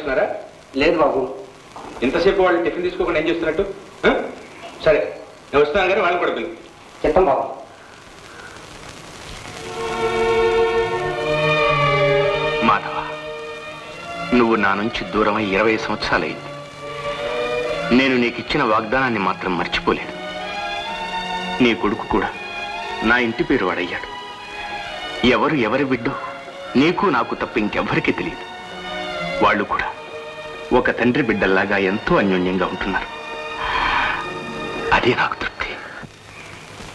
తీసుకున్నారా లేదు బాబు. ఇంతసేపు వాళ్ళు టిఫిన్ తీసుకోకుండా ఏం చేస్తున్నట్టు? సరే నేను వస్తున్నాను కానీ వాళ్ళు కూడా పిలు. చిత్తం బాబు. మాధవ నువ్వు నా నుంచి దూరమై ఇరవై సంవత్సరాలైంది. నేను నీకు ఇచ్చిన వాగ్దానాన్ని మాత్రం మర్చిపోలేను. నీ కొడుకు కూడా నా ఇంటి పేరు వాడయ్యాడు. ఎవరు ఎవరి బిడ్డో నీకు నాకు తప్ప ఇంకెవ్వరికీ తెలియదు. వాళ్ళు కూడా ఒక తండ్రి బిడ్డల్లాగా ఎంతో అన్యోన్యంగా ఉంటున్నారు. అదే నాకు తృప్తి.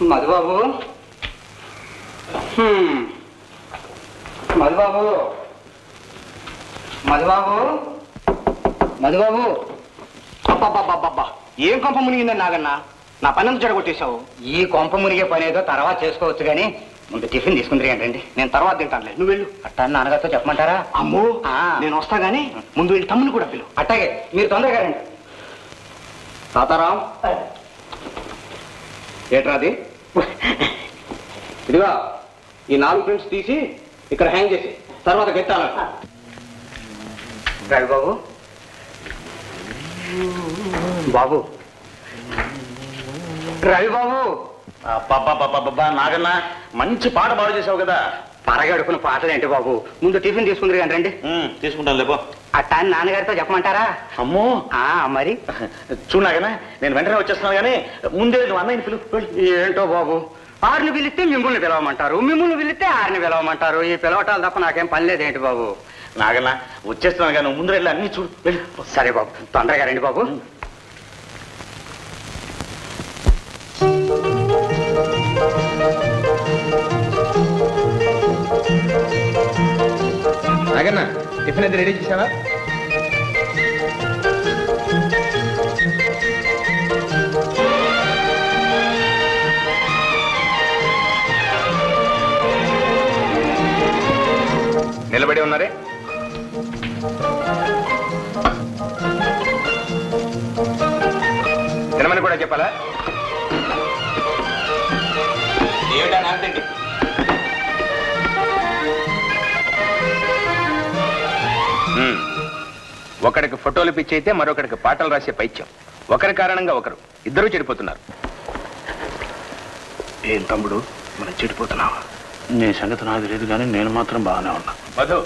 మధుబాబు. హ్మ్. మధుబాబు. మధుబాబు. మధుబాబు. అబ్బబ్బబ్బబ్బబ్బా. ఏం కొంప మునిగిందని నాగన్నా? నా పని చెడగొట్టేశావు. ఈ కొంప మునిగే పని ఏదో తర్వాత చేసుకోవచ్చు కానీ ముందు టిఫిన్ తీసుకుందరు ఏంటండి నేను తర్వాత తింటానులే. నువ్వు వెళ్ళు. అట్టా నాన్నగారితో చెప్పమంటారా? అమ్మో! ఆ. నేను వస్తా గానీ ముందు వెళ్ళి తమ్ముని కూడా పిలు. అట్టాగే మీరు తొందరగా రండి. తాతారాం. ఏట్రాది ఇదిగా ఈ నాలుగు ప్రింట్స్ తీసి ఇక్కడ హ్యాంగ్ చేసి తర్వాత గెట్టాలి రవి బాబు. బాబు. రవి బాబు. అబ్బబ్బబ్బబ్బబ్బా నాగన్న. మంచి పాట బాగు చేసావు కదా. పరగడుకున్న పాటలు ఏంటి బాబు? ముందు టిఫిన్ తీసుకుందరు కానీ రండి. తీసుకుంటాను లేపో అట్టా నాన్నగారితో చెప్పమంటారా? అమ్మో. ఆ మరి? చూడనాగనా నేను వెంటనే వచ్చేస్తున్నాను కానీ ముందే నువ్వు అన్నయ్యని పిలు వెళ్ళు. ఏంటో బాబు? ఆరుని పిలిస్తే మిమ్మల్ని పిలవమంటారు. మిమ్మల్ని పిలిస్తే ఆరిని పిలవమంటారు. ఈ పిలవటాలు తప్ప నాకేం పని లేదేంటి బాబు? నాగన్న వచ్చేస్తున్నాను కానీ ముందు వెళ్ళి అన్ని చూడు సరే బాబు తొందరగా రండి బాబు. నాగన్న టిఫిన్ అయితే రెడీ చేసావా? నిలబడి ఉన్నారే? తినమని కూడా చెప్పాలా? ఒకడికి ఫోటోలు పిచ్చైతే మరొకడికి పాటలు రాసే పైత్యం. ఒకరి కారణంగా ఒకరు. ఇద్దరూ చెడిపోతున్నారు. ఏం తమ్ముడు? మనం చెడిపోతున్నావా? నీ సంగతి నాకు తెలియదు కానీ నేను మాత్రం బాగానే ఉన్నా. మధు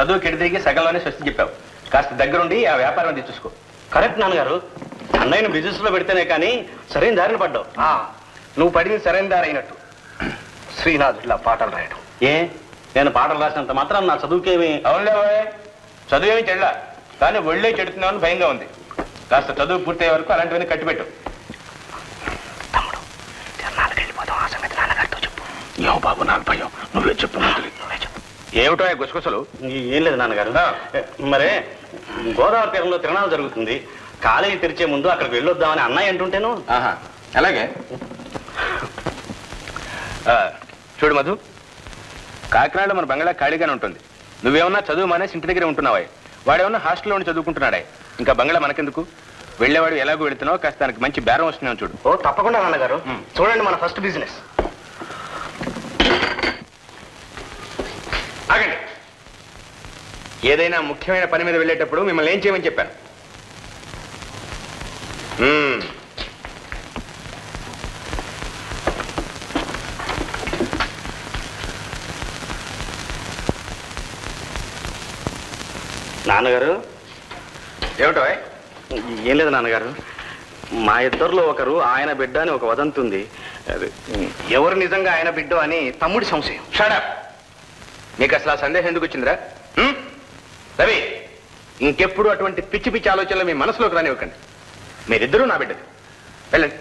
చదువు కెడిదిరిగి సగంలోనే స్వస్తి చెప్పావు. కాస్త దగ్గరుండి ఆ వ్యాపారం అది చూసుకో. కరెక్ట్ నాన్నగారు. అన్నయ్యను బిజినెస్లో పెడితేనే కానీ సరైన దారిని పడ్డావు. ఆ, నువ్వు పడింది సరైన దారి అయినట్టు. శ్రీనాథుడిలా పాటలు రాయడం ఏ? నేను పాటలు రాసినంత మాత్రం నా చదువుకేమి? అవునులే ఓయ్. చదువేమీ చెడ్లా. కానీ ఒళ్ళే చెడుతున్నామని భయంగా ఉంది. కాస్త చదువు పూర్తయ్యే వరకు అలాంటివన్నీ కట్టిపెట్టు. తమ్ముడు తిరణాలకు వెళ్ళిపోతాం ఆ సంగతి నాన్నగారితో చెప్పు. ఏమో బాబు నాకు భయం. నువ్వే చెప్పు ఏమిటో గుసగుసలు? ఏం లేదు నాన్నగారు. మరే గోదావరి తీరంలో తిరణాలు జరుగుతుంది. కాలేజీ తెరిచే ముందు అక్కడికి వెళ్ళొద్దామని అన్నయ్య అంటుంటేను? ఆహా అలాగే. ఆ, చూడు మధు కాకినాడలో మన బంగ్లా ఖాళీగానే ఉంటుంది. నువ్వేమన్నా చదువు మానేసి ఇంటి దగ్గరే ఉంటున్నావా వాడేమన్నా హాస్టల్లో ఉండి చదువుకుంటున్నాడే? ఇంకా బంగ్లా మనకెందుకు? వెళ్ళేవాడు ఎలాగో వెళుతున్నావు కాస్త దానికి మంచి బేరం వస్తున్నావు చూడు. ఓ తప్పకుండా నాన్నగారు. చూడండి మన ఫస్ట్ బిజినెస్. ఆగండి. ఏదైనా ముఖ్యమైన పని మీద వెళ్ళేటప్పుడు మిమ్మల్ని ఏం చేయమని చెప్పాను? నాన్నగారు? ఏమిటో ఏం? లేదు నాన్నగారు. మా ఇద్దరిలో ఒకరు ఆయన బిడ్డ అని ఒక వదంతి ఉంది. అది, ఎవరు నిజంగా ఆయన బిడ్డ అని తమ్ముడి సంశయం. షడప్ నీకు అసలు ఆ సందేహం ఎందుకు వచ్చిందిరా? రవి ఇంకెప్పుడు అటువంటి పిచ్చి పిచ్చి ఆలోచనలు మీ మనసులోకి రానివ్వకండి. మీరిద్దరూ నా బిడ్డది వెళ్ళండి.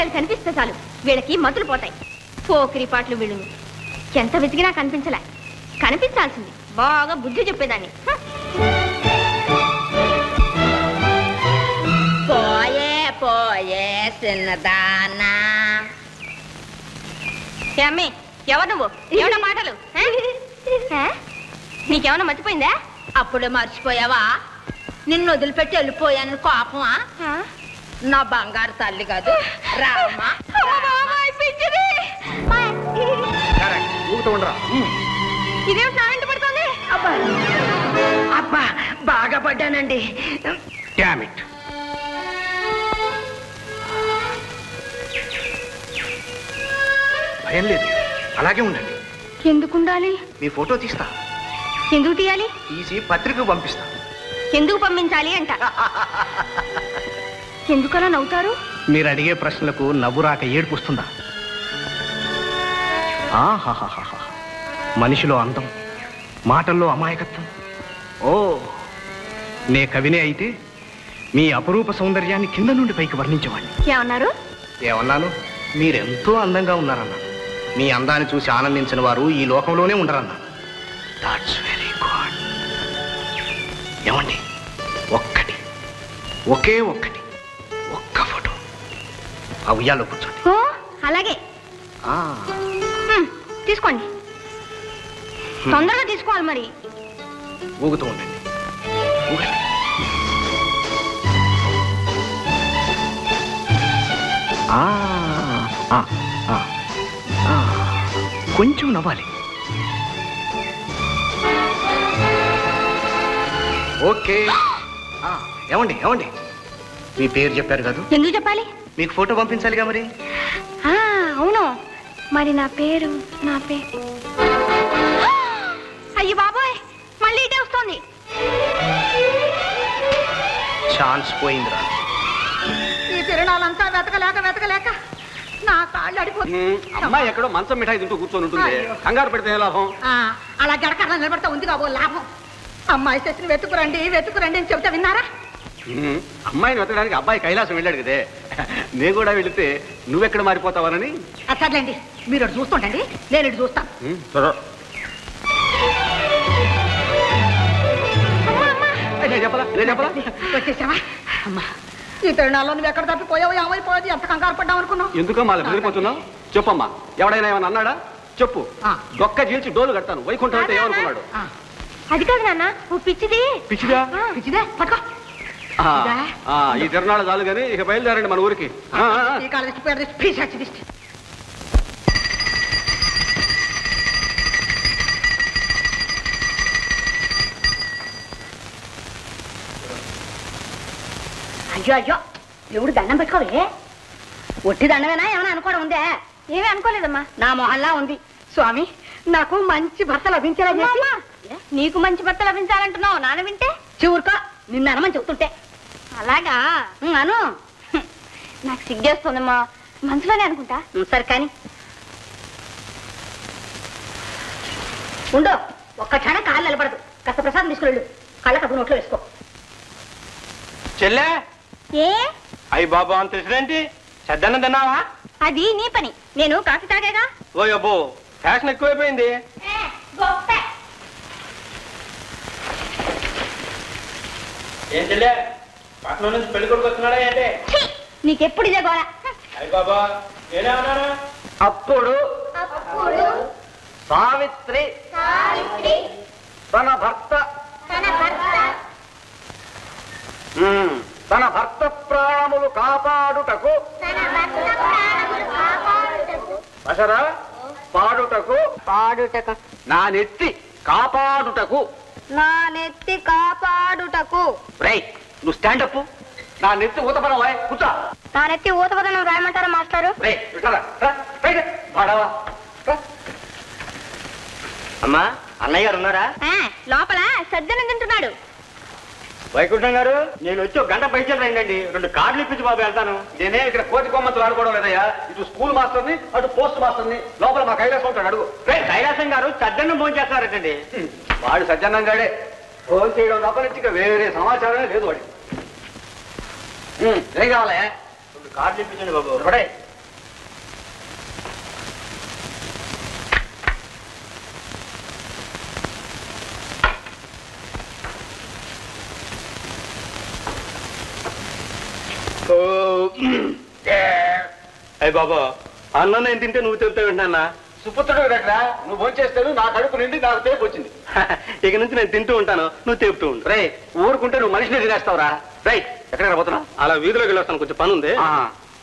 ఆడపిల్లలు కనిపిస్తే చాలు. వీళ్ళకి మతులు పోతాయి. పోకిరి పాటలు వీళ్ళును. ఎంత వెతికినా కనిపించలే. కనిపించాల్సింది. బాగా బుద్ధి చెప్పేదాన్ని. పోయే పోయే చిన్నదానా. అమ్మి ఎవరు నువ్వు? ఏమన్నా మాటలు? నీకేమన్నా మర్చిపోయిందా? అప్పుడే మర్చిపోయావా? నిన్ను వదిలిపెట్టి వెళ్ళిపోయాను కోపమా? నా బంగారు తల్లి కాదు రామా. పడుతోంది? అబ్బా. అబ్బా బాగా పడ్డానండి. డామిట్ భయం లేదు. అలాగే ఉండండి. ఎందుకు ఉండాలి? మీ ఫోటో తీస్తా. ఎందుకు తీయాలి? తీసి పత్రికకు పంపిస్తా. ఎందుకు పంపించాలి అంట. ఎందుకలా నవ్వుతారు? మీరు అడిగే ప్రశ్నలకు నవ్వు రాక ఏడుపు వస్తుందా. మనిషిలో అందం మాటల్లో అమాయకత్వం. ఓ నే కవినే అయితే మీ అపరూప సౌందర్యాన్ని కింద నుండి పైకి వర్ణించేవాడిని. ఏమన్నారు? ఏమన్నాను? మీరెంతో అందంగా ఉన్నారన్నాను మీ అందాన్ని చూసి ఆనందించిన వారు ఈ లోకంలోనే ఉండరన్నాను దాట్స్ వెరీ గుడ్ ఏమండి? ఒక్కటి. ఒకే ఒక్కటి. ఆ ఉయ్యాలో కూర్చోండి. ఓ అలాగే. ఆ, హ్మ్, తీసుకోండి. తొందరగా తీసుకోవాలి మరి. ఊగుతూ ఉండండి. ఊగండి. ఆ, ఆ, ఆ, ఆ. కొంచెం నవ్వాలి. ఓకే. ఆ, ఏమండి ఏమండి? మీ పేరు చెప్పారు కదా? ఎందుకు చెప్పాలి? మీకు ఫోటో పంపించాలిగా మరి? ఆ, అవును. మరి నా పేరు నా పేరు అయ్యి బాబోయ్ మళ్ళీ ఇటే వస్తోంది. ఛాన్స్ పోయిందిరా. ఈ తిరణాలంతా వెతకలేక వెతకలేక నా కాళ్ళు అడిపో అమ్మాయి ఎక్కడో మంచం మిఠాయి తింటూ కూర్చొని ఉంటుంది. కంగారు పెడితే ఏ లాభం? ఆ, అలా గడకర్ర నిలబడతా ఉంది కాబో లాభం. అమ్మాయి చేసిన వెతుకురండి వెతుకురండి అని చెబుతా విన్నారా? అమ్మాయిని వెతకడానికి అబ్బాయి కైలాసం వెళ్ళాడు కదే. నేను కూడా వెళితే నువ్వెక్కడ మారిపోతావనని? సర్లేండి. మీరు అటు చూస్తుండండి. నేను ఇటు చూస్తాను. ఉమ్, సరే. ఏ, నేను చెప్పలా? నేను చెప్పలా? వచ్చేసావా? అమ్మా ఈ తిరణాల్లో నువ్వు ఎక్కడ తప్పిపోయావు ఏమైపోయావు ఎంత కంగారు పడ్డావు అనుకున్నావు? ఎందుకో మళ్ళీ బెదిరిపోతున్నావు? చెప్పమ్మా. ఎవడైనా ఏమన్నా అన్నాడా? చెప్పు. ఆ. డొక్క చీల్చి డోలు కడతాను. వైకుంఠం అంటే ఏమనుకున్నాడు? అది కాదు నాన్న ఓ పిచ్చిది. పిచ్చిదా? పిచ్చిదే. పట్టుకో. ఈ తిరణాలు చాలు కానీ ఇక బయలుదేరండి మన ఊరికి. అయ్యో అయ్యో ఎవడు దండం పెట్టుకోవే. ఒట్టి దండమేనా? ఏమైనా అనుకోవడం ఉందే? ఏమీ అనుకోలేదమ్మా. నా మొహల్లా ఉంది. స్వామి నాకు మంచి భర్త లభించేలా చేసి. నీకు మంచి భర్త లభించాలంటున్నావు నాన్న వింటే? చివురుకో నిన్న అనమని చెబుతుంటే. అలాగా? అను. హ్మ్, నాకు సిగ్గేస్తుందమ్మా. మనసులోనే అనుకుంటా. సరే కానీ. ఉండు. ఒక్క క్షణం కాళ్ళు నిలబడదు. కాస్త ప్రసాదం తీసుకువెళ్ళు. కళ్ళ కప్పు నోట్లో వేసుకో. చెల్లె? ఏ? అయ్యి బాబా అంత ఏంటి చెద్దన్న తిన్నావా? అది నీ పని. నేను కాఫీ తాగేగా? ఓ అబ్బో ఫ్యాషన్ ఎక్కువైపోయింది. ఏం చెల్లె? పట్నం నుంచి పెళ్ళి కొడుకు వస్తున్నాడా ఛీ, నీకెప్పుడు ఇదే గోళ అయ్యి బాబా నేనేమన్నాను అప్పుడు సావిత్రి తన భర్త తన భర్త ప్రాణములు కాపాడుటకు అసరా పాడుటకు పాడుటకు. నా నెత్తి కాపాడుటకు. నా నెత్తి కాపాడుటకు. రేయ్ నువ్వు స్టాండప్ నా నెత్తి ఊతపడవా కూర్చో. నా నెత్తి ఊతపదనం రాయమంటారా మాస్టారు? రే అమ్మా అన్నయ్య గారు ఉన్నారా? ఆ, లోపల సజ్జనం తింటున్నాడు. వైకుంఠం గారు నేను వచ్చి ఒక గంట పైకి రండి రెండు కార్డులు ఇప్పించి బాబు వెళ్తాను. నేనే ఇక్కడ కోతి కొమ్మతులు ఆడుకోవడం లేదయ్యా. ఇటు స్కూల్ మాస్టర్ని అటు పోస్ట్ మాస్టర్ని. లోపల మా కైలాసం ఉంటాడు అడుగు. రే కైలాసం గారు సజ్జన్నం ఫోన్ చేస్తారటండి వాడు సజ్జన్నం గాడే. ఫోన్ చేయడం తప్ప నుంచి ఇక వేరే సమాచారమే లేదు వాడి ఏం కావాలయ్యా కార్డు ఇప్పించండి బాబు. ఒకటే అయ్యి బాబా అన్న నేను తింటే నువ్వు చెప్తా వింటున్నా సుపుత్రుడు దగ్గర నువ్వు భోంచేస్తాను నా కడుపు నిండి నాకు తేపు వచ్చింది. ఇక నుంచి నేను తింటూ ఉంటాను నువ్వు తెపుతూ ఉంటా రే ఊరుకుంటే నువ్వు మనిషిని తినేస్తావురా. రైట్ ఎక్కడ పోతున్నావు అలా వీధిలోకి వెళ్ళొస్తాను కొంచెం పని ఉంది.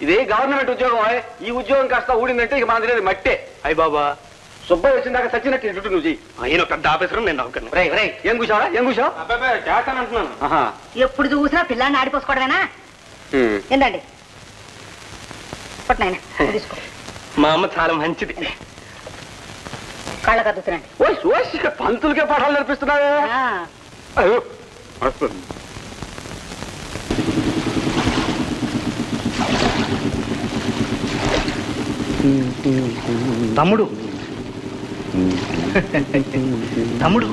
ఇదే గవర్నమెంట్ ఉద్యోగం. ఈ ఉద్యోగం కాస్త ఊడిందంటే ఇక మన తినేది మట్టే. అయ్యి బాబా. సుబ్బయ్య వచ్చిన దాకా సచ్చినట్టు చుట్టూ నువ్వు ఆయన పెద్ద ఆఫీసర్ నేను నవ్వుకున్నాను. రే రే ఏం కూర్చోవా ఏం కూర్చోవు? ఆహా. ఎప్పుడు చూసినా పిల్లాన్ని ఆడిపోసుకోవడమేనా? హ్మ్. ఏంటండి మా అమ్మ చాలా మంచిది. కళ్ళ కదుతురండి ఓయ్ ఓయ్ ఇక పంతులకే పాఠాలు నేర్పిస్తున్నావే? అయ్యో తమ్ముడు. తమ్ముడు.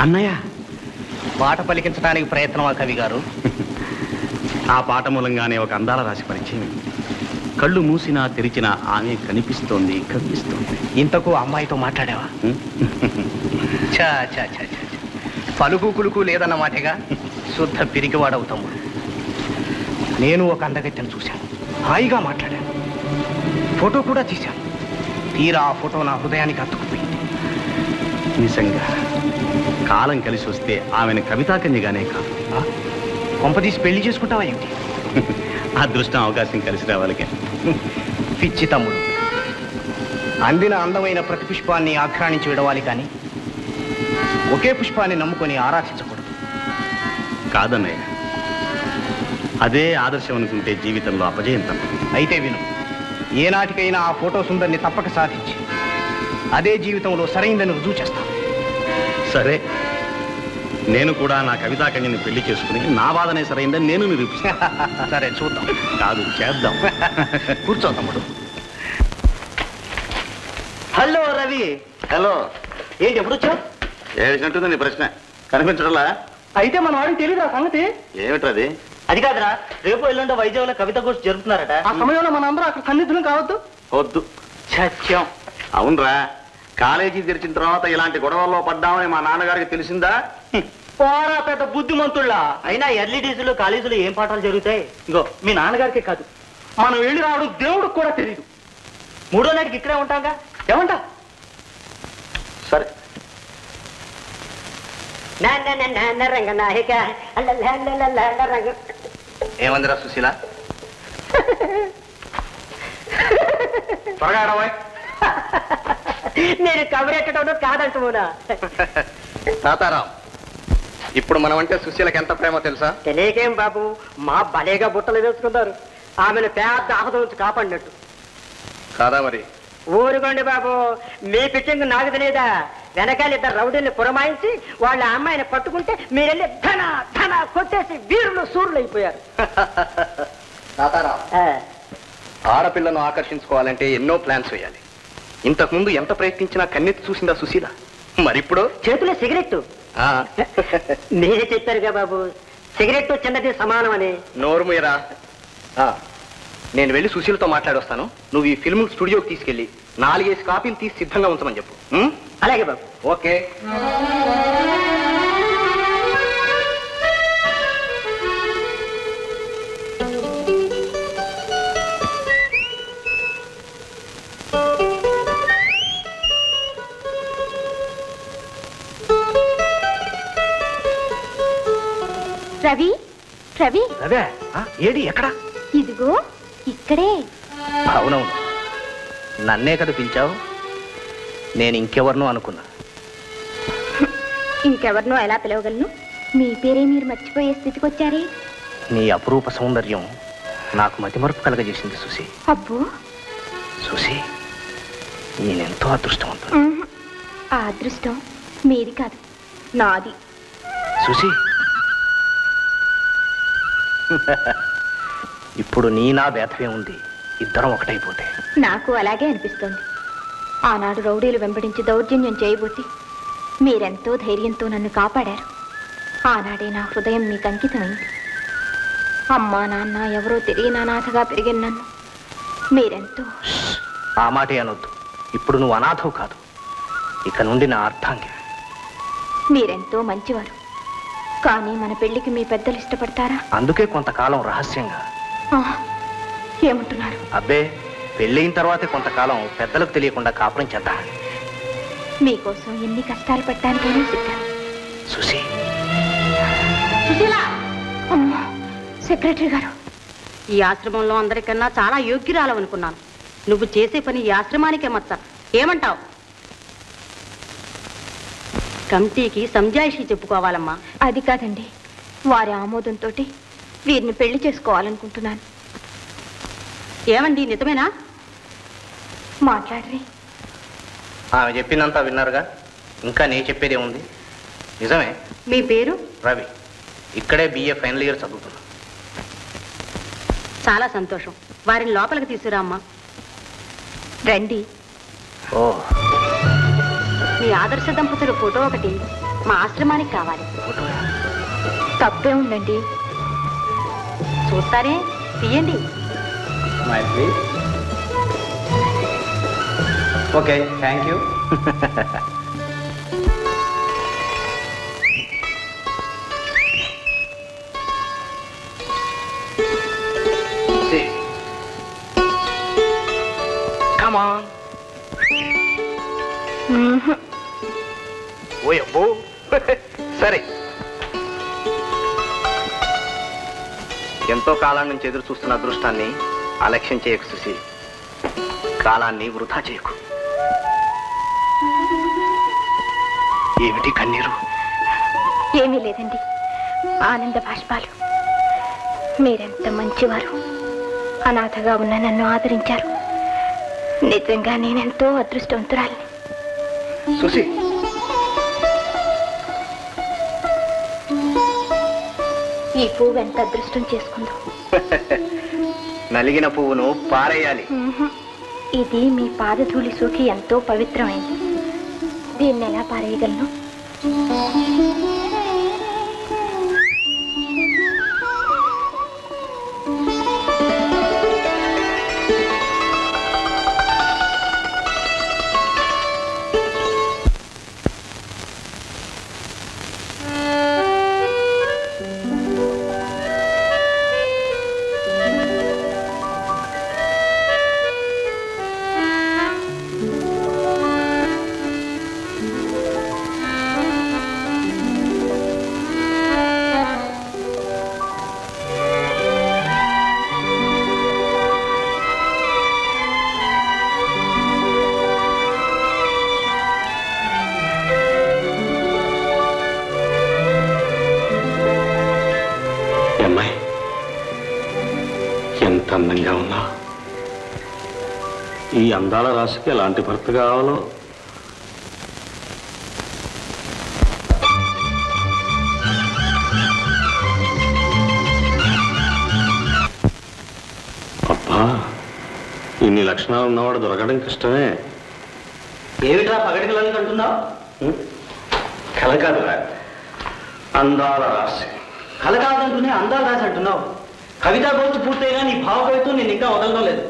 అన్నయ్య. పాట పలికించడానికి ప్రయత్నం ఆ కవి గారు ఆ పాట మూలంగానే ఒక అందాల రాశి పరిచయం. కళ్ళు మూసినా తెరిచినా ఆమె కనిపిస్తోంది కనిపిస్తోంది. ఇంతకు అమ్మాయితో మాట్లాడావా? చా చా చా చా. పలుకు కులుకు లేదన్న మాటగా? శుద్ధ పిరికివాడవు తమ్ముడు నేను ఒక అందగత్తెను చూశాను. హాయిగా మాట్లాడాను. ఫోటో కూడా తీశాను. తీరా ఆ ఫోటో నా హృదయానికి అతుక్కుపోయింది. నిజంగా కాలం కలిసి వస్తే ఆమెను కవితాకన్యగానే కాదు? కొంపదీసి పెళ్ళి చేసుకుంటావా ఏమిటి అదృష్టం అవకాశం కలిసి రావాలి కానీ. పిచ్చి తమ్ముడు. అందిన అందమైన ప్రతి పుష్పాన్ని ఆఘ్రాణించి విడవాలి కానీ ఒకే పుష్పాన్ని నమ్ముకొని ఆరాధించకూడదు. కాదన్నయ్య. అదే ఆదర్శం అనుకుంటే జీవితంలో అపజయం తప్పదు. అయితే విను ఏనాటికైనా ఆ ఫోటో సుందరిని తప్పక సాధించి అదే జీవితంలో సరైందని రుజువు చేస్తాను. సరే. నేను కూడా నా కవితాకన్యని పెళ్ళి చేసుకుని నా వాదనే సరైందని నేను నిరూపిస్తాను సరే చూద్దాం. కాదు చేద్దాం. కూర్చో తమ్ముడు. హలో రవి. హలో. ఏంటి ఎప్పుడు వచ్చావు? ఏడిచినట్టుంది నీ ప్రశ్న. కనిపించడంలా? అయితే మన వాడికి తెలియదు ఆ సంగతి? ఏమిటది అది? కాదురా రేపు ఎల్లుండో వైజాగ్లో కవిత గోష్ఠి జరుపుతున్నారట. ఆ సమయంలో మన అందరూ అక్కడ సన్నిధులం కావద్దు. వద్దు. సత్యం. అవునరా కాలేజీ తెరిచిన తర్వాత ఇలాంటి గొడవల్లో పడ్డామని మా నాన్నగారికి తెలిసిందా? పోరా పెద్ద బుద్ధిమంతుళ్ళ. అయినా ఎర్లీ డేస్లో కాలేజీలో ఏం పాఠాలు జరుగుతాయి? ఇగో మీ నాన్నగారికే కాదు. మనం వెళ్ళి రావడం దేవుడికి కూడా తెలియదు మూడో నాటికి ఇక్కడే ఉంటాంగా? ఏమంటా? సరే. ఏమందిరా సుశీల? త్వరగా రావాయ్ నేను కబరెట్టడం కాదంటున్నా తాతారాం ఇప్పుడు మనం అంటే సుశీలకి ఎంత ప్రేమ తెలుసా? తెలియకేం బాబు? మా భలేగా బుట్టలు వేసుకున్నారు ఆమెను పెద్ద ఆహదం నుంచి కాపాడినట్టు. కాదా మరి? ఊరుకోండి బాబు. మీ పిచ్చింగ్ నాకు తెలియదా? వెనకాల ఇద్దరు రౌడీల్ని పురమాయించి వాళ్ళ అమ్మాయిని పట్టుకుంటే మీరెళ్ళి ధన ధన కొట్టేసి వీరులు సూర్యులు అయిపోయారు ఆడపిల్లను ఆకర్షించుకోవాలంటే ఎన్నో ప్లాన్స్ వేయాలి. ఇంతకుముందు ఎంత ప్రయత్నించినా కన్నెత్తి చూసిందా సుశీల? మరిప్పుడు? చేతిలో సిగరెట్ ఆ, మీరే చెప్పారుగా బాబు. సిగరెట్ చిన్నది సమానం అని నోరు మీరా నేను వెళ్ళి సుశీలతో మాట్లాడొస్తాను. నువ్వు ఈ ఫిల్మ్ స్టూడియోకి తీసుకెళ్ళి నాలుగేసి కాపీలు తీసి సిద్ధంగా ఉంచమని చెప్పు? అలాగే బాబు. ఓకే. రవి? రవి? అదే ఏడి ఎక్కడ? ఇదిగో ఇక్కడే. అవునవును. నన్నే కదా పిలిచావు? నేను ఇంకెవరినో అనుకున్నా. ఇంకెవరినో ఎలా పిలవగలను? మీ పేరే మీరు మర్చిపోయే స్థితికి వచ్చారే? నీ అపురూప సౌందర్యం నాకు మతిమరుపు కలగజేసింది సుసి అబ్బో. సుసి నేనెంతో అదృష్టవంతుడు ఉహు. ఆ అదృష్టం మీది కాదు నాది. సుసి ఇప్పుడు నీ నా భేదమే ఉంది. ఇద్దరం ఒకటైపోతే. నాకు అలాగే అనిపిస్తోంది. ఆనాడు రౌడీలు వెంబడించి దౌర్జన్యం చేయబోతే మీరెంతో ధైర్యంతో నన్ను కాపాడారు. ఆనాడే నా హృదయం మీకు అంకితమైంది. అమ్మా నాన్న ఎవరో తెలియని అనాథగా పెరిగిన నన్ను మీరెంతో ఆ మాటే అనొద్దు. ఇప్పుడు నువ్వు అనాథవు కాదు. ఇక నుండి నా అర్థాంగి మీరెంతో మంచివారు. కానీ మన పెళ్ళికి మీ పెద్దలు ఇష్టపడతారా? అందుకే కొంతకాలం రహస్యంగా. ఏమంటున్నారు? అబ్బే పెళ్ళయిన తర్వాతే కొంతకాలం పెద్దలకు తెలియకుండా కాపురం చేద్దాం మీకోసం ఎన్ని కష్టాలు సిద్ధం సుశీ. అమ్మా సెక్రటరీ గారు. ఈ ఆశ్రమంలో అందరికన్నా చాలా యోగ్యురాలనుకున్నాను నువ్వు చేసే పని ఈ ఆశ్రమానికే మచ్చ. ఏమంటావు? కమిటీకి సంజాయిషి చెప్పుకోవాలమ్మా. అది కాదండి. వారి ఆమోదంతో వీరిని పెళ్ళి చేసుకోవాలనుకుంటున్నాను. ఏమండి నిజమేనా? మాట్లాడరే. ఆమె చెప్పిందంతా విన్నారుగా? ఇంకా నే చెప్పేదే ఉంది నిజమే? మీ పేరు? రవి. ఇక్కడే బిఏ ఫైనల్ ఇయర్ చదువుతున్నా. చాలా సంతోషం. వారిని లోపలికి తీసుకురా అమ్మా రండి. ఓ. మీ ఆదర్శ దంపతుల ఫోటో ఒకటి మా ఆశ్రమానికి కావాలి. తప్పే ఉందండి. చూస్తారే? తీయండి. Okay thank you. Come on ఓ అబ్బో. సరే. ఎంతో కాలం నుంచి ఎదురు చూస్తున్న అదృష్టాన్ని అలక్ష్యం చేయకు సుశీ కాలాన్ని వృధా చేయకు. ఏమిటి కన్నీరు? ఏమీ లేదండి. ఆనంద బాష్పాలు. మీరెంత మంచివారు. అనాథగా ఉన్న నన్ను ఆదరించారు. నిజంగా నేనెంతో అదృష్టవంతురాలిని. సుశీ ఈ పువ్వు ఎంత అదృష్టం చేసుకుందో. నలిగిన పువ్వును పారేయాలి. ఇది మీ పాదధూళి సోకి ఎంతో పవిత్రమైంది. దీన్ని ఎలా పారేయగలను? అమ్మాయి. ఎంత అందంగా ఉన్నా. ఈ అందాల రాశికి ఎలాంటి భర్త కావాలో. అబ్బా ఇన్ని లక్షణాలు ఉన్నవాడు దొరకడం కష్టమే. ఏమిట్రా పగటికలని అంటున్నావు? కల కాదురా అందాల రాశి. కల కాదంటూనే అందాలు రాసి అంటున్నావు కవితా గోష్ఠి పూర్తయినా నీ భావ కవిత్వం నేను ఇంకా వదలడం లేదు.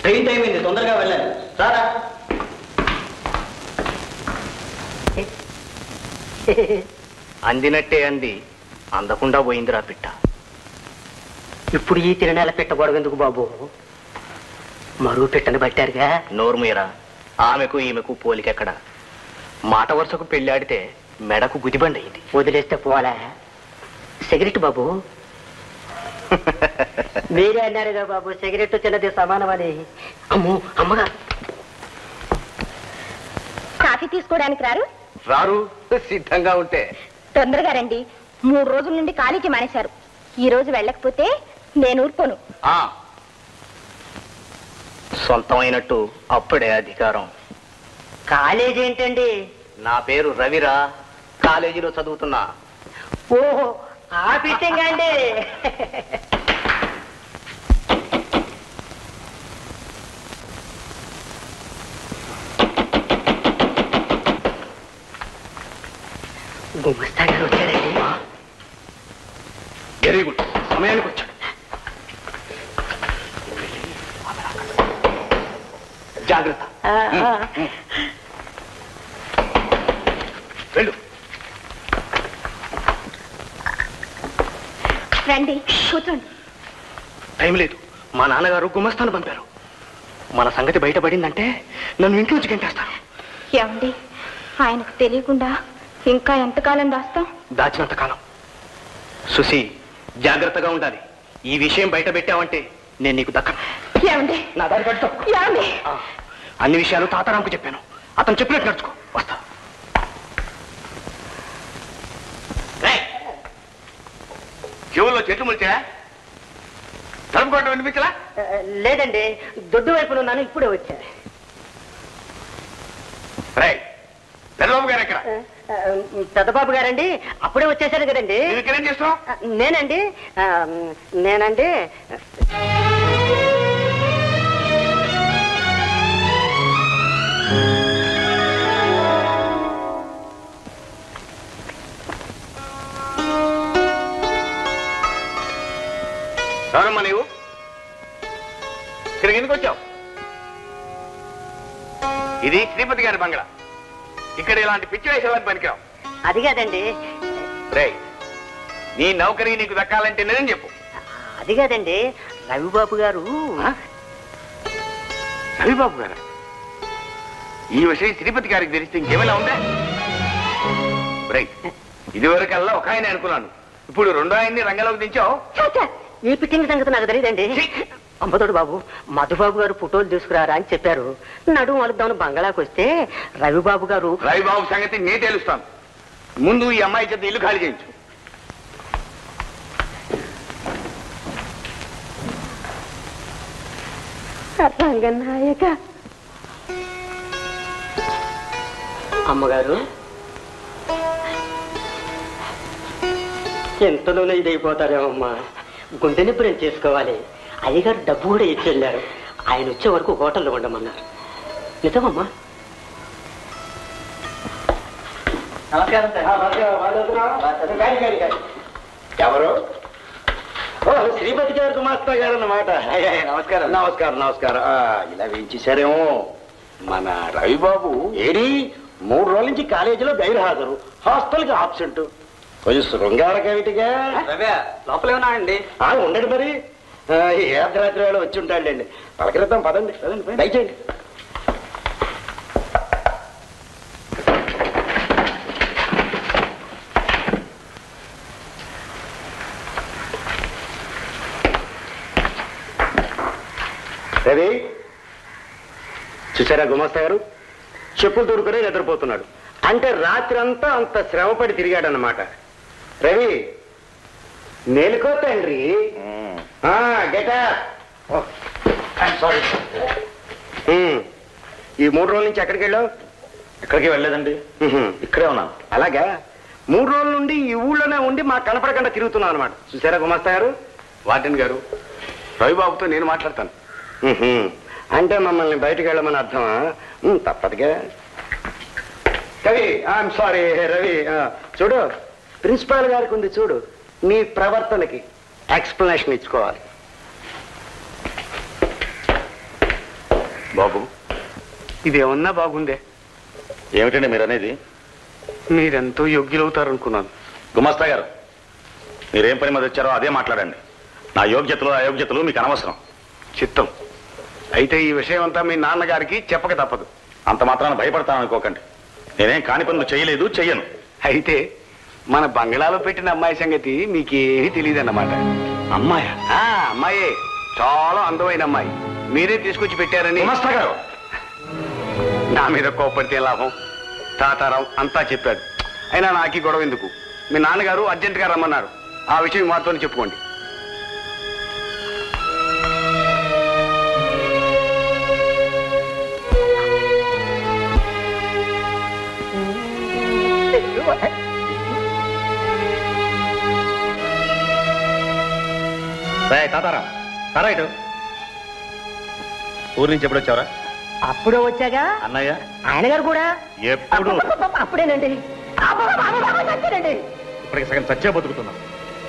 ట్రైన్ టైం అయింది తొందరగా వెళ్ళాలి. రారా. అందినట్టే అంది. అందకుండా పోయిందిరా పిట్ట. ఇప్పుడు ఈ తిరణాల పెట్ట గొడవ ఎందుకు బాబు? మరో పెట్టని పట్టారుగా? నోరుమీరా ఆమెకు ఈమెకు పోలికెక్కడ మాట వరుసకు పెళ్ళాడితే మెడకు గుదిబండి అయింది. వదిలేస్తే పోవాలా? సిగరెట్ బాబు. మీరే అన్నారుగా బాబు సిగరెట్ చిన్నది సమానమని. అమ్మో అమ్మగా. కాఫీ తీసుకోవడానికి రారు? రారు సిద్ధంగా ఉంటే. తొందరగా రండి. మూడు రోజుల నుండి కాలేజీ మానేశారు. ఈ రోజు వెళ్ళకపోతే నేను ఊరుకోను. ఆ. సొంతమైనట్టు అప్పుడే అధికారం. కాలేజీ ఏంటండి నా పేరు రవిరా. కాలేజీలో చదువుతున్నా. ఓహో ఆ ఫిట్టింగ్ అండి గుమస్తా గారు వచ్చారండి. వెరీ గుడ్ సమయానికి వచ్చాడు. జాగ్రత్త. వెళ్ళు. రండి. కూర్చోండి. టైం లేదు. మా నాన్నగారు గుమస్తాను పంపారు. మన సంగతి బయటపడిందంటే నన్ను ఇంట్లోంచి గంటేస్తారు. ఏమండి? ఆయనకు తెలియకుండా ఇంకా ఎంతకాలం దాస్తాం? దాచినంత కాలం. సుసి జాగ్రత్తగా ఉండాలి. ఈ విషయం బయట పెట్టావంటే నేను నీకు దక్కను. ఏమండి? నా దారి అన్ని విషయాలు తాతారాంకు చెప్పాను. అతను చెప్పినట్టు నడుచుకో. వస్తా. చెవుల్లో చెట్లు ములిచా తలుపుకోవటం వినిపించలా? లేదండి దొడ్డు వైపున ఉన్నాను ఇప్పుడే వచ్చా రై పెద్దబాబు గారు ఎక్కడ? పెద్దబాబు గారండి అప్పుడే వచ్చేసారు కదండి. నేనండి నేనండి ఎవరమ్మా నీవు? ఇక్కడికి ఎందుకు వచ్చావు? ఇది శ్రీపతి గారి బంగ్లా. ఇక్కడ ఇలాంటి పిచ్చి వేసేవాడిని పనికిరావు. అది కాదండి. రే నీ నౌకరీ నీకు దక్కాలంటే నిజం చెప్పు. అది కాదండి. రవిబాబు గారు రవిబాబు గారు? ఈ విషయం శ్రీపతి గారికి తెలిస్తే ఇంకేమైనా ఉందా? రైట్ ఇదివరకల్లా ఒక ఆయన అనుకున్నాను. ఇప్పుడు రెండో ఆయన్ని రంగంలోకి దించావు. ఈ పిట్టింగ్ సంగతి నాకు తెలియదండి అంబతోడు బాబు మధుబాబు గారు ఫోటోలు తీసుకురారా అని చెప్పారు. నడుము అలుద్దామని బంగాళాకు వస్తే రవిబాబు గారు రవిబాబు సంగతి నేను తెలుస్తాను. ముందు ఈ అమ్మాయి చేత ఇల్లు ఖాళీ చేయించు. రంగనాయక అమ్మగారు ఎంతలోనే ఇదైపోతారేమమ్మా గుండె నేను చేసుకోవాలి. అయ్యగారు డబ్బు కూడా ఇచ్చి వెళ్ళారు ఆయన వచ్చే వరకు హోటల్లో ఉండమన్నారు. నిజమమ్మా? నమస్కారం ఎవరు? శ్రీపతి గారు గుమాస్తా గారు అన్నమాట. నమస్కారం. నమస్కారం నమస్కారం. ఆ, ఇలా వేయించేశారేమో. మన రవిబాబు ఏడి మూడు రోజుల నుంచి కాలేజీలో గైరు హాజరు. హాస్టల్కి ఆబ్సెంట్. కొంచెం శృంగార కవిటిగా లోపలే ఉన్నాయండి ఆ, ఉండండి మరి. ఈ అర్ధరాత్రి వేళ వచ్చి ఉంటాడులేండి. పలకరిద్దాం పదండి పదండి దయచేయండి. రవి చూసారా గుమాస్తా గారు? చెప్పులు దొరుకునే నిద్రపోతున్నాడు. అంటే రాత్రి అంతా అంత శ్రమపడి తిరిగాడనమాట రవి మేలుకో తండ్రి. గెట సారీ ఈ మూడు రోజుల నుంచి ఎక్కడికి వెళ్ళావు? ఎక్కడికి వెళ్ళలేదండి. ఇక్కడే ఉన్నాను. అలాగా? మూడు రోజుల నుండి ఈ ఊళ్ళోనే ఉండి మాకు కనపడకుండా తిరుగుతున్నావు అనమాట చూసారా గుమాస్తా గారు? వార్డెన్ గారు రవిబాబుతో నేను మాట్లాడతాను. అంటే మమ్మల్ని బయటకు వెళ్ళమని అర్థమా? తప్పదుగా. కవి ఐఎమ్ సారీ రవి. చూడు ప్రిన్సిపాల్ గారికి ఉంది చూడు నీ ప్రవర్తనకి ఎక్స్ప్లెనేషన్ ఇచ్చుకోవాలి. బాబు. ఇదేమన్నా బాగుందే? ఏమిటండి మీరు అనేది మీరెంతో యోగ్యులవుతారు అనుకున్నాను గుమస్తా గారు మీరేం పని మీద వచ్చారో అదే మాట్లాడండి. నా యోగ్యతలు అయోగ్యతలు మీకు అనవసరం. చిత్తం. అయితే ఈ విషయం అంతా మీ నాన్నగారికి చెప్పక తప్పదు. అంత మాత్రాన భయపడతాను అనుకోకండి నేనేం కాని పనులు చేయలేదు చెయ్యను. అయితే మన బంగ్లాలో పెట్టిన అమ్మాయి సంగతి మీకేమీ తెలియదు అన్నమాట అమ్మాయ? ఆ అమ్మాయే. చాలా అందమైన అమ్మాయి. మీరే తీసుకొచ్చి పెట్టారని. గారు. నా మీద కోపడితే లాభం. తాతారావు అంతా చెప్పాడు. అయినా నాకీ గొడవ ఎందుకు? మీ నాన్నగారు అర్జెంటుగా రమ్మన్నారు. ఆ విషయం మాతో చెప్పుకోండి. తాతారా. తారా ఇటు. ఊరి నుంచి ఎప్పుడు వచ్చావరా? అప్పుడే వచ్చాగా? అన్నయ్య? ఆయన గారు కూడా? ఎప్పుడు? అప్పుడేనండి. ఇప్పటికి సగం చచ్చే బతుకుతున్నాం.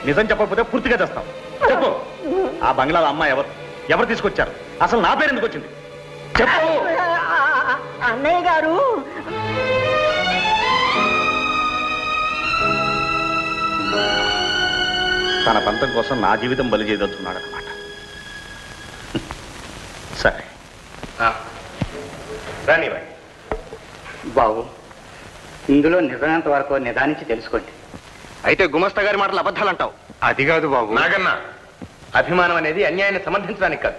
నిజం చెప్పకపోతే పూర్తిగా చేస్తాం. చెప్పు. ఆ బంగ్లాలో అమ్మాయి ఎవరు? ఎవరు తీసుకొచ్చారు? అసలు నా పేరు ఎందుకు వచ్చింది? చెప్పు. అన్నయ్య గారు. తన పంతం కోసం నా జీవితం బలి చేయదలుచున్నాడు అనమాట సరే. బాబు ఇందులో నిజమైనంత వరకు నిదానించి తెలుసుకోండి. అయితే గుమస్తా గారి మాటలు అబద్ధాలు అంటావు అది కాదు బాబు. నాగన్నా అభిమానం అనేది అన్యాయాన్ని సమర్థించడానికి కాదు.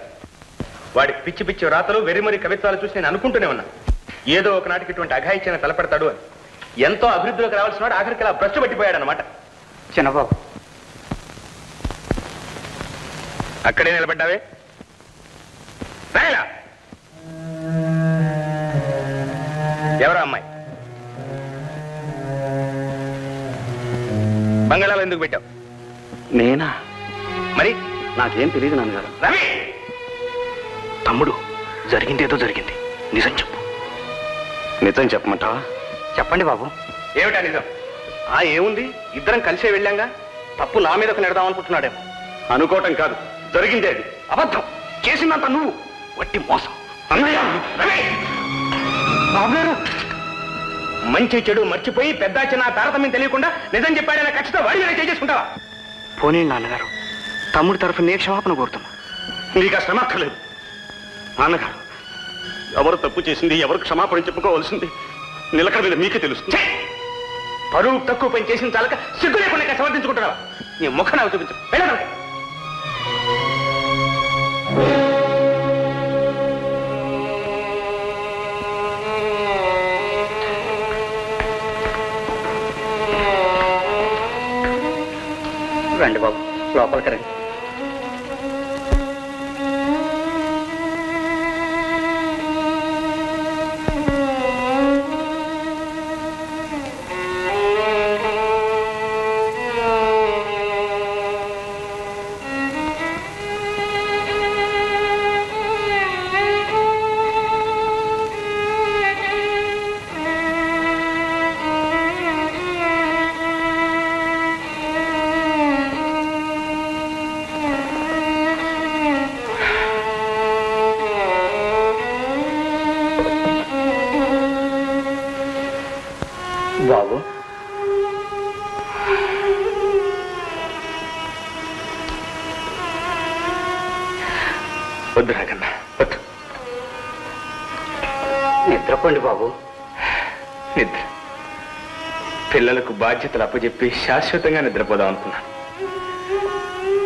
వాడి పిచ్చి పిచ్చి రాతలు వెరిమరి కవిత్వాలు చూసి నేను అనుకుంటూనే ఉన్నా. ఏదో ఒకనాటికి ఇటువంటి అఘాయిత్యాన్ని తలపెడతాడు అని. ఎంతో అభివృద్ధిలోకి రావాల్సిన వాడు ఆఖరికి ఇలా భ్రష్టు పట్టిపోయాడు అనమాట చిన్నబాబు అక్కడే నిలబడ్డావే? రాయలా? ఎవరా అమ్మాయి? బంగాళాలో ఎందుకు పెట్టావు? నేనా? మరి? నాకేం తెలియదు నాన్నగారు. రవి! తమ్ముడు జరిగిందేదో జరిగింది. నిజం చెప్పు. నిజం చెప్పమంటావా? చెప్పండి బాబు. ఏమిటా నిజం? ఆ ఏముంది? ఇద్దరం కలిసే వెళ్ళాంగా? తప్పు నా మీదకు నెడదాం అనుకుంటున్నాడేమో అనుకోవటం కాదు. జరిగిందే అది. అబద్ధం. చేసిందంత నువ్వు. వట్టి మోసం. అన్నయ్య! మంచి చెడు మర్చిపోయి పెద్ద చిన్న తారతమ్యం తెలియకుండా నిజం చెప్పాడనే ఖచ్చితంగా వాడి మీద చేసుకుంటావా పోనీ నాన్నగారు తమ్ముడి తరఫు నే క్షమాపణ కోరుతున్నా? నీకు ఆ శ్రమ అక్కర్లేదు. నాన్నగారు! ఎవరు తప్పు చేసింది ఎవరు క్షమాపణ చెప్పుకోవాల్సింది నిలకడ మీద మీకే తెలుస్తుంది! పరువు తక్కువ పని చేసిన చాలక సిగ్గు లేకుండా సమర్థించుకుంటున్నావా? నీ ముఖం నాకు చూపించు. వెళ్ళండి. రండి బాబు. లోపలికి రండి. బాధ్యతలు అప్పచెప్పి శాశ్వతంగా నిద్రపోదాం అనుకున్నాను.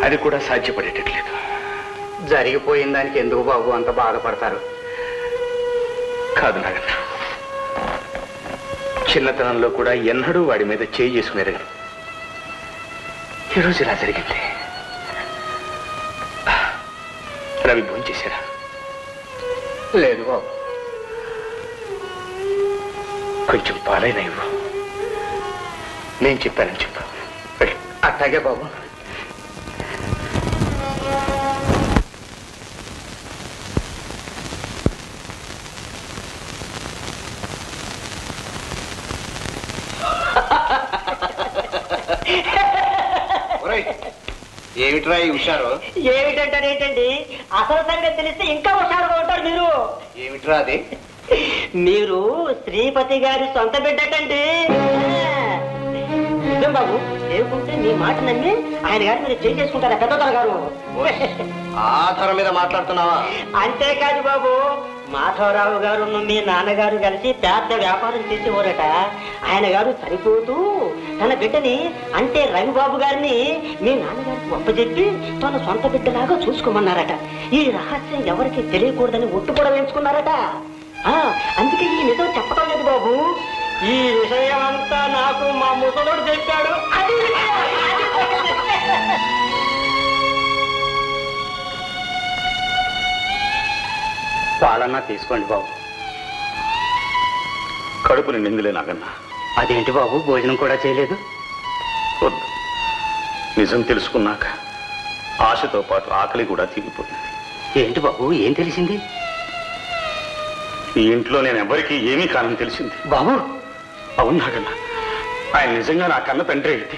అది కూడా సాధ్యపడేటట్లేదు. జరిగిపోయిన దానికి ఎందుకు బాబు అంత బాధపడతారు? కాదు నాగన్న. చిన్నతనంలో కూడా ఎన్నడూ వాడి మీద చేయి చేసుకునేరగను ఈరోజు ఇలా జరిగింది. రవి భోంచేశారా లేదు బాబు. కొంచెం పాలైన ఇవ్వు. నేను చెప్పానని చెప్పు. అట్లాగే బాబు. ఏమిట్రా ఈ హుషారు? ఏమిటంటారేంటండి అసలు సంగతి తెలిస్తే ఇంకా హుషారుగా ఉంటారు మీరు. ఏమిట్రా అది? మీరు శ్రీపతి గారి సొంత బిడ్డటండి నిజం బాబు లేకుంటే మీ మాట నమ్మి ఆయన గారు మీరు చేయి చేసుకుంటారా పెద్దతల గారు? ఆధారం మీద మాట్లాడుతున్నావా? అంతేకాదు బాబు మాధవరావు గారు మీ నాన్నగారు కలిసి పెద్ద వ్యాపారం చేసేవారట. ఆయన గారు సరిపోతూ తన బిడ్డని అంటే రవిబాబు గారిని మీ నాన్నగారికి ఒప్పజెప్పి తన సొంత బిడ్డలాగా చూసుకోమన్నారట. ఈ రహస్యం ఎవరికి తెలియకూడదని ఒట్టు కూడా వేయించుకున్నారట. ఆ, అందుకే ఈ నిజం చెప్పడం లేదు బాబు. ఈ విషయం అంతా నాకు మా ముసలుడు చెప్పాడు. పాలన్నా తీసుకోండి బాబు. కడుపు నిండిందిలే నాగన్నా. అదేంటి బాబు? భోజనం కూడా చేయలేదు? వద్దు. నిజం తెలుసుకున్నాక ఆశతో పాటు ఆకలి కూడా తీరిపోయింది. ఏంటి బాబు? ఏం తెలిసింది? ఈ ఇంట్లో నేను ఎవరికీ ఏమీ కానని తెలిసింది? బాబు అవును నాగన్న. ఆయన నిజంగా నా కన్న తండ్రి అయితే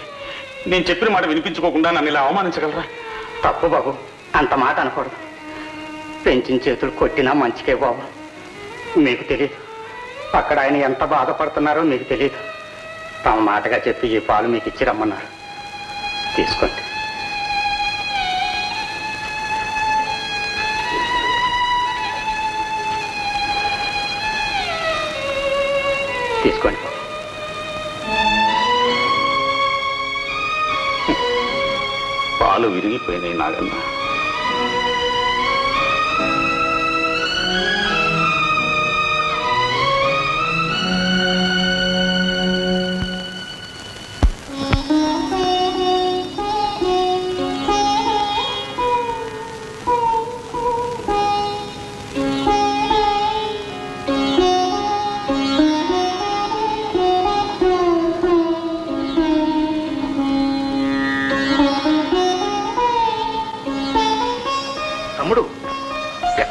నేను చెప్పిన మాట వినిపించుకోకుండా నన్ను ఇలా అవమానించగలరా? తప్పు బాబు. అంత మాట అనకూడదు. పెంచిన చేతులు కొట్టినా మంచికే బాబు. మీకు తెలియదు అక్కడ ఆయన ఎంత బాధపడుతున్నారో మీకు తెలియదు తమ మాటగా చెప్పి ఈ పాలు మీకు ఇచ్చి రమ్మన్నారు. తీసుకోండి. తీసుకోండి కాలు విరిగిపోయినాయి నాగన్నా.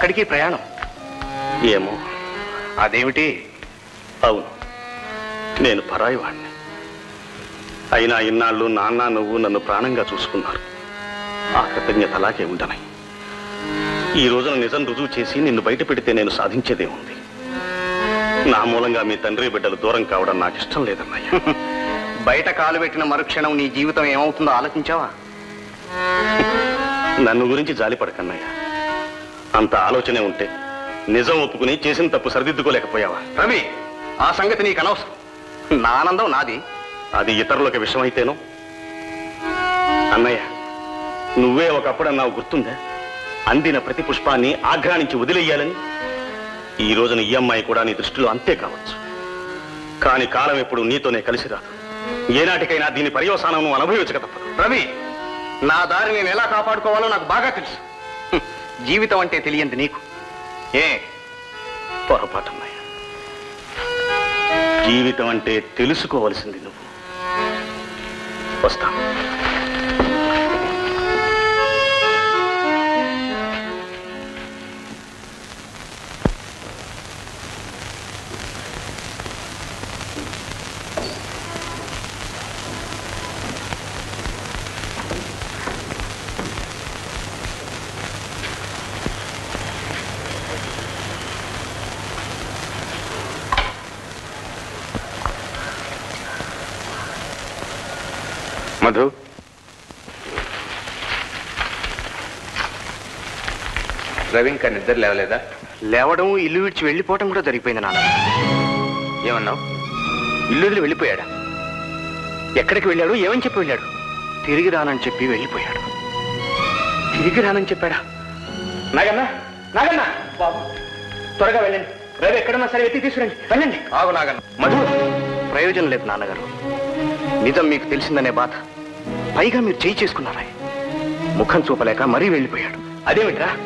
ఎక్కడికి ప్రయాణం. ఏమో? అదేమిటి? అవును. నేను పరాయి వాడిని అయినా ఇన్నాళ్ళు నాన్న నువ్వు నన్ను ప్రాణంగా చూసుకున్నారు. ఆ కృతజ్ఞత అలాగే ఉండనాయి ఈ రోజున నిజం రుజువు చేసి నిన్ను బయట పెడితే నేను సాధించేదే ఉంది. నా మూలంగా మీ తండ్రి బిడ్డలు దూరం కావడం నాకు ఇష్టం లేదన్నయ్య. బయట కాలు పెట్టిన మరుక్షణం నీ జీవితం ఏమవుతుందో ఆలోచించావా? నన్ను గురించి జాలిపడకన్నయ్య. అంత ఆలోచనే ఉంటే నిజం ఒప్పుకుని చేసిన తప్పు సరిదిద్దుకోలేకపోయావా? రవి ఆ సంగతి నీకు అనవసరం. నా ఆనందం నాది. అది ఇతరులకు విషమైతేనో? అన్నయ్య నువ్వే ఒకప్పుడు అన్నావు గుర్తుందా? అందిన ప్రతి పుష్పాన్ని ఆఘ్రానించి వదిలేయాలని? ఈ రోజున ఈ అమ్మాయి కూడా నీ దృష్టిలో అంతే కావచ్చు. కాని కాలం ఎప్పుడు నీతోనే కలిసి రాదు. ఏనాటికైనా దీని పర్యవసానం అనుభవించక తప్పదు. రవి నా దారి నేను ఎలా కాపాడుకోవాలో నాకు బాగా తెలుసు. జీవితం అంటే తెలియంది నీకు. ఏ? పొరపాటున్నాయ? జీవితం అంటే తెలుసుకోవలసింది నువ్వు. వస్తాను. రవి ఇంకా నిద్ర లేవలేదా? లేవడం ఇల్లు విడిచి వెళ్ళిపోవడం కూడా జరిగిపోయింది నాన్న. ఏమన్నావు? ఇల్లు వదిలి వెళ్ళిపోయాడా? ఎక్కడికి వెళ్ళాడు? ఏమని చెప్పి వెళ్ళాడు? తిరిగి రానని చెప్పి వెళ్ళిపోయాడు. తిరిగి రానని చెప్పాడా? నాగన్నా నాగన్నా! బాబు. త్వరగా వెళ్ళండి. రవి ఎక్కడన్నా సరే ఎత్తి తీసుకురండి. వెళ్ళండి. ఆగు నాగన్న. మధు. ప్రయోజనం లేదు నాన్నగారు. నిజం మీకు తెలిసిందనే బాధ. పైగా మీరు చేయి చేసుకున్నారా ముఖం చూపలేక మరీ వెళ్ళిపోయాడు. అదేమిట్రా?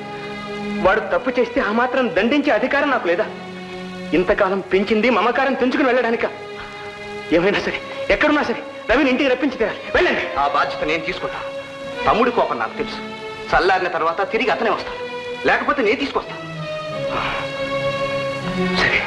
వాడు తప్పు చేస్తే ఆ మాత్రం దండించే అధికారం నాకు లేదా? ఇంతకాలం పెంచింది మమకారం తెంచుకుని వెళ్ళడానిక. ఏమైనా సరే ఎక్కడున్నా సరే రవిని ఇంటికి రప్పించి తీరాలి. వెళ్ళండి. ఆ బాధ్యత నేను తీసుకుంటాను తమ్ముడి కోపం నాకు తెలుసు. చల్లారిన తర్వాత తిరిగి అతనే వస్తాను లేకపోతే నేను తీసుకొస్తాను సరే.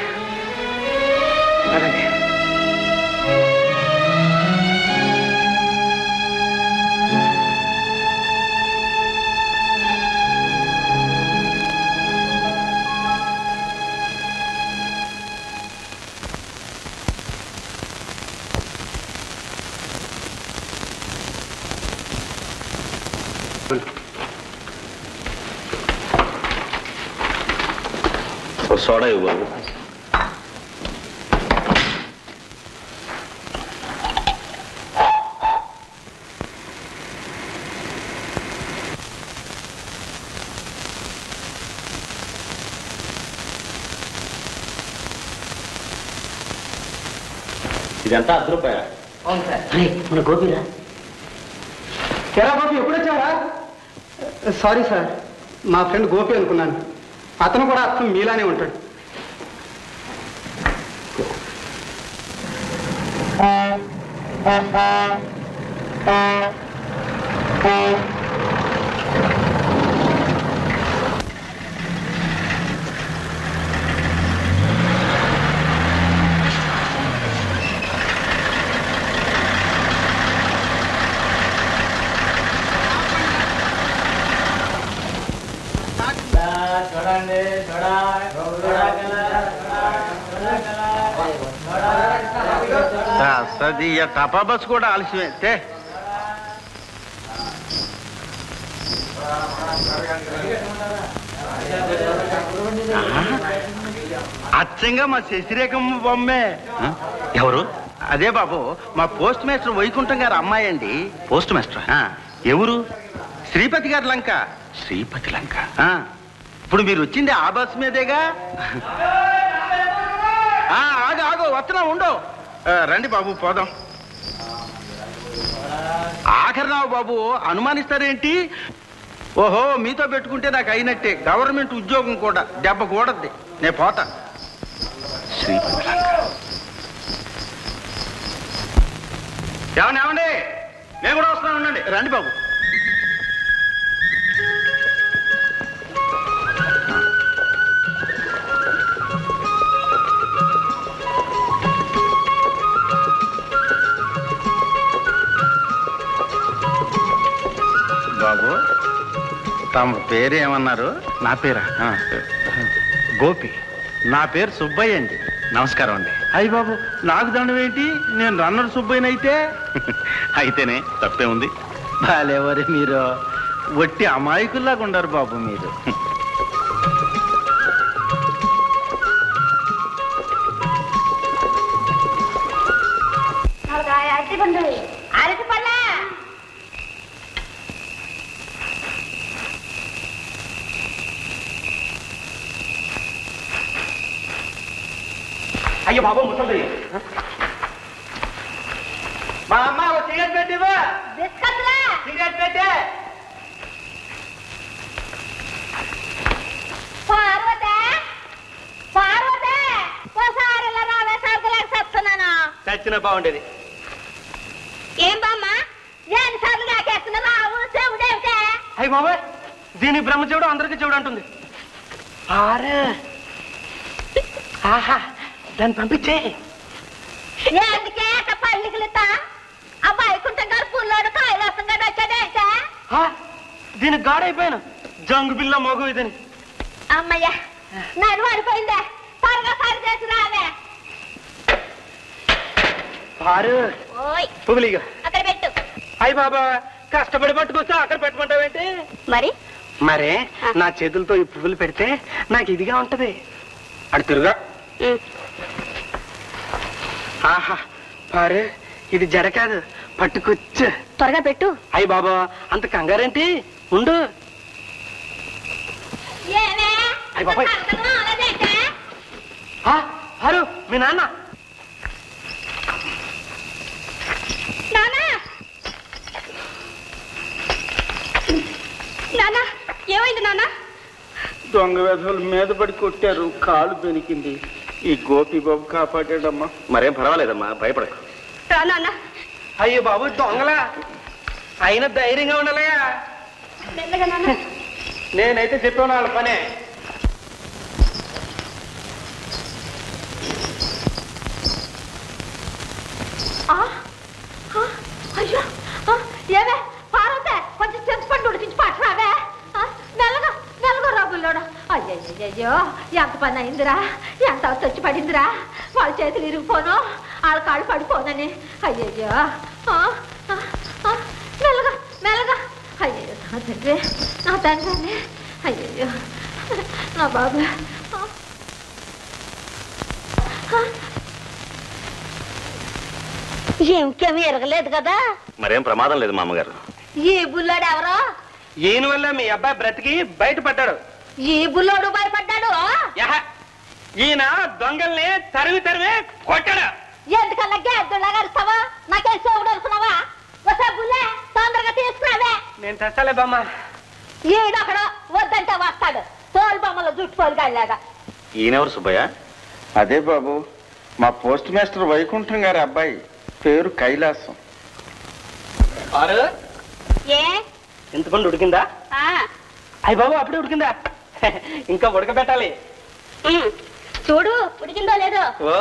ఓ సోడా ఇవ్వు బాబు ఇదంతా అర్ధ రూపాయ మన గోపిరా ఎరా బాబు ఎప్పుడు వచ్చారా సారీ సార్ మా ఫ్రెండ్ గోపి అనుకున్నాను అతను కూడా అర్థం మీలానే ఉంటాడు చూడండి చూడ సది టపా బస్ కూడా ఆలస్యమే. తే. అచ్చంగా మా శశిరేఖమ్మ బొమ్మే. ఎవరు? అదే బాబు మా పోస్ట్ మాస్టర్ వైకుంఠం గారు అమ్మాయి అండి. Post master? ఎవరు? శ్రీపతి గారి లంక. శ్రీపతి లంక? ఇప్పుడు మీరు వచ్చింది ఆ బస్ మీదేగా? ఆగు ఆగు వస్తున్నా ఉండు. ఆ, రండి బాబు పోదాం. ఆఖరినావు బాబు అనుమానిస్తారేంటి? ఓహో మీతో పెట్టుకుంటే నాకు అయినట్టే. గవర్నమెంట్ ఉద్యోగం కూడా దెబ్బ కూడద్ది. నేను పోతా. శ్రీ లంక ఏమండి ఏమండి? నేను కూడా వస్తున్నాను ఉండండి. రండి బాబు. తమ పేరు ఏమన్నారు నా పేరా? గోపి. నా పేరు సుబ్బయ్య అండి. నమస్కారం అండి. అయ్యి బాబు నాకు దండం ఏంటి? నేను రన్నర్ సుబ్బయ్యనైతే అయితేనే తప్పే ఉంది. బాలేవరి మీరు. వట్టి అమాయకుల్లాగా ఉండరు బాబు మీరు. బాబు ముసలి మా అమ్మ ఒక సిగరెట్ పెట్టే. చచ్చిన బాగుండేది. ఏం బామ్మ? ఎన్నిసార్లు నాకేస్తున్నా రావు చెవుడేమిటే? అయ్యి బాబాయ్ దీని బ్రహ్మ చెవుడు అందరికీ చెవుడు అంటుంది ఆరే. ఆహా. దాన్ని పంపించే. ఎందుకే పళ్ళికిలితా ఆ వైకుంఠం గారు పుల్లోడు కైలాసం గారు వచ్చాడేంటే దీనికి గాడైపోయాను. జంగు బిల్ల మగు ఇదని. అమ్మయ్య నన్ను పడిపోయిందే త్వరగా సరి చేసి రావే. పారు. ఓయ్. పువ్వులిగా అక్కడ పెట్టు. అయ్యి బాబా కష్టపడి పట్టుకొస్తే అక్కడ పెట్టమంటావేంటి? మరి? మరే నా చేతులతో ఈ పువ్వులు పెడితే నాకు ఇదిగా ఉంటది. అడు తిరుగా. ఆహా పారు ఇది జడ కాదు పట్టుకొచ్చు. త్వరగా పెట్టు. అయ్యి బాబా అంత కంగారేంటి? ఉండు. ఏమే? అయ్ బాబాయ్. పారు మీ నాన్న. నాన్న! నాన్న ఏమైంది నాన్న? దొంగ వెధవులు మీద పడి కొట్టారు కాలు పెనికింది ఈ గోపి బాబు కాపాడాడమ్మా. మరేం పర్వాలేదమ్మా భయపడకు. అయ్యో బాబు దొంగలా. అయినా ధైర్యంగా ఉండాలయ్యా. నాన్న. నేనైతే చెప్పాను వాళ్ళ పనే. ఆ, ఆ, అయ్యో ఆ, ఏమే? పార్వతే కొంచెం చింతపండు ఉడికించి పట్టరావే మెల్లగా. మెల్లగా రాబుల్లోడు అయ్యయ్యో ఎంత పని అయిందిరా ఎంత వచ్చి పడిందిరా వాళ్ళ చేతులు ఇరిగిపోను వాళ్ళ కాళ్ళు పడిపోనని. అయ్యయ్యో మెల్లగా మెల్లగా. అయ్యయ్యో నా తండ్రి నా తండ్రి. అయ్యయ్యో నా బాబు. ఇంకేమీ ఎరగలేదు కదా? మరేం ప్రమాదం లేదు మామగారు. ఈ బుల్లోడు ఎవరో ఈయన వల్ల మీ అబ్బాయి బ్రతికి బయటపడ్డాడు. ఈ బుల్లోడు భయపడ్డాడు? యహ! ఈయన దొంగల్ని తరివి తరివి కొట్టాడు. ఎందుకల్లా గేద్దులా కలుస్తావా నాకేం సోగుడు అనుకున్నావా? వసా బుల్లే తొందరగా తీసుకురావే. నేను తెచ్చాలే బామ్మ. ఈడొకడు వద్దంటే వస్తాడు. తోలు బొమ్మలు జుట్టుకోలు కాలేగా ఈయనెవరు సుబ్బయ్య? అదే బాబు మా పోస్ట్ మాస్టర్ వైకుంఠం గారి అబ్బాయి. పేరు కైలాసం. ఆరు ఏ? చింతపండు ఉడికిందా? ఆ, అయ్యి బాబు అప్పుడే ఉడికిందా? ఇంకా ఉడకబెట్టాలి. చూడు ఉడికిందో లేదో. ఓ.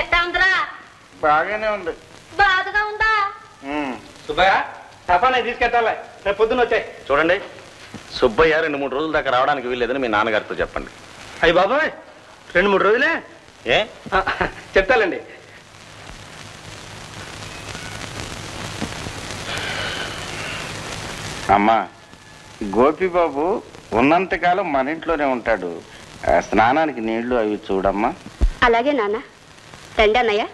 ఎట్టా ఉందిరా? బాగానే ఉంది. బాధగా ఉందా. సుబ్బయ్య తపానే తీసుకెట్టాలి రేపు పొద్దున్న వచ్చాయి. చూడండి. సుబ్బయ్య రెండు మూడు రోజుల దాకా రావడానికి వీల్లేదని మీ నాన్నగారితో చెప్పండి. అయ్యి బాబాయ్ రెండు మూడు రోజులే? ఏ? చెప్తాలండి. అమ్మా గోపిబాబు ఉన్నంతకాలం మన ఇంట్లోనే ఉంటాడు. స్నానానికి నీళ్ళు అవి చూడమ్మా. అలాగే నాన్న. రండి అన్నయ్య.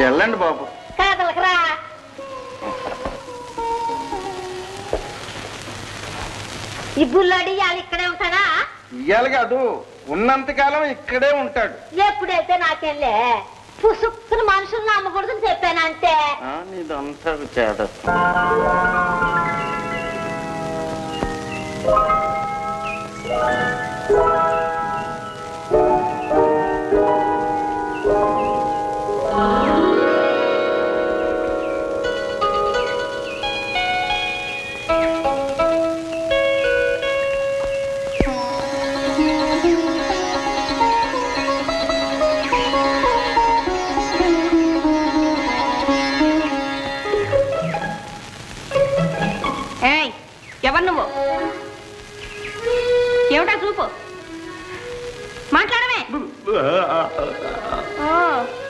వెళ్ళండి బాబు. కాదలకరా. ఈ బుల్లాడి ఇవాళ ఇక్కడే ఉంటాడా? ఇయ్యాలి కాదు ఉన్నంతకాలం ఇక్కడే ఉంటాడు. ఎప్పుడైతే నాకెళ్ళే పుసుక్కుని మనుషులు నమ్మకూడదని చెప్పాను అంతే. నీదంతా చేదస్తా ఏయ్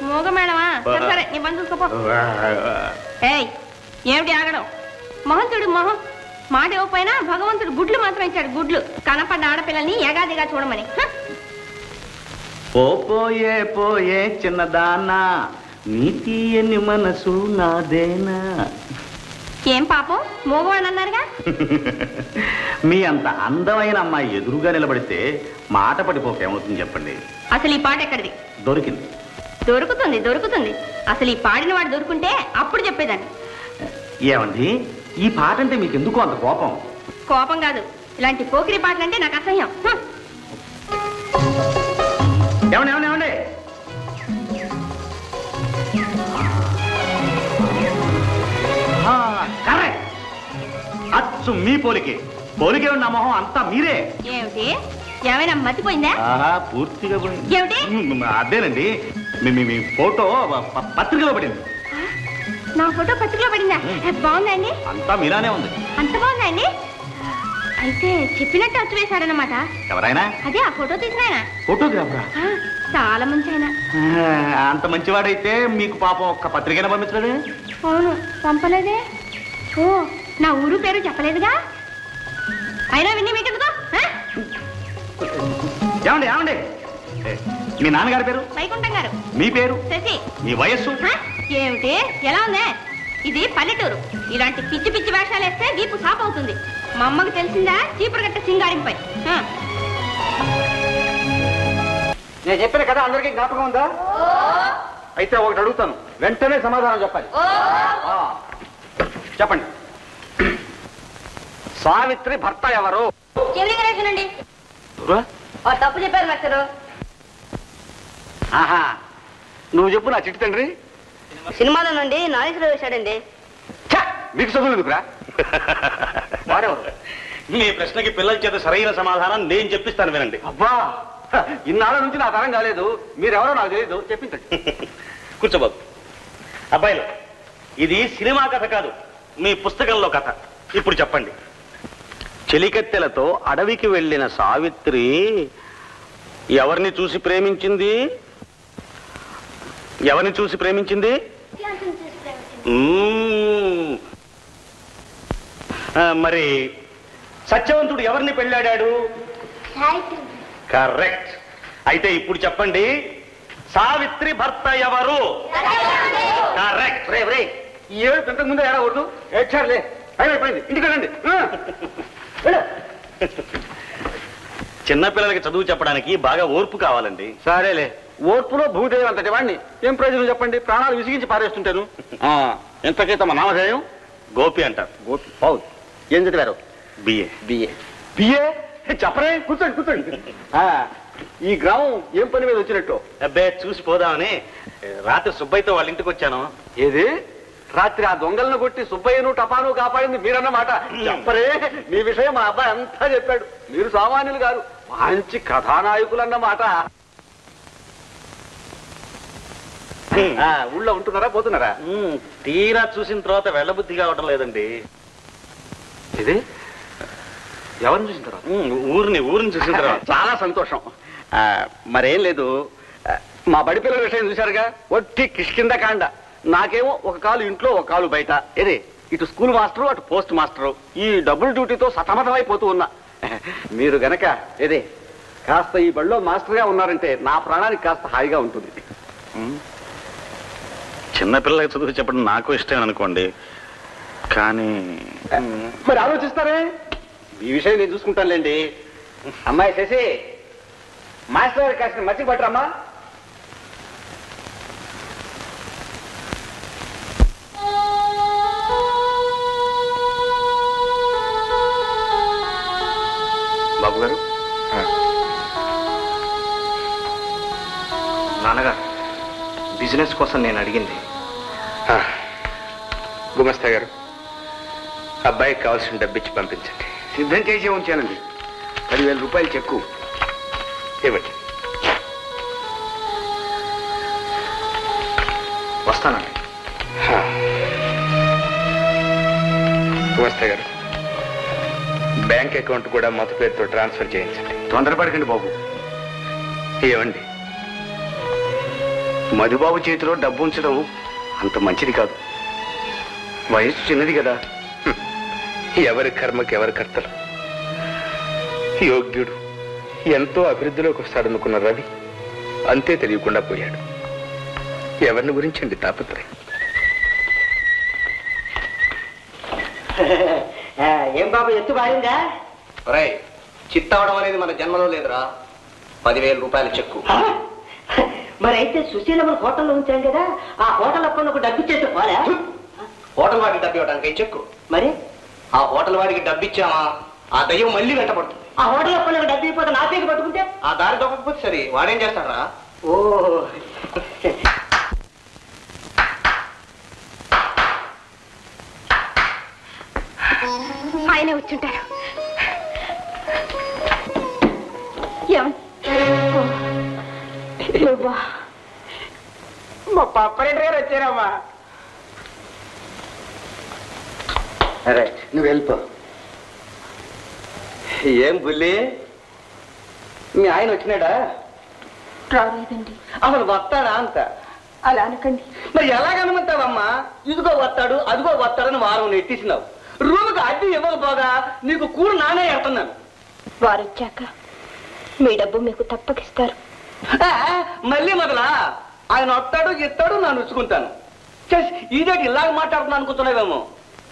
మూగ మేడమా సరే సరే నీ పని చూసుకోపో ఏయ్ ఏమిటి ఆగడం? మొహం చూడు మొహం మాట ఇవ్వకపోయినా భగవంతుడు గుడ్లు మాత్రం ఇచ్చాడు గుడ్లు. కనపడ్డ ఆడపిల్లల్ని ఎగాదిగా చూడమని. పోయే పోయే చిన్నదానా. నీ తీయని మనసు నాదేనా? ఏం పాపం? మూగవాడు అన్నారుగా మీ అంత అందమైన అమ్మాయి ఎదురుగా నిలబడితే మాట పడిపోక ఏమవుతుంది చెప్పండి? అసలు ఈ పాట ఎక్కడిది? దొరికింది. దొరుకుతుంది దొరుకుతుంది. అసలు ఈ పాడిన వాడు దొరుకుంటే అప్పుడు చెప్పేదాన్ని. ఏమండి? ఈ పాట అంటే మీకు ఎందుకు అంత కోపం? కోపం కాదు. ఇలాంటి పోకిరి పాటలంటే నాకు అసహ్యం! ఏమండి ఏమండి ఏమండి? కరెక్ట్ అచ్చు మీ పోలికే. పోలికే ఉన్న మొహం అంతా మీరే. ఏమిటి? ఏమైనా మతిపోయిందా? ఆహా పూర్తిగా పోయింది. ఏమిటి? మ్, అదేనండి. మీ మీ- మీ ఫోటో ప- పత్రికలో పడింది. నా ఫోటో పత్రికలో పడిందా? బాగుందా అండి? అంతా మీరానే ఉంది. అంత బాగుందా అండి? అయితే చెప్పినట్టు వచ్చి వేశారనమాట ఎవరైనా అదే ఆ ఫోటో తీసిన ఆయన ఫోటోగ్రాఫరా? ఆ, చాలా మంచి ఆయన అంత మంచివాడైతే మీకు పాపం ఒక్క పత్రికైనా పంపించలేదే అవును పంపలేదే. ఓ నా ఊరు పేరు చెప్పలేదుగా? అయినా విన్ని మీకెందుకు? ఆ? ఏమండి ఏమండి? ఏ, మీ నాన్నగారి పేరు? వైకుంఠం గారు. మీ పేరు? శశి. మీ వయస్సు? ఆ? ఏమిటి? ఎలా ఉందే? ఇది పల్లెటూరు. ఇలాంటి పిచ్చి పిచ్చి వేషాలు వేస్తే దీపు సాప్ అవుతుంది. మా అమ్మకు తెలిసిందా? చీపురు గట్ట సింగారింపై. నేను చెప్పిన కదా అందరికీ జ్ఞాపకం ఉందా? అయితే ఒకటి అడుగుతాను. వెంటనే సమాధానం చెప్పాలి. చెప్పండి. సావిత్రి భర్త ఎవరు? తప్పు చెప్పారు ఆహా. నువ్వు చెప్పు నా చిట్టి తండ్రి. సినిమాలో నుండి నాగేశ్వరరావు వేశాడండి ఛ! మీకు చదువు ఎందుకురా వారెవరు? మీ ప్రశ్నకి పిల్లల చేత సరైన సమాధానం నేను చెప్పిస్తాను వినండి. అబ్బా! ఇన్నాళ్ళ నుంచి నా తరం కాలేదు. మీరెవరో నాకు తెలియదు చెప్పించండి. కూర్చోబాబు. అబ్బాయిలు ఇది సినిమా కథ కాదు మీ పుస్తకంలో కథ. ఇప్పుడు చెప్పండి. చెలికత్తెలతో అడవికి వెళ్ళిన సావిత్రి ఎవరిని చూసి ప్రేమించింది? ఎవరిని చూసి ప్రేమించింది? మ్మ్. ఆ, మరి సత్యవంతుడు ఎవరిని పెళ్ళాడాడు? కరెక్ట్. అయితే ఇప్పుడు చెప్పండి. సావిత్రి భర్త ఎవరు? కరెక్ట్. రే రే ఈ ఏడు ఇంతకు ముందే ఏడవద్దు ఏడ్చారులే టైం అయిపోయింది. ఇంటికి వెళ్ళండి. ఆ. వెళ్ళు. చిన్నపిల్లలకి చదువు చెప్పడానికి బాగా ఓర్పు కావాలండి. సరేలే. ఓర్పులో భూదేవి అంతటి వాడిని ఏం ప్రయోజనం చెప్పండి? ప్రాణాలు విసిగించి పారేస్తుంటాను. ఆ, ఎంతకీ తమ నామధేయం? గోపి అంటారు. గోపి అవును ఏం చదివారు? బిఏ బిఏ బిఏ చెప్పరే కూర్చోండి కూర్చోండి. ఈ గ్రామం ఏం పని మీద వచ్చినట్టు? అబ్బే చూసి పోదామని. రాత్రి సుబ్బయ్యతో వాళ్ళ ఇంటికి వచ్చాను. ఏది? రాత్రి ఆ దొంగలను కొట్టి సుబ్బయ్యను టపాను కాపాడింది మీరన్నమాట. చెప్పరే మీ విషయం మా అబ్బాయి అంతా చెప్పాడు. మీరు సామాన్యులు గారు మంచి కథానాయకులు ఆ, ఊళ్ళో ఉంటున్నారా పోతున్నారా? తీరా చూసిన తర్వాత వెళ్ళబుద్ధి కావటం లేదండి. ఇది? ఎవరిని చూసిన తర్వాత? ఊరిని ఊరిని చూసిన తర్వాత. చాలా సంతోషం. మరేం లేదు. మా బడి పిల్లల విషయం చూశారుగా? ఒట్టి కిష్కింద నాకేమో ఒక కాలు ఇంట్లో ఒక కాలు బయట. ఏదే? ఇటు స్కూల్ మాస్టరు అటు పోస్ట్ మాస్టరు. ఈ డబుల్ డ్యూటీతో సతమతమైపోతూ ఉన్నా. మీరు గనక ఏదే? కాస్త ఈ బడిలో మాస్టర్గా ఉన్నారంటే నా ప్రాణానికి కాస్త హాయిగా ఉంటుంది. చిన్నపిల్లలకి చదువు చెప్పడం నాకు ఇష్టం అనుకోండి. కానీ మరి ఆలోచిస్తారే? ఈ విషయం నేను చూసుకుంటానులేండి. అమ్మాయి శశి మాస్టర్ గారికి కాసిన మజ్జిగ పట్టరమ్మా బాబు గారు నాన్నగారు బిజినెస్ కోసం నేను అడిగింది. గుమస్తా గారు అబ్బాయికి కావాల్సిన డబ్బిచ్చి పంపించండి. సిద్ధం చేసి ఉంచానండి. పదివేల రూపాయలు చెక్కు. ఇవ్వండి. వస్తానండి. గుమస్తా గారు బ్యాంక్ అకౌంట్ కూడా మొదటి పేరుతో ట్రాన్స్ఫర్ చేయించండి. తొందరపడకండి బాబు. ఏమండి? మధుబాబు చేతిలో డబ్బు ఉంచడం అంత మంచిది కాదు. వయసు చిన్నది కదా. ఎవరి కర్మకి ఎవరి కర్తలు? యోగ్యుడు ఎంతో అభివృద్ధిలోకి వస్తాడనుకున్న రవి అంతే తెలియకుండా పోయాడు. ఎవరిని గురించండి తాపత్రయం? ఆ, ఏం బాబు ఎత్తు బారిందా చిత్తవడం అనేది మన జన్మలో లేదురా. పదివేల రూపాయల చెక్కు. ఆ? మరి అయితే సుశీలమ్మ హోటల్లో ఉంచాం కదా ఆ హోటల్ అప్పుడు ఒక డబ్బు ఇచ్చేస్తే పోలే హోటల్ వాడికి డబ్బు ఇవ్వడానికి చెక్కు మరి? ఆ హోటల్ వాడికి డబ్బు ఇచ్చామా? ఆ దయ్యం మళ్ళీ వెంటపడుతుంది ఆ హోటల్ అప్పుడు డబ్బు ఇవ్వకపోతే నా పేరు పట్టుకుంటే? ఆ దారి దొక్కకపోతే సరే వాడేం చేస్తాడరా? ఓ. ఆయనే వచ్చుంటారు. ఏమండి? నువ్వా మా పప్పరెడ్డి గారు వచ్చారమ్మా. అరే నువ్వు వెళ్ళిపో. ఏం బుల్లి? మీ ఆయన వచ్చినాడా? రాలేదండి. అసలు వస్తాడా అంత? అలా అనకండి. మరి ఎలాగనుమంటావమ్మా ఇదిగో వస్తాడు అదిగో వస్తాడని వారం నెట్టేసినావు రూముకు అద్దె ఇవ్వకపోగా నీకు కూడు నానే ఎడుతున్నాను. వారు వచ్చాక మీ డబ్బు మీకు తప్పకిస్తారు. మళ్ళీ మొదలా? ఆయన వస్తాడు ఇస్తాడు నన్ను ఉంచుకుంటాను. చేసి ఇలాగ మాట్లాడుతున్నాను అనుకుంటున్నావేమో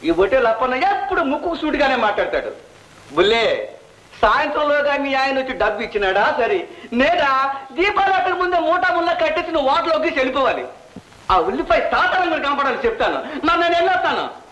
ఈ బొట్టే లప్పన్నయ్య ఎప్పుడు ముక్కు సూటిగానే మాట్లాడతాడు. బుల్లే సాయంత్రంలోగా మీ ఆయన వచ్చి డబ్బు ఇచ్చినాడా? సరే. నేరా దీపావళి ముందే మూటా ముళ్ళ కట్టేసి నువ్వు వాటిలోకి వెళ్ళిపోవాలి. ఆ ఉల్లిపాయ తాతరం మీరు కనపడాలి చెప్తాను. మరి నేను వెళ్ళొస్తాను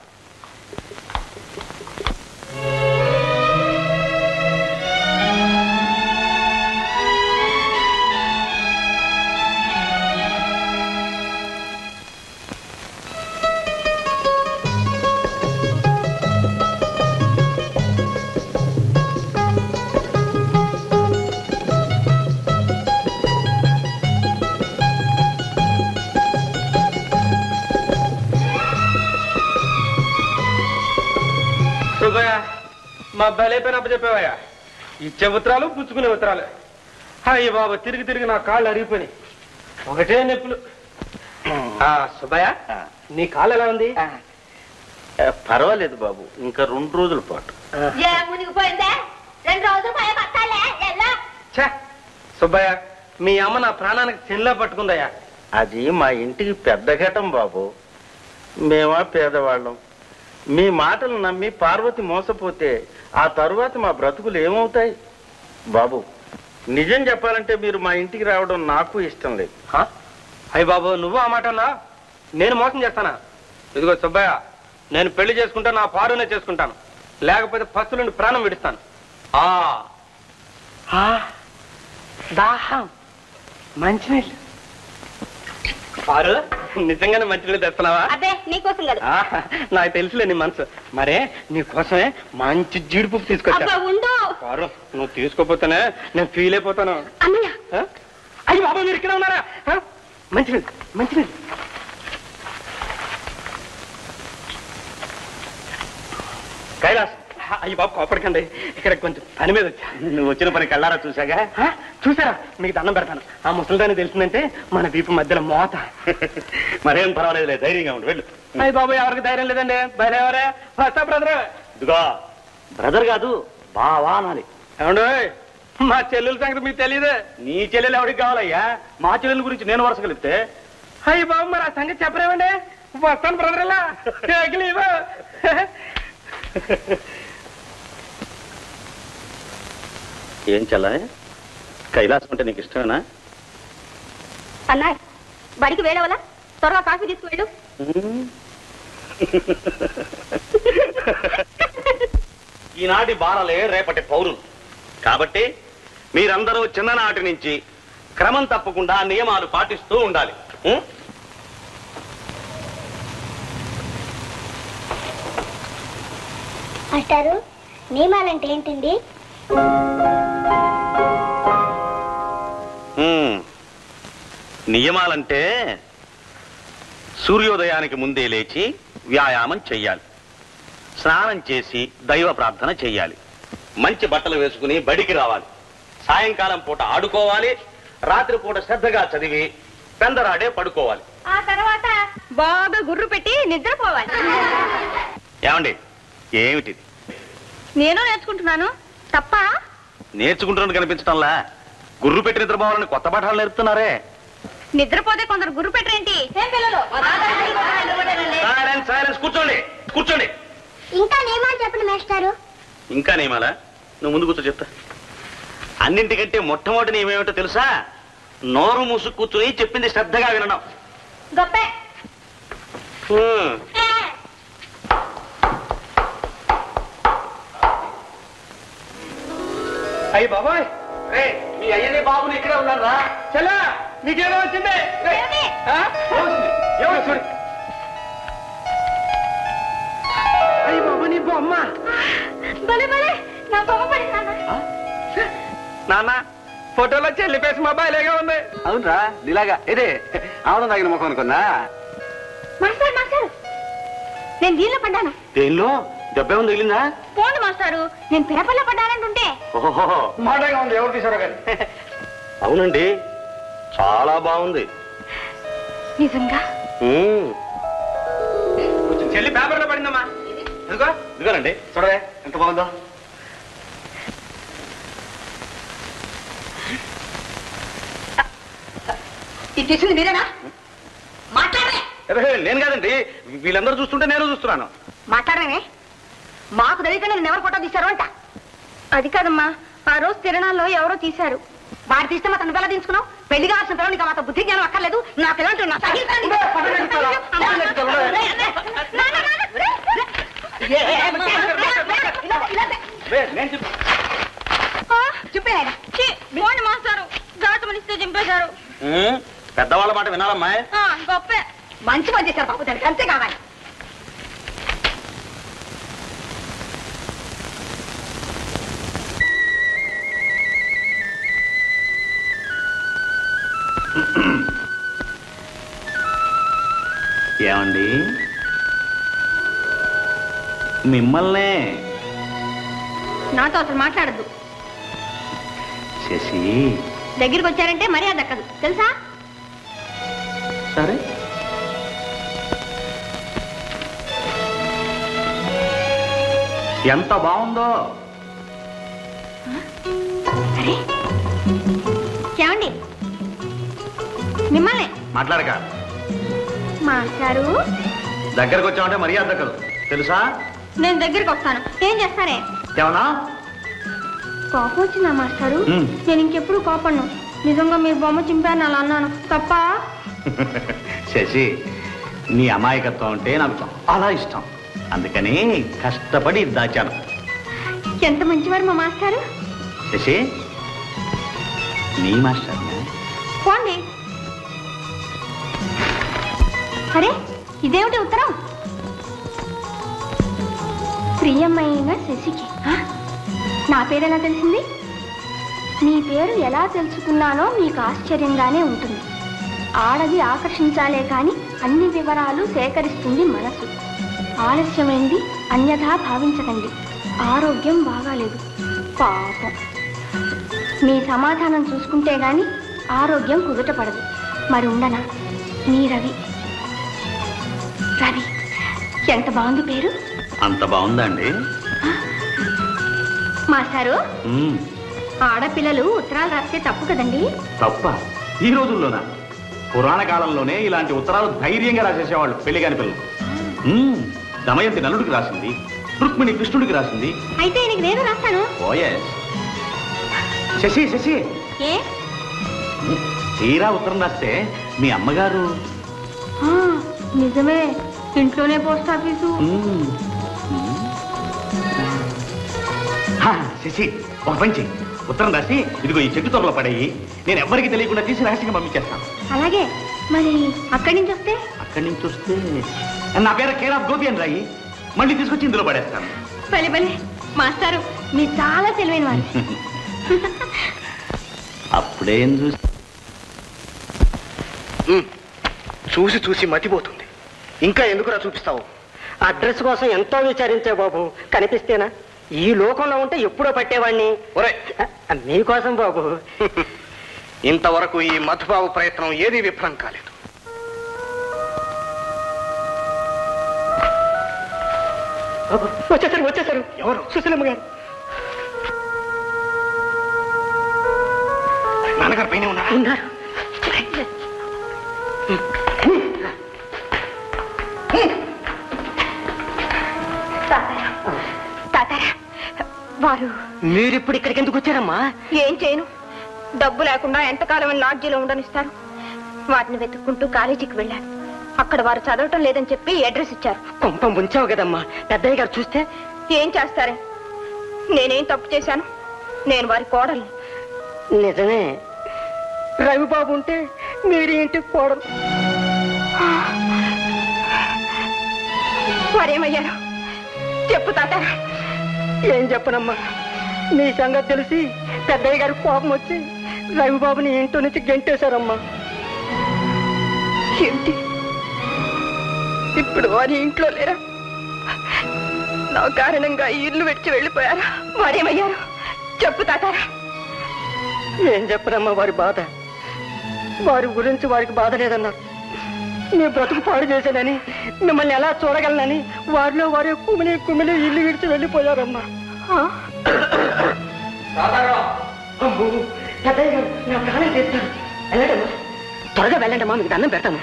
మా బలే పైన చెప్పావయ్యా ఇచ్చే ఉత్తరాలు పుచ్చుకునే ఉత్తరాలు. అయ్యి బాబు తిరిగి తిరిగి నా కాళ్ళు అరిగిపోయినాయి. ఒకటే నొప్పులు. ఆ, సుబ్బయ్య నీ కాళ్ళు ఎలా ఉంది? పర్వాలేదు బాబు ఇంకా రెండు రోజుల పాటు. ఏ మునిగిపోయిందే? రెండు రోజులు భయ పట్టాలే ఎలా ఛే సుబ్బయ్య మీ అమ్మ నా ప్రాణానికి చెల్లా పట్టుకుందయ్యా. అది మా ఇంటికి పెద్ద ఘటం బాబు. మేమా పేదవాళ్ళం. మీ మాటలు నమ్మి పార్వతి మోసపోతే ఆ తరువాత మా బ్రతుకులు ఏమవుతాయి? బాబు నిజం చెప్పాలంటే మీరు మా ఇంటికి రావడం నాకు ఇష్టం లేదు. హా? అయ్య బాబు నువ్వు ఆ మాట అన్నా నేను మోసం చేస్తానా? ఇదిగో సుబ్బయ్య నేను పెళ్ళి చేసుకుంటా నా పారునే చేసుకుంటాను. లేకపోతే పస్తులుండి ప్రాణం విడుస్తాను. ఆ. ఆ, దాహం. మంచినీళ్ళు. పారు నిజంగానే మంచినీళ్ళు తెస్తున్నావా? అదే నీకోసం కదా. ఆ, నాకు తెలుసులే నీ మనసు. మరే నీ కోసమే మంచి జీడిపప్పు తీసుకొచ్చా అబ్బా ఉండు. పారు నువ్వు తీసుకోపోతేనే నేను ఫీల్ అయిపోతాను. అన్నయ్య. ఆ? అయ్యి బాబా మీరు ఇక్కడ ఉన్నారా? ఆ? మంచినీళ్ళు మంచినీళ్ళు కైలాస్ అయ్యి బాబు కోపడకండి. ఇక్కడ కొంచెం పని మీద వచ్చా. నువ్వు వచ్చిన పని కళ్ళారా చూసాగా చూసారా మీకు దండం పెడతాను. ఆ ముసలిదాన్ని తెలిసిందంటే మన వీపు మధ్యలో మోత. మరేం పర్వాలేదులే ధైర్యంగా ఉండు వెళ్ళు. అయ్యి బాబు ఎవరికి ధైర్యం లేదండి? భలే ఎవరే? వస్తా బ్రదర్. ఇదిగో బ్రదర్ కాదు బావా అనాలి. ఏమండు? మా చెల్లెల సంగతి మీకు తెలియదు నీ చెల్లెలు ఎవరికి కావాలయ్యా? మా చెల్లెల గురించి నేను వరుస కలిపితే? అయ్యి బాబు మరి ఆ సంగతి చెప్పరేమండి? వస్తాను బ్రదర్ ఇలా. ఏం చల్ల? కైలాసం అంటే నీకు ఇష్టమేనా? అన్నా బడికి వేడవలా? త్వరగా కాఫీ తీసుకువెళ్ళు. ఈనాటి బాలలే రేపటి పౌరులు. కాబట్టి మీరందరూ చిన్ననాటి నుంచి క్రమం తప్పకుండా నియమాలు పాటిస్తూ ఉండాలి? మాస్టారు నియమాలంటే ఏంటండి. నియమాలంటే సూర్యోదయానికి ముందే లేచి వ్యాయామం చెయ్యాలి. స్నానం చేసి దైవ ప్రార్థన చెయ్యాలి. మంచి బట్టలు వేసుకుని బడికి రావాలి. సాయంకాలం పూట ఆడుకోవాలి. రాత్రి పూట శ్రద్ధగా చదివి పెందరాడే పడుకోవాలి. ఆ తర్వాత బాగా గుర్రు పెట్టి నిద్రపోవాలి. ఏమండి? ఏమిటిది? నేను నేర్చుకుంటున్నాను. తప్ప? నేర్చుకుంటున్నట్టు కనిపించడంలా గుర్రు పెట్టి నిద్రపోవాలని కొత్త పాఠాలు నేర్పుతున్నారే. నిద్రపోతే కొందరు గుర్రు పెట్టరేంటి? సైలెన్స్ సైలెన్స్ కూర్చోండి కూర్చోండి. ఇంకా నియమాలు చెప్పండి మాస్టారు. ఇంకా నియమాలా? నువ్వు ముందు కూర్చో చెప్తా. అన్నింటికంటే మొట్టమొదటి నియమం ఏమిటో తెలుసా? నోరు మూసు కూర్చుని చెప్పింది శ్రద్ధగా వినడం. గొప్పే. అయ్యి బాబాయ్! రేయ్, మీ అయ్యని బాబుని ఇక్కడే ఉన్నారా చెల్లా నీకేదో వచ్చింది? ఎవరు చూడు. అయ్యి బాబు నీ బొమ్మ. నాన్న. నాన్న ఫోటోలో చెల్లి పేసి మా బాయిలేగా ఉంది. అవునరా ఇలాగా ఇదే ఆవును తగిన ముఖం అనుకున్నా? Master master. నేను దీనిలో పడ్డాను. దేనిలో? దెబ్బ ఏమైనా తగిలిందా పోండి మాస్టారు నేను పేపర్లో పడ్డానంటుంటే. ఓహో మాటగా ఉంది ఎవరు తీసారో కానీ. అవునండి చాలా బాగుంది. నిజంగా? హ్మ్. కొంచెం చెల్లి పేపర్లో పడిందమ్మా. ఇదిగో ఇదిగోనండి. చూడవే ఎంత బాగుందో. ఇది తీసింది మీరేనా? మాట్లాడమే అరే, నేను కాదండి వీళ్ళందరూ చూస్తుంటే నేను చూస్తున్నాను. మాట్లాడమే మాకు తెలియక నేను ఎవరు ఫోటో తీశారు అంట అది కాదమ్మా ఆ రోజు తిరణాల్లో ఎవరో తీశారు వాడు తీస్తే మా తన పిల్ల దించుకున్నావు పెళ్ళి కావాల్సిన పిల్లలు నీకు మాత బుద్ధి జ్ఞానం అక్కర్లేదు నా పిల్లలు నా మాస్టారు చింపేశారు. పెద్దవాళ్ళ మాట వినాలమ్మా ఆ, గొప్పే మంచి పని చేశారు బాబు దానికి అంతే కావాలి ఏమండి? మిమ్మల్నే. నాతో అసలు మాట్లాడద్దు. శశి. దగ్గరికి వచ్చారంటే మర్యాద దక్కదు తెలుసా? సరే. ఎంత బాగుందో. ఏమండి మిమ్మల్ని మాట్లాడక. మాస్టారు దగ్గరకు వచ్చామంటే మర్యాద దక్కదు తెలుసా? నేను దగ్గరికి వస్తాను. ఏం చేస్తారే? ఏమన్నా? కోపం వచ్చిందా మాస్టారు? మ్. నేను ఇంకెప్పుడు కోపడ్ను. నిజంగా మీరు బొమ్మ చింపాను అలా అన్నాను. తప్ప? శశి నీ అమాయకత్వం అంటే నాకు చాలా ఇష్టం. అందుకని కష్టపడి ఇది దాచాను. ఎంత మంచివారు మా మాస్టారు? శశి నీ మాస్టర్ పోండి. అరే ఇదేమిటి ఉత్తరం? ప్రియమైన శశికి. ఆ? నా పేరెలా తెలిసింది? మీ పేరు ఎలా తెలుసుకున్నానో మీకు ఆశ్చర్యంగానే ఉంటుంది. ఆడది ఆకర్షించాలే కాని అన్ని వివరాలు సేకరిస్తుంది మనసు. ఆలస్యమైంది అన్యథా భావించకండి. ఆరోగ్యం బాగాలేదు. పాపం. మీ సమాధానం చూసుకుంటే గాని ఆరోగ్యం కుదుటపడదు మరి ఉండనా మీ రవి. రవి ఎంత బాగుంది పేరు? అంత బాగుందండి. మాస్టారు. ఆడపిల్లలు ఉత్తరాలు రాస్తే తప్పు కదండి? తప్ప ఈ రోజుల్లోనా? పురాణ కాలంలోనే ఇలాంటి ఉత్తరాలు ధైర్యంగా రాసేసేవాళ్ళు పెళ్ళి కాని పిల్లలు. దమయంతి నలుడికి రాసింది రుక్మిణి కృష్ణుడికి రాసింది. అయితే నీకు నేను రాస్తాను. ఓఎస్ శశి శశి. ఏ? తీరా ఉత్తరం రాస్తే మీ అమ్మగారు? నిజమే. ఇంట్లోనే పోస్ట్ ఆఫీసు శశి ఒక పంచి ఉత్తరం రాసి ఇదిగో ఈ చెట్టు త్వరలో పడేయి. నేను ఎవ్వరికి తెలియకుండా తీసి రహస్యంగా పంపించేస్తాను. అలాగే. మరి అక్కడి నుంచి వస్తే? అక్కడి నుంచి వస్తే నా పేరు కేర్ ఆఫ్ గోపి అని రాయి. మళ్ళీ తీసుకొచ్చి ఇందులో పడేస్తాను. భలే భలే. మాస్టారు మీరు చాలా తెలివైన వారు. అప్పుడేం చూసి చూసి చూసి మతిపోతుంది. ఇంకా ఎందుకురా చూపిస్తావు? అడ్రస్ కోసం ఎంతో విచారించే బాబు కనిపిస్తేనా? ఈ లోకంలో ఉంటే ఎప్పుడో పట్టేవాడిని ఒరే! మీకోసం బాబు. ఇంతవరకు ఈ మధుబాబు ప్రయత్నం ఏదీ విఫలం కాలేదు. వచ్చేసారు వచ్చేసారు. ఎవరు? సుశీలమ్మ గారు. నాన్నగారు పైన ఉన్నారా. ఉన్నారు. వారు. మీరిప్పుడు ఇక్కడికి ఎందుకు వచ్చారమ్మా? ఏం చేయను? డబ్బు లేకుండా ఎంతకాలం లాడ్జీలో ఉండనిస్తారు. వాటిని వెతుక్కుంటూ కాలేజీకి వెళ్ళాను అక్కడ వారు చదవటం లేదని చెప్పి అడ్రస్ ఇచ్చారు. కొంపం ఉంచావు కదమ్మా. పెద్దయ్య గారు చూస్తే? ఏం చేస్తారే? నేనేం తప్పు చేశాను? నేను వారి కోడలు నిజమే. రవిబాబు ఉంటే మీరు ఇంటికి పోవడం. వారేమయ్యారు? చెప్పు తాతారా ఏం చెప్పనమ్మా? నీ సంగతి తెలిసి పెద్దయ్య గారికి కోపం వచ్చి రవిబాబుని ఇంట్లో నుంచి గెంటేశారమ్మా. ఏంటి? ఇప్పుడు వారి ఇంట్లో లేరా? నా కారణంగా ఇల్లు విడిచి వెళ్ళిపోయారా? వారేమయ్యారు? చెప్పు తాతారా. ఏం చెప్పనమ్మా వారి బాధ? వారి గురించి వారికి బాధ లేదన్నారు. మీ బ్రతుకు పాడు చేశానని మిమ్మల్ని ఎలా చూడగలనని వారిలో వారి కుమిలి కుమిలి ఇల్లు విడిచి వెళ్ళిపోయారమ్మా. పెద్దయ్య గారు నా ప్రాణం తీస్తారు వెళ్ళడమ్మా. త్వరగా వెళ్ళండమ్మా మీకు దండం పెడతాను.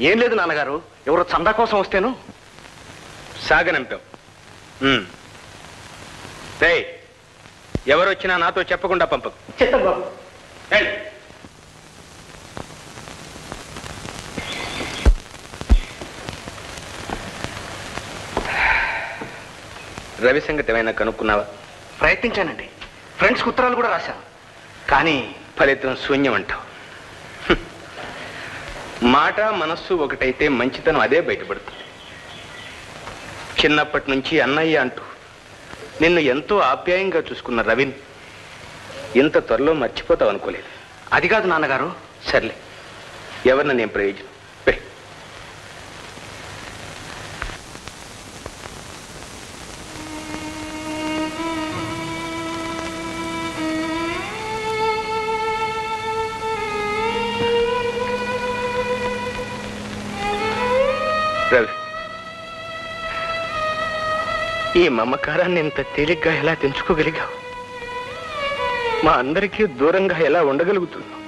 ఏం లేదు నాన్నగారు. ఎవరో చందా కోసం వస్తేను. సాగనంపావు ఉమ్. రేయ్ ఎవరు వచ్చినా నాతో చెప్పకుండా పంపకు. చిత్తం బాబు. వెళ్ళు. రవి సంగతి ఏమైనా కనుక్కున్నావా? ప్రయత్నించానండి. ఫ్రెండ్స్కి ఉత్తరాలు కూడా రాశాను. కానీ ఫలితం శూన్యం అంటావు. మాట మనస్సు ఒకటైతే మంచితనం అదే బయటపడుతుంది. చిన్నప్పటి నుంచి అన్నయ్య అంటూ నిన్ను ఎంతో ఆప్యాయంగా చూసుకున్న రవిని ఇంత త్వరలో మర్చిపోతావు అనుకోలేదు అది కాదు నాన్నగారు. సర్లే ఎవరిని నేను ప్రయోజనం ఈ మమకారాన్ని ఇంత తేలిగ్గా ఎలా తెంచుకోగలిగావు? మా అందరికీ దూరంగా ఎలా ఉండగలుగుతున్నావు?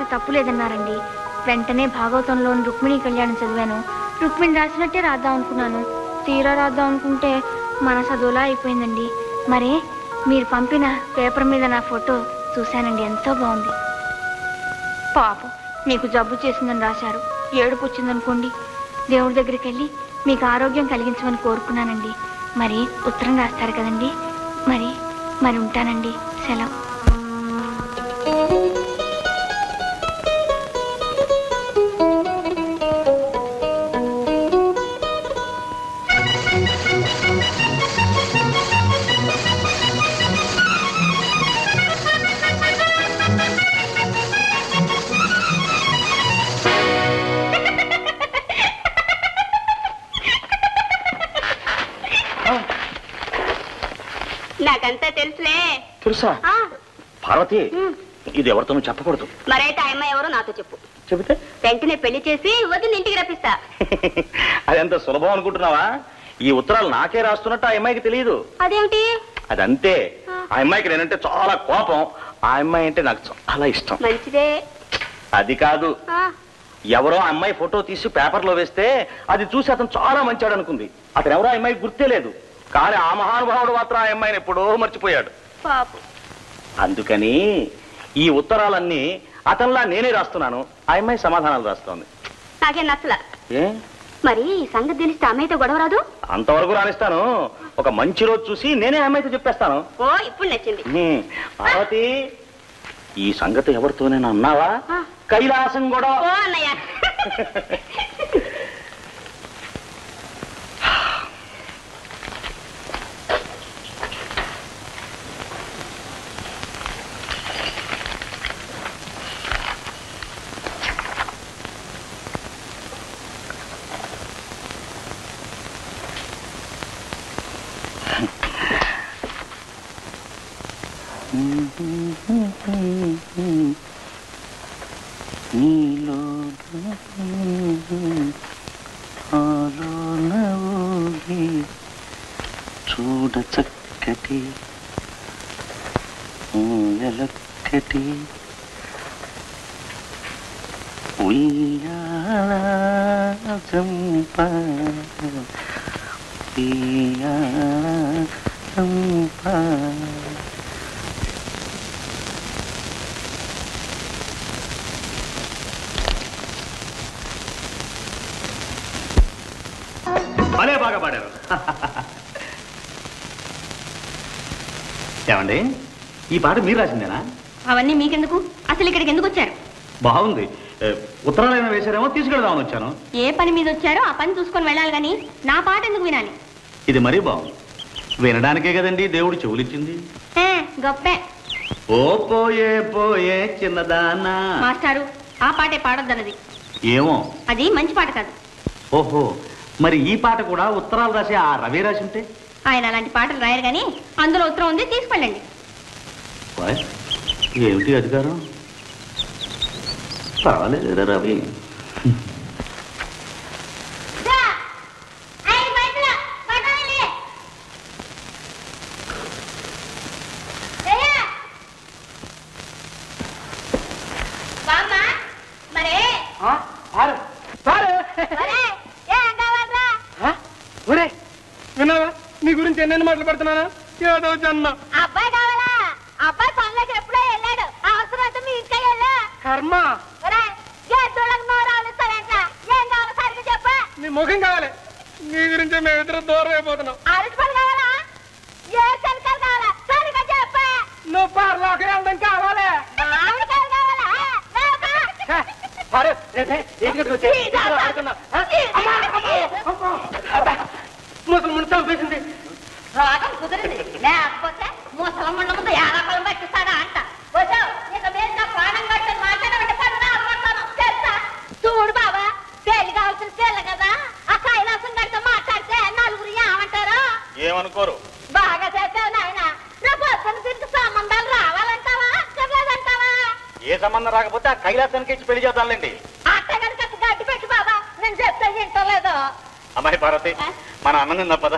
రాస్తే తప్పు లేదన్నారండి. వెంటనే భాగవతంలోని రుక్మిణి కళ్యాణం చదివాను. రుక్మిణి రాసినట్టే రాద్దాం అనుకున్నాను. తీరా రాద్దాం అనుకుంటే మన చదువులా అయిపోయిందండి. మరి మీరు పంపిన పేపర్ మీద నా ఫోటో చూశానండి. ఎంతో బాగుంది. పాపం మీకు జబ్బు చేసిందని రాశారు. ఏడుపు వచ్చిందనుకోండి దేవుడి దగ్గరికి వెళ్ళి మీకు ఆరోగ్యం కలిగించమని కోరుకున్నానండి. మరి ఉత్తరం రాస్తారు కదండి. మరి మరి ఉంటానండి. సెలవు. తెలుసా? పార్వతి. ఇది ఎవరితోనూ చెప్పకూడదు. మరైతే ఆ అమ్మాయి ఎవరో నాతో చెప్పు. చెబితే? వెంటనే పెళ్ళి చేసి వదిలి ఇంటికి రప్పిస్తా. అదెంత సులభం అనుకుంటున్నావా? ఈ ఉత్తరాలు నాకే రాస్తున్నట్టు ఆ అమ్మాయికి తెలియదు. అదేమిటి? అదంతే. ఆ. అమ్మాయికి నేనంటే చాలా కోపం. ఆ అమ్మాయి అంటే నాకు చాలా ఇష్టం. మంచిదే. అది కాదు. ఎవరో అమ్మాయి ఫోటో తీసి పేపర్లో వేస్తే అది చూసి అతను చాలా మంచాడు అనుకుంది. అతను ఎవరో ఆ అమ్మాయి గుర్తే లేదు. కానీ ఆ మహానుభావుడు మాత్రం ఆ అమ్మాయిని ఎప్పుడో మర్చిపోయాడు. పాపం. అందుకని ఈ ఉత్తరాలన్నీ అతనిలా నేనే రాస్తున్నాను. ఆ అమ్మాయి సమాధానాలు రాస్తోంది. నాకేం నచ్చల. ఏ? మరి ఈ సంగతి తెలిస్తే అమ్మాయితో గొడవ రాదు? అంతవరకు రాణిస్తాను ఒక మంచి రోజు చూసి నేనే అమ్మాయితో చెప్పేస్తాను. ఓ ఇప్పుడు నచ్చింది. హ్మ్. పార్వతి ఈ సంగతి ఎవరితోనైనా అన్నావా. కైలాసం కూడా ఓ అన్నయ్య నీలో ఆలోన ఊగి చూడ చక్కటి ఊయలక్కటి ఉయ్యాల చంప ఉయ్యాల చంప భలే బాగా పాడారు ఏమండి ఈ పాట మీరు రాసిందేనా? అవన్నీ మీకెందుకు? అసలు ఇక్కడికి ఎందుకు వచ్చారు? బాగుంది. ఏ, ఉత్తరాలైనా వేశారేమో తీసుకెళ్దామని వచ్చాను. ఏ పని మీద వచ్చారో ఆ పని చూసుకొని వెళ్ళాలి కానీ నా పాట ఎందుకు వినాలి? ఇది మరీ బాగుంది. వినడానికే కదండి దేవుడు చెవులిచ్చింది. గొప్పే. ఓ పోయే పోయే చిన్నదానా మాస్టారు ఆ పాటే పాడొద్దన్నది. ఏమో? అది మంచి పాట కాదు. ఓహో మరి ఈ పాట కూడా ఉత్తరాలు రాసి ఆ రవి రాసి ఉంటే ఆయన అలాంటి పాటలు రాయరు కానీ అందులో ఉత్తరం ఉంది తీసుకెళ్ళండి. వాయ్, ఏమిటి అధికారం? పర్వాలేదు రవి. మరే. ఒరే విన్నావా? నీ గురించి ఎన్నెన్ని మాటలు పడుతున్నానా? ఏదో జన్మ. మన అన్నం తిందా పద.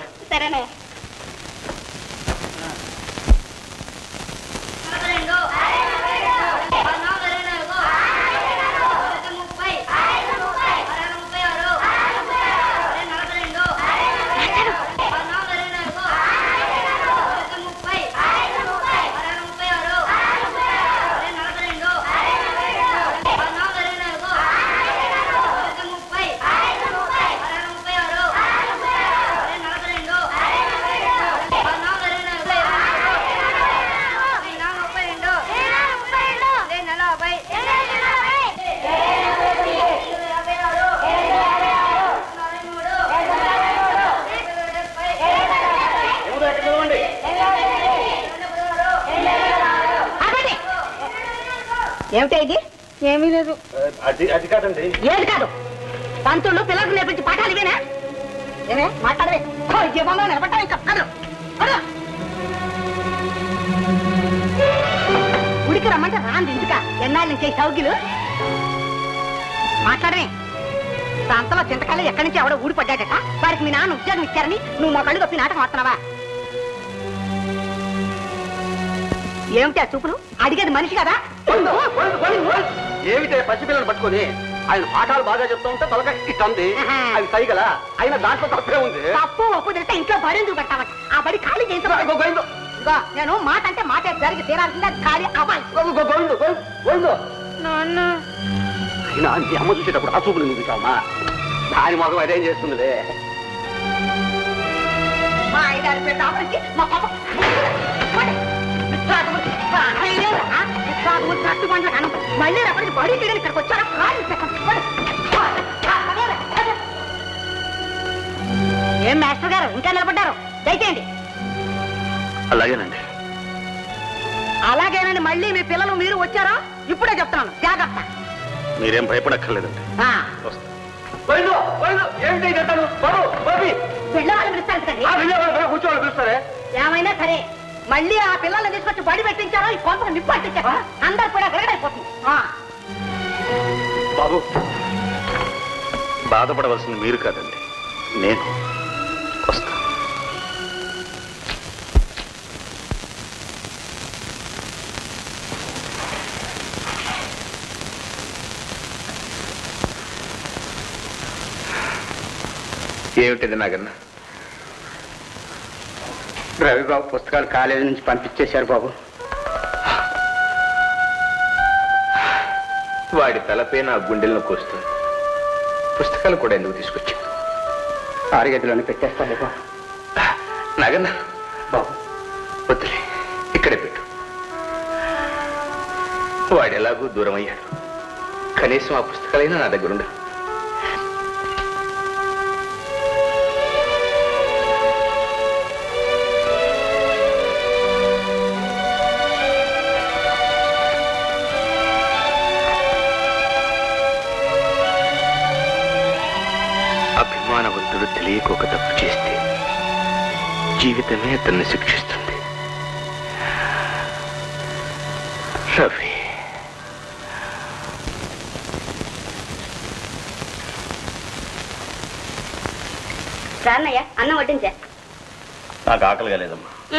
బాగా చెప్తా ఉంటే తలక ఇట్టంది అవి సైగల. అయినా దాంట్లో తప్పే ఉంది. తప్పు ఒప్పు తెలిస్తే ఇంట్లో బడి ఎందుకు పెట్టావట? ఆ బడి ఖాళీ చేసి ఇదిగో, నేను మాట అంటే మాట జరిగి తీరాల్సిందే ఖాళీ అవ్వాలి అయినా నీ అమ్మ చూసేటప్పుడు ఆ చూపులు నువ్వు చూసావమ్మా దాని మొగం అదేం చేస్తుందిలే. మా అయ్యగారి పేరు దాపరించి మా పాప మళ్ళీ రేపటికి బడి తీయడానికి ఇక్కడికి వచ్చారా? కాళ్ళు ఏం మాస్టర్ గారు ఇంకా నిలబడ్డారు? దయచేయండి. అలాగేనండి. అలాగేనండి మళ్ళీ మీ పిల్లలు మీరు వచ్చారా? ఇప్పుడే చెప్తున్నాను జాగ్రత్త. మీరేం భయపడక్కర్లేదండి. ఆ, ఏమిటి ఇదంటాను బాబు బాబీ. వెళ్ళే వాళ్ళు పిలుస్తారు కదండి. ఆ వెళ్ళే వాళ్ళు కూర్చోవాలి పిలుస్తారే? ఏమైనా సరే మళ్ళీ ఆ పిల్లల్ని తీసుకొచ్చి బడి పెట్టించారో? ఈ కొంత నిప్పు అంటించారా? అందరు కూడా విరగడైపోతుంది. ఆ, బాబు బాధపడవలసింది మీరు కాదండి నేను. వస్తా. ఏమిటిది నాగన్న? రవిబాబు పుస్తకాలు కాలేజీ నుంచి పంపించేశారు బాబు. వాడి తలపై నా గుండెలను కోస్తుంది. పుస్తకాలు కూడా ఎందుకు తీసుకొచ్చాను ఆరుగదిలోనే పెట్టేస్తాలే బాబు నాగన్న. బాబు. వద్దులే ఇక్కడే పెట్టు. వాడు ఎలాగూ దూరం అయ్యాడు కనీసం ఆ పుస్తకాలైనా నా దగ్గర తెలియక ఒక తప్పు చేస్తే జీవితమే అతన్ని శిక్షిస్తుంది. రవి. రాన్నయ్య అన్నం వడ్డించా. నాకు ఆకలిగా లేదమ్మా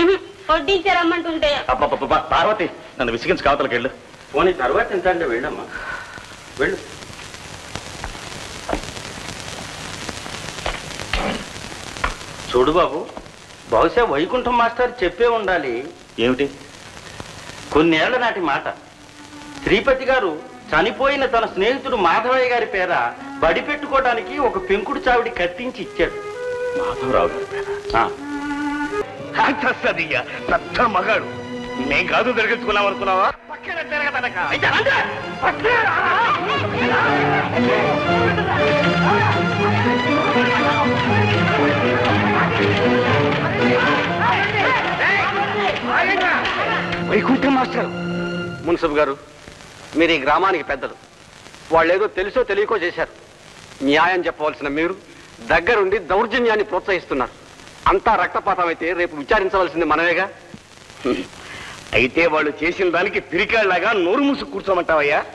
వడ్డించారమ్మంటుంటే. అబ్బబ్బబ్బా, పార్వతి నన్ను విసిగించి కావతలకి వెళ్ళు పోనీ తర్వాత ఎంత అంటే వెళ్ళమ్మా. వెళ్ళు. చూడు బాబు బహుశా వైకుంఠం మాస్టర్ చెప్పే ఉండాలి. ఏమిటి? కొన్నేళ్ళ నాటి మాట. శ్రీపతి గారు చనిపోయిన తన స్నేహితుడు మాధవయ్య గారి పేర బడి పెట్టుకోవడానికి ఒక పెంకుడు చావిడి కట్టించి ఇచ్చాడు. మాధవరావు గారి పేర? పెద్ద మగాడు. మేం కాదు తిరగెత్తుకున్నాం అనుకున్నావా? పక్కన తిరగదనక రండి. వైకుంఠం మాస్టర్. మున్సబ్ గారు మీరు ఈ గ్రామానికి పెద్దలు. వాళ్ళు ఏదో తెలుసో తెలియకో చేశారు. న్యాయం చెప్పవలసిన మీరు దగ్గరుండి దౌర్జన్యాన్ని ప్రోత్సహిస్తున్నారు. అంతా రక్తపాతం అయితే రేపు విచారించవలసింది మనమేగా? అయితే వాళ్ళు చేసిన దానికి పిరికాళ్ళగా నోరు మూసు కూర్చోమంటావయ్యా?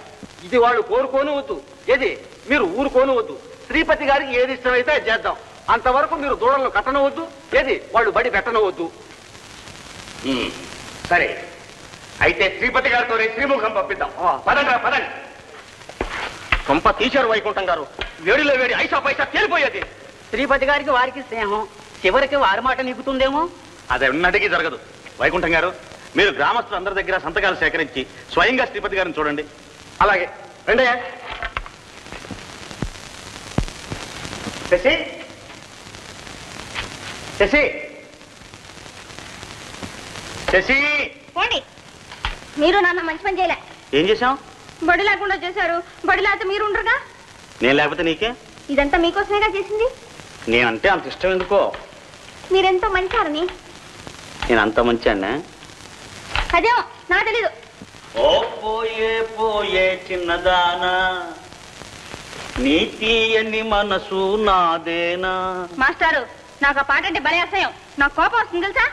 ఇది వాళ్ళు కోరుకోను వద్దు. ఏది? మీరు ఊరుకోను వద్దు. శ్రీపతి గారికి ఏది ఇష్టమైతే చేద్దాం. అంతవరకు మీరు దూడలను కట్టనవద్దు. ఏది? వాళ్ళు బడి పెట్టనవద్దు. సరే. అయితే శ్రీపతి గారితో శ్రీముఖం పంపిద్దాం. పదండి పదండి. కొంప తీశారు వైకుంఠం గారు. వేడిలో వేడి ఐసా పైసా తేలిపోయేది. శ్రీపతి గారికి వారికి స్నేహం. చివరికి వారి మాట నీకుతుందేమో? అది ఉన్నటికీ జరగదు. వైకుంఠం గారు మీరు గ్రామస్తులందరి దగ్గర సంతకాలు సేకరించి స్వయంగా శ్రీపతి గారిని చూడండి. అలాగే. రండయ్యా. శశి శశి! శశి! పోండి. మీరు నాన్న మంచి పని చేయలే. ఏం చేశాం బడి లేకుండా చేశారు. బడి లేకపోతే మీరు ఉండరుగా? నేను లేకపోతే నీకే? ఇదంతా మీకోసమేగా చేసింది? నేనంటే అంత ఇష్టం ఎందుకో? మీరెంతో మంచారని. నేను అంత మంచి అన్నా అదేమో నాకు తెలీదు. ఓ పోయే పోయే చిన్నదానా నీ తీయని మనసు నాదేనా? మాస్టారు నాకు ఆ పాట అంటే భలే అసహ్యం. నాకు కోపం వస్తుంది తెలుసా?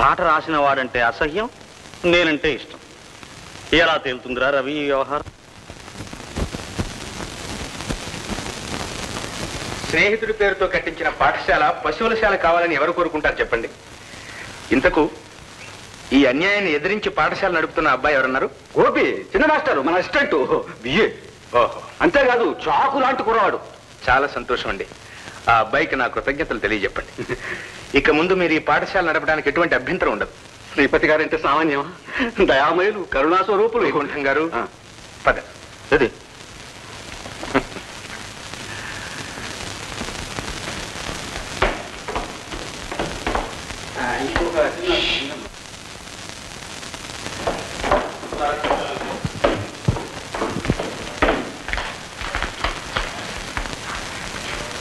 పాట రాసిన వాడంటే అసహ్యం నేనంటే ఇష్టం. ఎలా తేలుతుందిరా రవి ఈ వ్యవహారం? స్నేహితుడి పేరుతో కట్టించిన పాఠశాల పశువుల శాల కావాలని ఎవరు కోరుకుంటారు చెప్పండి. ఇంతకు ఈ అన్యాయాన్ని ఎదిరించి పాఠశాల నడుపుతున్న అబ్బాయి ఎవరన్నారు? గోపి చిన్న మాస్టర్ మన అసిస్టెంట్. బిఏ ఓహో. అంతేకాదు చాకు లాంటి కురవాడు చాలా సంతోషం అండి. ఆ అబ్బాయికి నా కృతజ్ఞతలు తెలియజెప్పండి. ఇక ముందు మీరు ఈ పాఠశాల నడపడానికి ఎటువంటి అభ్యంతరం ఉండదు. శ్రీపతి గారంటే సామాన్యమా? దయామయులు కరుణా స్వరూపులు వైకుంఠం గారు. ఆ. పద. అది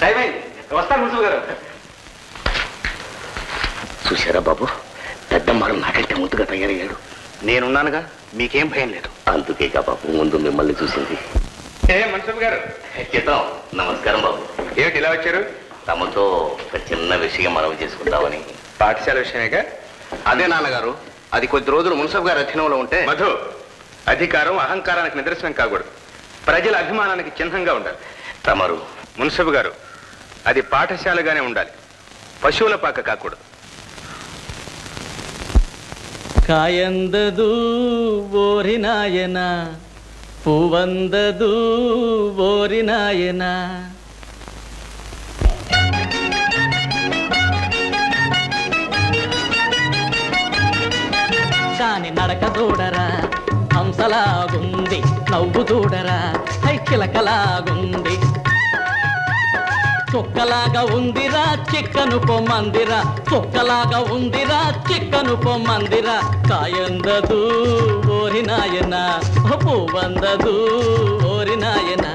టైం అయింది. వస్తాను మున్సిపల్ గారు. చూశారా బాబు? పెద్దమ్మారు నాకంటే ముందుగా తయారయ్యాడు. నేనున్నానుగా మీకేం భయం లేదు. అందుకేగా బాబు ముందు మిమ్మల్ని చూసింది. ఏ మన్సూబ్ గారు. చిత్రం నమస్కారం బాబు. ఏమిటి ఇలా వచ్చారు? తమతో ఒక చిన్న విషయం మనవి చేసుకుందామని. పాఠశాల విషయమేగా? అదే నాన్నగారు అది కొద్ది రోజులు మున్సబ్ గారి అధీనంలో ఉంటే మధు అధికారం అహంకారానికి నిదర్శనం కాకూడదు. ప్రజల అభిమానానికి చిహ్నంగా ఉండాలి. తమరు మున్సబ్ గారు. అది పాఠశాలగానే ఉండాలి. పశువుల పాక కాకూడదు. కాయందదు ఓరి పువందదు ఓరి నాయన. నడక చూడరా హంసలాగుంది నవ్వు చూడరా హైకిలకలాగుంది చుక్కలాగా ఉందిరా చిక్కను పొమ్మందిరా చుక్కలాగా ఉందిరా చిక్కను పొమ్మందిరా కాయందదు ఓరి నాయన. పువ్వందదు ఓరి నాయనా.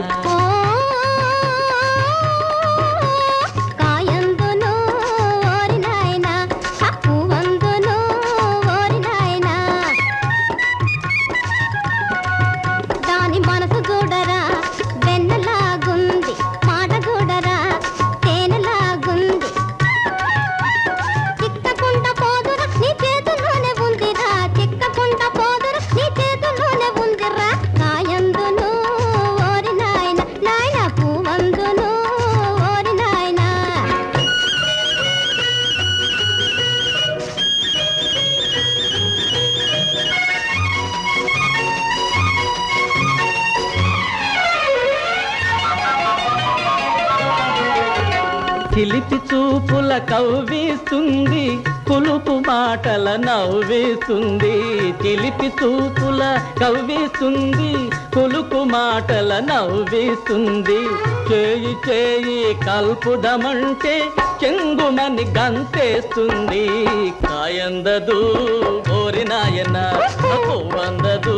కవ్విస్తుంది పులుపు మాటల నవ్వేస్తుంది చిలిపి చూపుల కవ్విస్తుంది కులుకు మాటల నవ్వేస్తుంది. చేయి చేయి కల్పుదమంటే చెంగుమని గంతేస్తుంది. కాయందదు ఓరి నాయన పువ్వందదు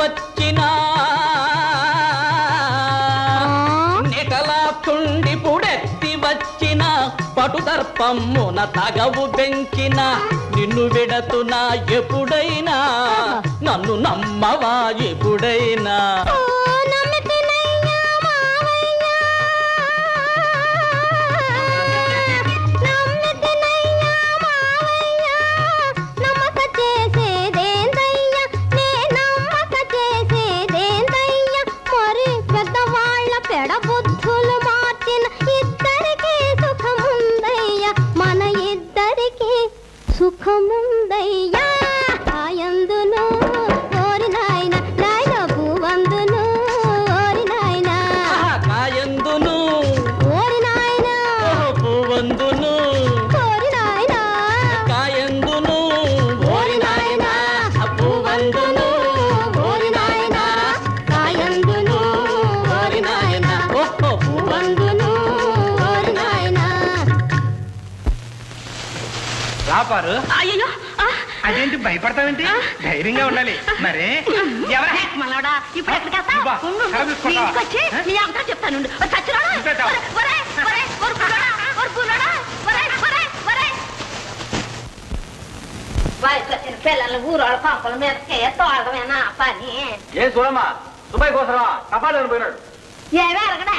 వచ్చిన. నిటలా చుండి పుడెత్తి వచ్చిన. పటుదర్పమ్మున తగవు పెంచిన. నిన్ను విడతునా ఎప్పుడైనా. నన్ను నమ్మవా ఎప్పుడైనా. ఒరే, పుల్లోడా, ఒరే, పుల్లోడా, ఒరే, ఒరే, ఒరే. వయసు వచ్చిన పిల్లలు ఊరోళ్ళ పంపల మీదకి తోడమేనా పని. ఏ చూడమ్మా సుబ్బయ్య కోసమా? తపాలు పోయినాడు. ఏమి ఎరగడా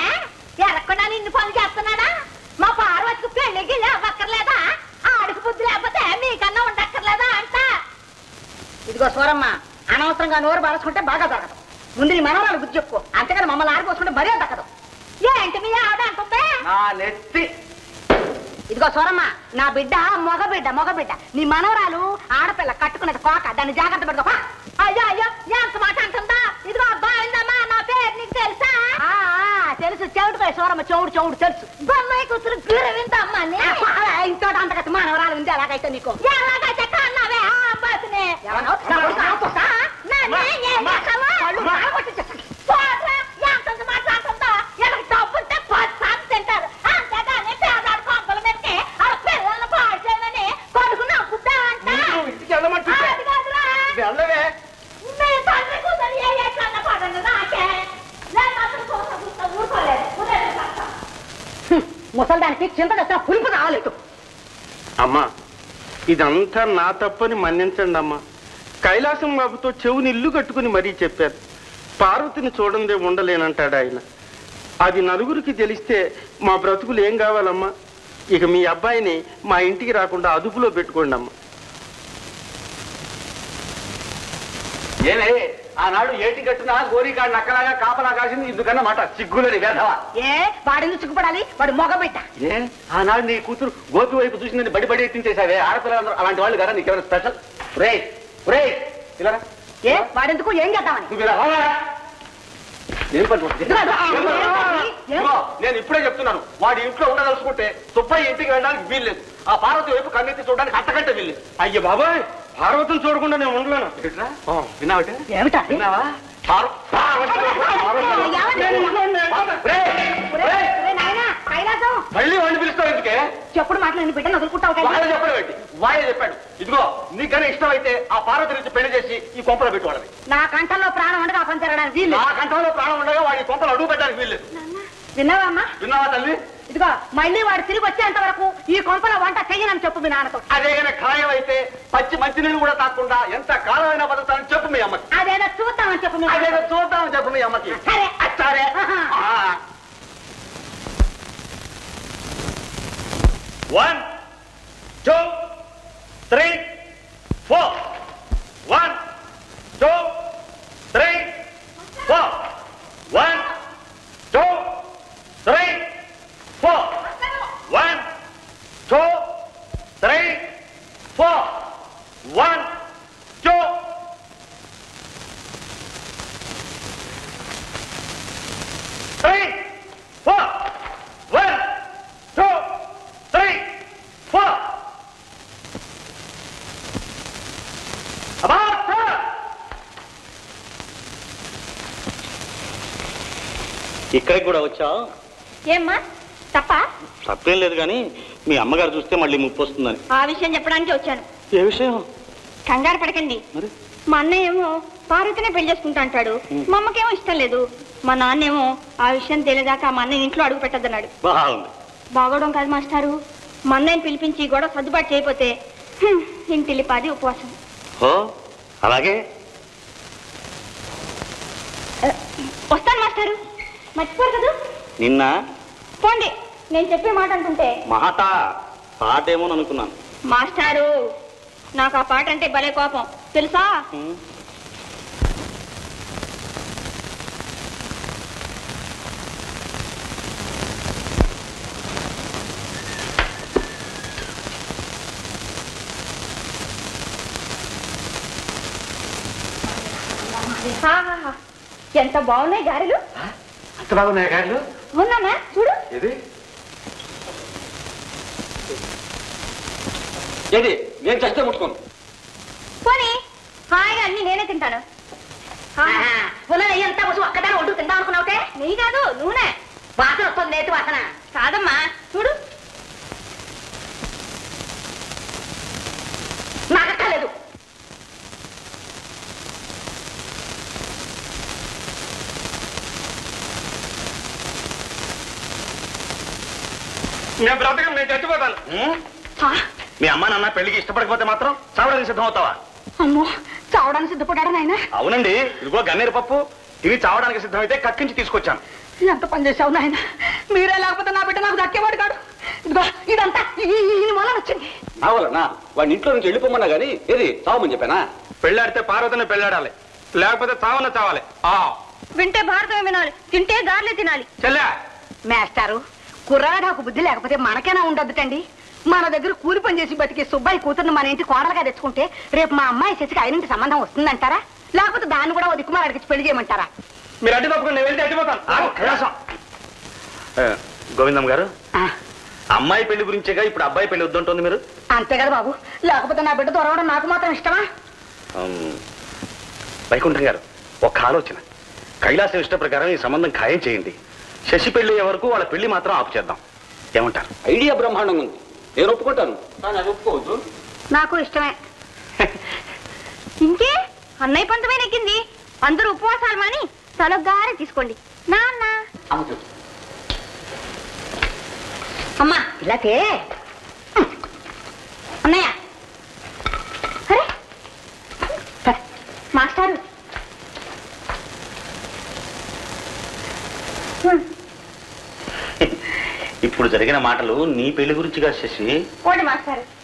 ఇదిగో సూరమ్మ అనవసరంగా నోరు బారేసుకుంటే బాగా దొరకదు ముందు నీ మనవరాలు బుద్ధి చెప్పుకో అంతేగాని మమ్మల్ని ఆడిపోసుకుంటే మరీ దక్కదు ఏంటి మీ ఆవిడ అంటుంది నా నెత్తి. ఇదిగో సూరమ్మ నా బిడ్డ మగ బిడ్డ మగ బిడ్డ. నీ మనవరాలు ఆడపిల్ల కట్టుకున్నది కోక దాన్ని జాగ్రత్త పెడతా అయ్యో అయ్యో ఎంత మాట అంటుందా? ఇదిగో బాగుందమ్మా నా పేరు నీకు తెలుసా? తెలుసు చెవుడుకోయి సూరమ్మ చెవుడు చెవుడు తెలుసు. బొమ్మాయి కూతురు గురు విందమ్మా ఇంతో అంతకట్టు మనవరాలు ఉంది అలాగైతే నీకు. ఎలాగైతే ముసల్దానికి చింత తెచ్చిన పులుపు రాలేదు. అమ్మా ఇదంతా నా తప్పని మన్నించండి అమ్మా కైలాసం బాబుతో చెవుని ఇల్లు కట్టుకుని మరీ చెప్పారు. పార్వతిని చూడందే ఉండలేనంటాడు ఆయన. అది నలుగురికి తెలిస్తే మా బ్రతుకులు ఏం కావాలమ్మా? ఇక మీ అబ్బాయిని మా ఇంటికి రాకుండా అదుపులో పెట్టుకోండి అమ్మా ఏమే? ఆనాడు ఏటి కట్టినా గోరికాడు నక్కలాగా కాపలా కాసింది ఇందుకన్నమాట సిగ్గులని వేధవా. ఏ? వాడిని సిగ్గుపడాలి? వాడు మగ బిడ్డ ఏ? ఆనాడు నీ కూతురు గోపి వైపు చూసిందని బడి బడి ఎత్తించేసావే ఆడపిల్లలందరూ అలాంటి వాళ్ళు కదా నీకేమైనా స్పెషల్? రే రే ఇలా. ఏ? వాడెందుకు? ఏం చేద్దామని? ఏం నేను ఇప్పుడే చెప్తున్నాను. వాడి ఇంట్లో ఉండదలుచుకుంటే సుబ్బయ్య ఇంటికి వెళ్ళడానికి వీల్లేదు. ఆ పార్వతి వైపు కన్నెత్తి చూడడానికి అంతకంటే వీల్లేదు. అయ్య బాబాయ్! పార్వతిని చూడకుండా నేను ఉండలేను? విన్నావటే? ఏమిటా? విన్నావా? మళ్ళీ వాడిని పిలుస్తావు ఎందుకే? చెప్పుడు మాటలు నేను బిడ్డను వదులుకుంటావు చెప్పడం ఏంటి వాడే చెప్పాడు. ఇదిగో నీకన్నా ఇష్టం అయితే ఆ పార్వతి నుంచి పెళ్ళి చేసి ఈ కొంపలో పెట్టుకోవడమే నా కంఠంలో ప్రాణం ఉండగా ఆ పని జరగడానికి నా కంఠంలో ప్రాణం ఉండగా వాడి కొంపలు అడుగు పెట్టడానికి వీల్లేదు విన్నావా అమ్మా? విన్నావా తల్లి? ఇదిగో మళ్ళీ వాడు తిరిగి వచ్చేంత వరకు ఈ కొంపల వంట చెయ్యనని చెప్పు మీ నాన్నతో. అదే ఖాయం అయితే పచ్చి మంచినీళ్ళు కూడా తాకుండా ఎంత కాలమైనా బతుకుతానని చెప్పు మీ అమ్మకి. అదేదో చూద్దామని చెప్పు మీ అదేదో. చూద్దామని చెప్పు మీ అమ్మకి. సరే. సరే. One two three four one two three four one two three four. One two three four. One two. Three four. One two three four. About ఇక్కడికి కూడా వచ్చావు? ఏమ్మా? తప్ప? తప్పేం లేదు కానీ మీ అమ్మగారు చూస్తే మళ్ళీ ముప్పు వస్తుందని. ఆ విషయం చెప్పడానికి వచ్చాను. ఏ విషయం? కంగారు పడకండి. మా అన్నయ్య ఏమో పార్వతినే పెళ్ళి చేసుకుంటా అంటాడు. మా అమ్మకేమో ఇష్టం లేదు. మా నాన్నేమో ఆ విషయం తెలియదాకా మా అన్నయ్య ఇంట్లో అడుగు పెట్టద్దన్నాడు. బాగుంది. బాగోవడం కాదు మాస్టారు. మా అన్నయ్యని పిలిపించి గొడవ సర్దుబాటు చేయకపోతే హ్మ్, ఇంటిల్లిపాది ఉపవాసం. ఓ అలాగే? వస్తాను మాస్టారు. మర్చిపోరు కదా? నిన్న? పోండి. నేను చెప్పే మాట అంటుంటే పాట ఏమో అనుకున్నాను. మాస్టారు నాకు ఆ పాట అంటే భలే కోపం. తెలుసా? ఎంత బాగున్నాయి గారెలు? అంత బాగున్నాయి గారెలు? ఉన్నామా చూడు. ఇది ఏది? నేను చస్తే ముట్టుకోను పోనీ హాయిగా అన్ని నేనే తింటాను. అంతా కొంచెం ఒక్కదాని ఒడ్డు తిందాం అనుకున్నావుటే? నెయ్యి కాదు నూనె. వాసన వస్తుంది నేతి వాసన. కాదమ్మా చూడు. నాకక్కర్లేదు. నేను బ్రతకను నేను చచ్చిపోతాను. మీ అమ్మ నాన్న పెళ్ళికి ఇష్టపడకపోతే మాత్రం చావడానికి సిద్ధం అవుతావా అమ్మో చావడానికి సిద్ధపడ్డాడు నాయన? అవునండి. ఇదిగో గన్నేరు పప్పు. ఇవి చావడానికి సిద్ధమైతే కక్కించి తీసుకొచ్చాను. ఎంత పని చేశావు నాయన? మీరే లేకపోతే నా బిడ్డ నాకు దక్కేవాడు కాడు. ఇదిగో ఇదంతా ఈ- ఈ మూల వచ్చింది. నా వలన వాడిని ఇంట్లో నుంచి వెళ్ళిపోమన్నా గానీ ఏది చావమని చెప్పానా? పెళ్ళాడితే పార్వతిని పెళ్ళాడాలి. లేకపోతే చావన చావాలి. ఆ. వింటే భారతమే వినాలి తింటే గార్లే తినాలి. చెల్లె! మేస్టారు కుర్రాడాకు బుద్ధి లేకపోతే మనకైనా ఉండొద్దుటండి? మన దగ్గర కూలి పని చేసి బతికే సుబ్బాయి కూతుర్ని మన ఇంటి కోడలుగా తెచ్చుకుంటే రేపు మా అమ్మాయి శశికి అయినంటి సంబంధం వస్తుందంటారా? లేకపోతే దాన్ని కూడా ఓ దిక్కుమాల అడిగించి పెళ్ళి చేయమంటారా? మీరు అడ్డు తప్పుకుని నేను వెళ్తే ఆ, గోవిందం గారు అమ్మాయి పెళ్ళి గురించేగా ఇప్పుడు అబ్బాయి పెళ్ళి వద్దంటుంది మీరు? అంతే కదా బాబు. లేకపోతే నా బిడ్డ దొరవడం నాకు మాత్రం ఇష్టమా? వైకుంఠం గారు ఒక ఆలోచన. కైలాసం ఇష్ట ప్రకారం ఈ సంబంధం ఖాయం చేయండి. శశి పెళ్ళి అయ్యే వరకు వాళ్ళ పెళ్ళి మాత్రం ఆపు చేద్దాం ఏమంటారు? ఐడియా బ్రహ్మాండంగా ఉంది. నేను ఒప్పుకుంటాను. కానీ అది ఒప్పుకోవద్దు. నాకు ఇష్టమే. ఇంకే? అన్నయ్య పంతమే నెక్కింది అందరూ ఉపవాసాలు మాని తలగారే తీసుకోండి. నాన్న. అమ్మా ఇలాగే అన్నయ్య. అరే. మాస్టారు. ఇప్పుడు జరిగిన మాటలు నీ పెళ్ళి గురించి కాదు శశి. పోండి మాస్టారు. మాస్టారు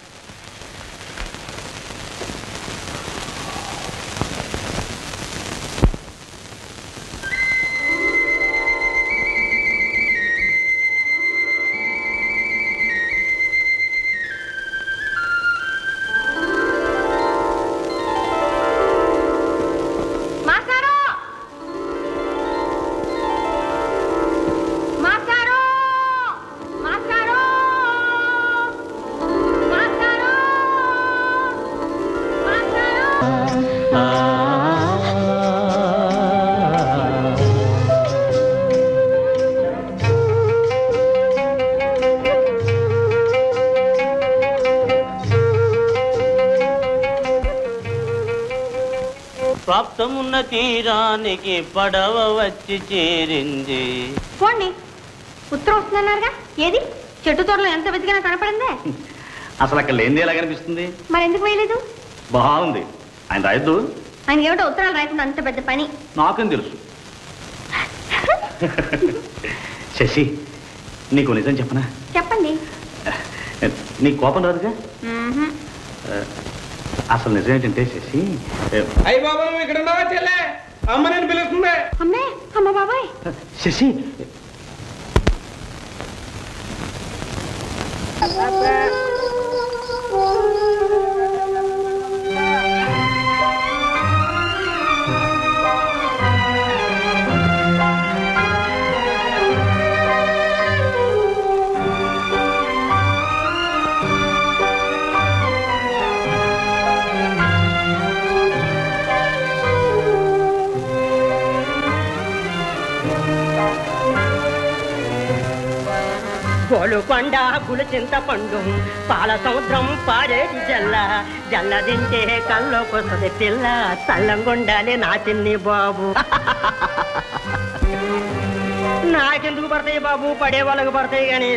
తీరానికి పడవ వచ్చి చేరింది. పోండి. ఉత్తరం వస్తుందన్నారుగా? ఏది? చెట్టు తోటలో ఎంత వెతికినా కనపడిందే? అసలు అక్కడ లేనిది ఎలా కనిపిస్తుంది? మరి ఎందుకు వేయలేదు? బాగుంది. ఆయన రాయద్దు. ఆయన ఏమిటో ఉత్తరాలు రాయకుండా అంత పెద్ద పని. నాకేం తెలుసు. శశి నీకు నిజం చెప్పనా? చెప్పండి. నీకు కోపం రాదుగా. అసలు నిజం ఏంటంటే శశి అయ్యి బాబా ఇక్కడ ఉన్నావా చెల్లె? అమ్మ నేను పిలుస్తుంది అమ్మే అమ్మ బాబాయ్. శశి. గోలుకొండ గులచింత పండు పాల సముద్రం పారేటి జల్ల జల్ల తింటే కల్లోకొస్తుంది పిల్ల చల్లంగుండాలి నా చిన్ని బాబు నాకెందుకు పడతాయి బాబు పడే వాళ్ళకు పడతాయి కానీ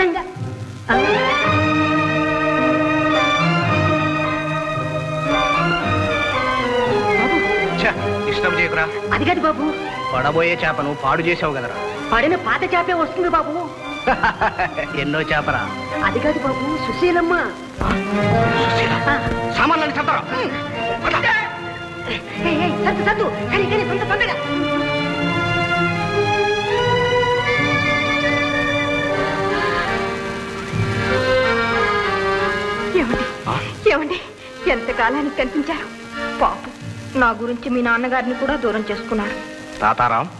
రంగా కదరా? అది కాదు బాబు. పడబోయే చేపను పాడు చేసావు కదరా? పడిన పాత చేపే వస్తుంది బాబు. ఎన్నో చేపరా? అది కాదు బాబు సుశీలమ్మ. సామాన్లని చంపరా? సత్తు సత్తు. కానీ కనిపించారు? పాపం నా గురించి మీ నాన్నగారిని కూడా దూరం చేసుకున్నారు. తాతారాం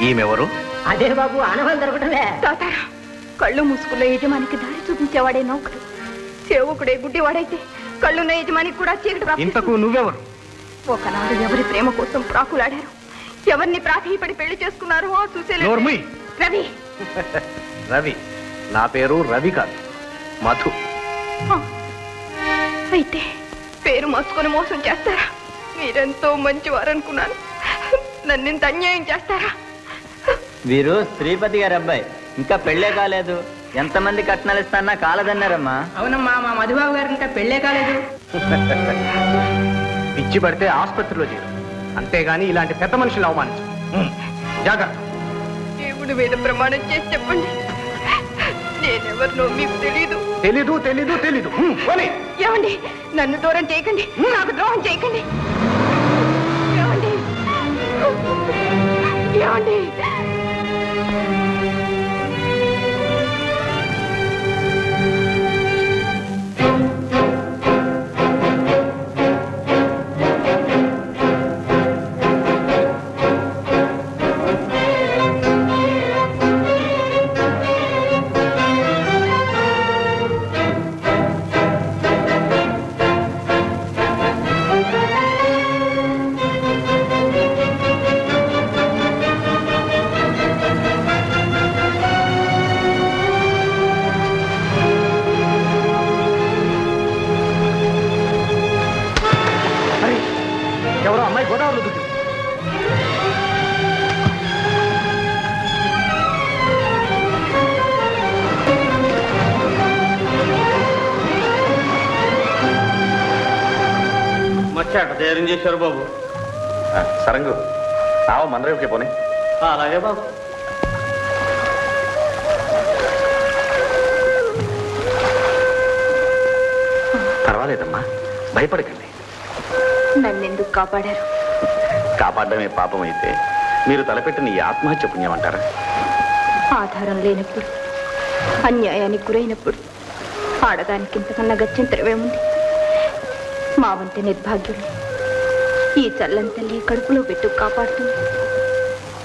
ఈమెవరు? అదే బాబు ఆనవాళ్ళు దొరకటలే తాతారా కళ్ళు మూసుకున్న యజమానికి దారి చూపించేవాడే నౌకరు. సేవకుడే గుడ్డివాడైతే కళ్ళున్న యజమానికి కూడా చీకటి ఇంతకు నువ్వెవరు? ఒకనాడు ఎవరి ప్రేమ కోసం ప్రాకులాడారు. ఎవరిని ప్రాధేయపడి పెళ్ళి చేసుకున్నారో చూసేలేదు. రవి. రవి. నా పేరు రవి కాదు మధు. అయితే పేరు మోసుకొని మోసం చేస్తారా? మీరెంతో మంచివారు అనుకున్నాను నన్నింత అన్యాయం చేస్తారా? వీరు శ్రీపతి గారి అబ్బాయి. ఇంకా పెళ్ళే కాలేదు. ఎంతమంది కట్నాలు ఇస్తానా కాలదన్నారమ్మా. అవునమ్మా మా మధుబాబు గారికి ఇంకా పెళ్ళే కాలేదు. పిచ్చి పడితే ఆసుపత్రిలో చేరు. అంతేగాని ఇలాంటి పెద్ద మనుషులు అవమానించు. జాగ్రత్త. దేవుడి మీద ప్రమాణం చేసి చెప్పండి. నేనెవరినో మీకు తెలీదు. తెలీదు తెలీదు తెలీదు. ఏమండి? నన్ను దూరం చేయకండి. నాకు ద్రోహం చేయకండి. ఏమండి? ఏమండి? ధైర్యం చేశారు బాబు. సరంగు ఆవ మందరేపుకే పోనీ. అలాగే బాబు. పర్వాలేదమ్మా భయపడకండి. నన్నెందుకు కాపాడారు? కాపాడడమే పాపం అయితే మీరు తలపెట్టిన ఈ ఆత్మహత్య పుణ్యం అంటారా? ఆధారం లేనప్పుడు అన్యాయానికి గురైనప్పుడు ఆడదానికి ఇంతకన్నా గత్యంతరమేముంది? మా వంటి నిర్భాగ్యులు ఈ చల్లని తల్లి కడుపులో పెట్టు కాపాడుతుంది.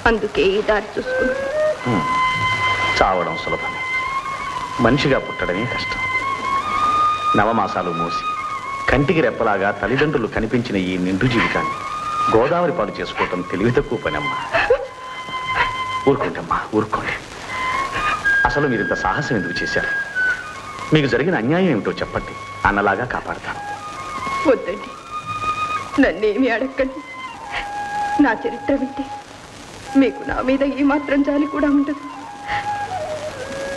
అందుకే ఈ దారి చూసుకున్నాను. చావడం సులభమే. మనిషిగా పుట్టడమే కష్టం. నవమాసాలు మూసి కంటికి రెప్పలాగా తల్లిదండ్రులు కనిపించిన ఈ నిండు జీవితాన్ని గోదావరి పాలు చేసుకోవటం తెలివి తక్కువ పనమ్మా. ఊరుకోండమ్మా ఊరుకోండి. అసలు మీరు ఇంత సాహసం ఎందుకు చేశారు? మీకు జరిగిన అన్యాయం ఏమిటో చెప్పండి. అన్నలాగా కాపాడతాను. వద్దండి. నన్నేమి అడగండి నా చరిత్ర వింటే మీకు నా మీద ఈ మాత్రం జాలి కూడా ఉండదు.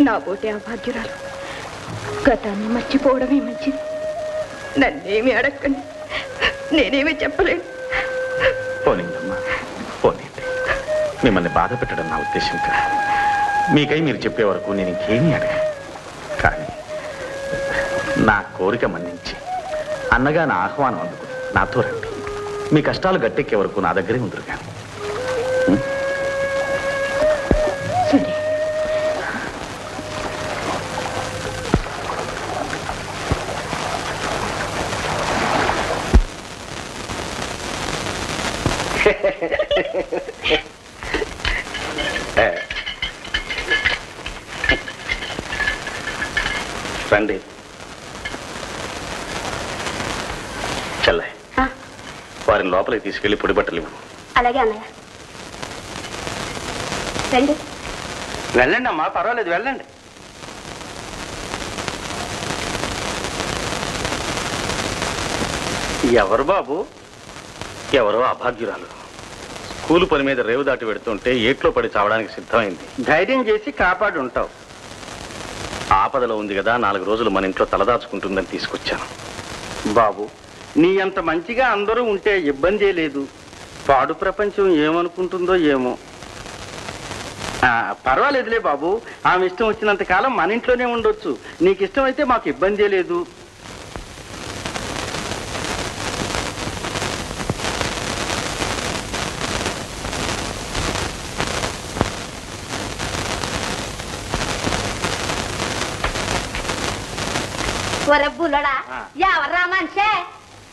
నా పోటీ అభాగ్యురాలు గతాన్ని మర్చిపోవడమే మంచిది. నన్నేమి అడగండి నేనేమి చెప్పలేను. పోనీందమ్మా పోనీండి మిమ్మల్ని బాధ పెట్టడం నా ఉద్దేశం కాదు. మీకై మీరు చెప్పే వరకు నేను ఇంకేమీ అడగను. కానీ నా కోరిక మన్నించి అన్నగా నా ఆహ్వానం అందుకు. నాతో రండి. మీ కష్టాలు గట్టెక్కే వరకు నా దగ్గరే ఉందరు కానీ. అలాగే అన్నయ్య. రండి. వెళ్ళండి అమ్మా పర్వాలేదు వెళ్ళండి. ఎవరు బాబు? ఎవరో అభాగ్యురాలు. స్కూలు పని మీద రేవు దాటి పెడుతుంటే ఏట్లో పడి చావడానికి సిద్ధమైంది. ధైర్యం చేసి కాపాడి ఉంటావు ఆపదలో ఉంది కదా నాలుగు రోజులు మన ఇంట్లో తలదాచుకుంటుందని తీసుకొచ్చాను. బాబు నీ అంత మంచిగా అందరూ ఉంటే ఇబ్బందే లేదు. పాడు ప్రపంచం ఏమనుకుంటుందో ఏమో. పర్వాలేదులే బాబు. ఆమె ఇష్టం వచ్చినంత కాలం మన ఇంట్లోనే ఉండొచ్చు. నీకు ఇష్టమైతే మాకు ఇబ్బందే లేదు.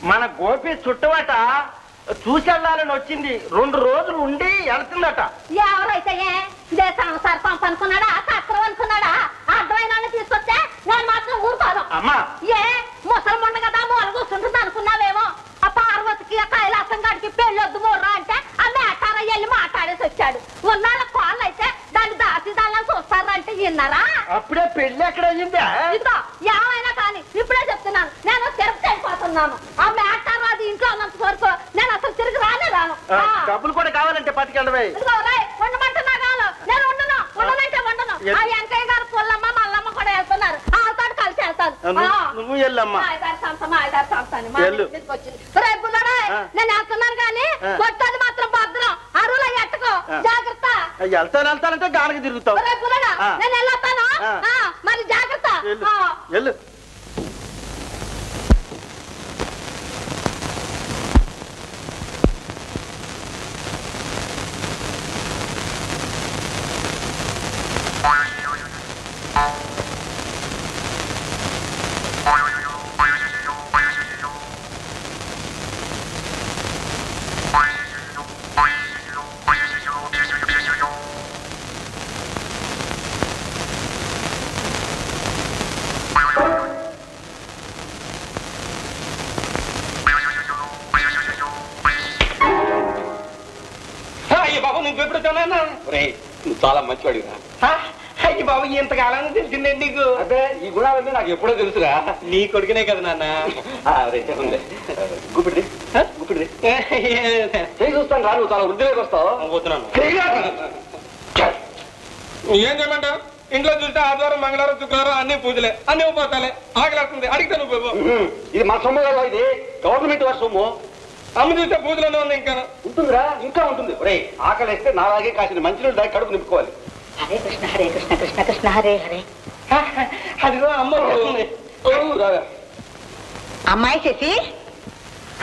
మన గోపి చుట్టవట చూసెళ్ళాలని వచ్చింది. రెండు రోజులు ఉండి వెళ్తుందట ఎవరైతే? ఇదే సంసార పంప అనుకున్నాడా సత్రం అనుకున్నాడా? అర్థమైన తీసుకొస్తే నేను మాత్రం ఊరుకోను. అమ్మా! ఏ? ముసలముండ కదా మూల కూర్చుంటుంది అనుకున్నావేమో. ఆ పార్వతికి ఆ కైలాసం గారికి పెళ్ళొద్దు మూర్రా అంటే ఆ మేటార వెళ్ళి మాట్లాడేసి వచ్చాడు. ఉన్నాళ్ళ కాళ్ళు అయితే దాన్ని దాసి దాన్ని చూస్తారంటే విన్నారా అప్పుడే పెళ్ళి ఎక్కడ అయ్యిందా ఏమైనా కానీ ఇప్పుడే చెప్తున్నాను నేను తిరుపతి వెళ్ళిపోతున్నాను ఆ మేటారు అది ఇంట్లో ఉన్నంత వరకు నేను అసలు తిరిగి రానే రాను ఆ. డబ్బులు కూడా కావాలంటే ఇదిగో రేయ్, ఉండమంటున్నా కాదు. నేను ఉండను. ఉండనంటే ఉండను. ఆ వెంకయ్య గారు పుల్లమ్మ మల్లమ్మ కూడా వెళ్తున్నారు వాళ్ళతో వెళ్తాను నువ్వు- వెళ్ళమ్మా. నేను వెళ్తున్నాను కానీ. కొట్టది మాత్రం భద్రం. అరువుల ఎట్టుకో. జాగ్రత్త. వెళ్తాను వెళ్తానంటే గానకి తిరుగుతావు. నేను వెళ్ళొస్తాను. మరి జాగ్రత్త. వెళ్ళు ఆ. నువ్వు చాలా మంచివాడిరా అయ్య బాబు ఇంతకాలం తెలిసిందే నీకు? అదే ఈ గుణాలన్నీ నాకు ఎప్పుడో తెలుసురా. నీ కొడుకునే కదా నాన్న. ఉంది గుప్పిడి గుప్పిడి చేయి చూస్తాను రా నువ్వు చాలా వృద్ధిలోకి వస్తావు. పోతున్నాను. ఏం చేయమంటావు? ఇంట్లో చూస్తే ఆదివారం మంగళవారం శుక్రవారం అన్ని పూజలే అన్ని ఉపవాసాలే. ఆకలేస్తుంది అడిగితే నువ్వు. ఇది మన సొమ్ము కదా ఇది. గవర్నమెంట్ వారి సొమ్ము. అమ్మ చూస్తే పూజలోనే ఉంది ఇంకా. ఉంటుందిరా ఇంకా ఉంటుంది. ఒరే ఆకలిస్తే నాలాగే కాసిన మంచినీళ్ళు దాకా కడుపు నింపుకోవాలి. హరే కృష్ణ హరే కృష్ణ కృష్ణ కృష్ణ హరే హరే. అదిగో అమ్మ. అమ్మాయి శశి?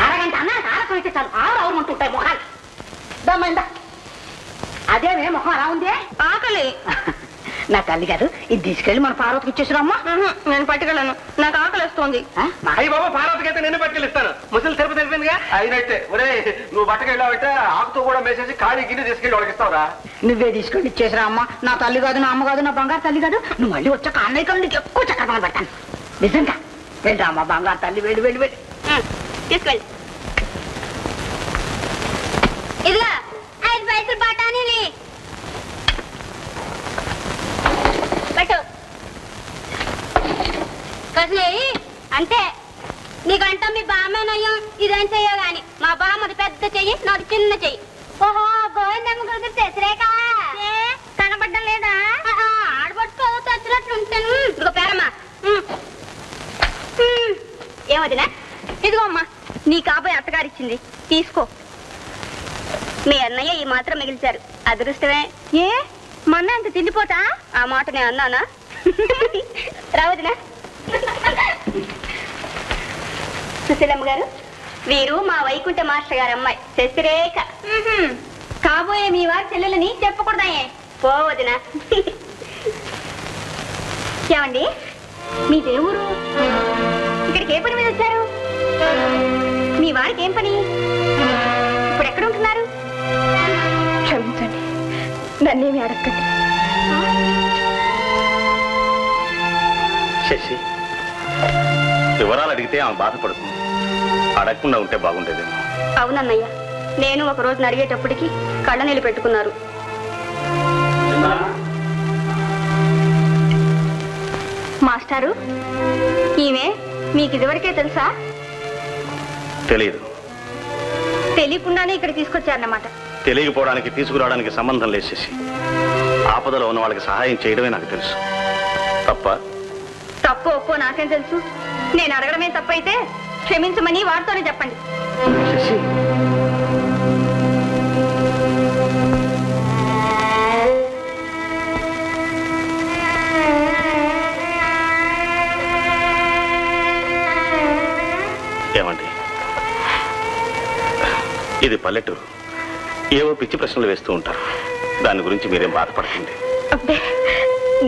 అరగంట అన్నా ఆరసం అయితే చాలు. ఆరు ఆరు ఉంటుంటాయి మొహాలు. దమ్మైందా అదేమే మొహం అలా ఉంది? ఆకలి. నా తల్లి గారు ఇది తీసుకెళ్ళి మన పార్వతికి ఇచ్చేసిరమ్మా. నేను పట్టుకెళ్ళను. నాకు ఆకలి వస్తుంది అయ్య బాబు పార్వతికి అయితే నేను పట్టుకెళ్ళిస్తాను. ముసలి తిరుపతి అయిపోయిందిగా అయినట్టే ఒరే నువ్వు బట్టకి వెళ్ళావంటే ఆకుతో కూడా మేసేసి ఖాళీ గిన్నె తీసుకెళ్ళి వాళ్ళకి ఇస్తావురా నువ్వే తీసుకెళ్ళి ఇచ్చేసిరా అమ్మా. నా తల్లి కాదు నా అమ్మ కాదు నా బంగారు తల్లి కాదు. నువ్వు మళ్ళీ వచ్చాక అన్నయ్య కళ్ళు నీకు ఎక్కువ చక్కగా పెడతాను. నిజంగా. వెళ్ళరా అమ్మా బంగారు తల్లి వెళ్ళి వెళ్ళి వెళ్ళి. తీసుకెళ్ళి. ఇదిగా ఐదు పైసలు బఠానీని పెట్టు కసిలేయి అంతే. నీకంట మీ బామ్మేనయ్యం ఇదేం చెయ్యో గాని మా బామ్మది పెద్ద చెయ్యి నాది చిన్న చెయ్యి. ఓహో గోవిందమ్మ గురించి తెచ్చిరేకా కనబడ్డం లేదా? ఆడబట్టుకో తెచ్చినట్లు ఉంటాను. ఇదిగో పేరమ్మా. ఏమదినా? ఇదిగో అమ్మా నీ కాబోయే అత్తగారిచ్చింది తీసుకో. మీ అన్నయ్య ఈ మాత్రం మిగిల్చారు. అదృష్టమే. ఏ? మొన్న అంత తిండిపోతా? ఆ మాట నేను అన్నానా? రావదినా? సుశీలమ్మ గారు వీరు మా వైకుంఠ మాస్టర్ గారు అమ్మాయి శశిరేఖ. కాబోయే మీ వారి చెల్లెలని చెప్పకూడదాయే. పోవదినా? ఏమండి? మీ దేవురు ఇక్కడికి ఏ పని మీద వచ్చారు? మీ వారికి ఏం పని? ఇప్పుడు ఎక్కడ ఉంటున్నారు? నన్నేమి అడగండి శశి వివరాలు అడిగితే ఆమె బాధపడుతుంది అడగకుండా ఉంటే బాగుండేదేమో. అవునన్నయ్య నేను ఒక రోజున అడిగేటప్పటికి కళ్ళ నీళ్ళు పెట్టుకున్నారు మాస్టారు ఈమె మీకు ఇదివరకే తెలుసా? తెలియదు తెలియకుండానే ఇక్కడ తీసుకొచ్చారన్నమాట. తెలియకపోవడానికి తీసుకురావడానికి సంబంధం శశి. ఆపదలో ఉన్న వాళ్ళకి సహాయం చేయడమే నాకు తెలుసు. తప్ప? తప్పు ఒప్పో నాకేం తెలుసు? నేను అడగడమే తప్పైతే క్షమించమని వారితోనే చెప్పండి. శశి. ఏమండి? ఇది పల్లెటూరు. ఏవో పిచ్చి ప్రశ్నలు వేస్తూ ఉంటారు. దాని గురించి మీరేం బాధపడుతుంది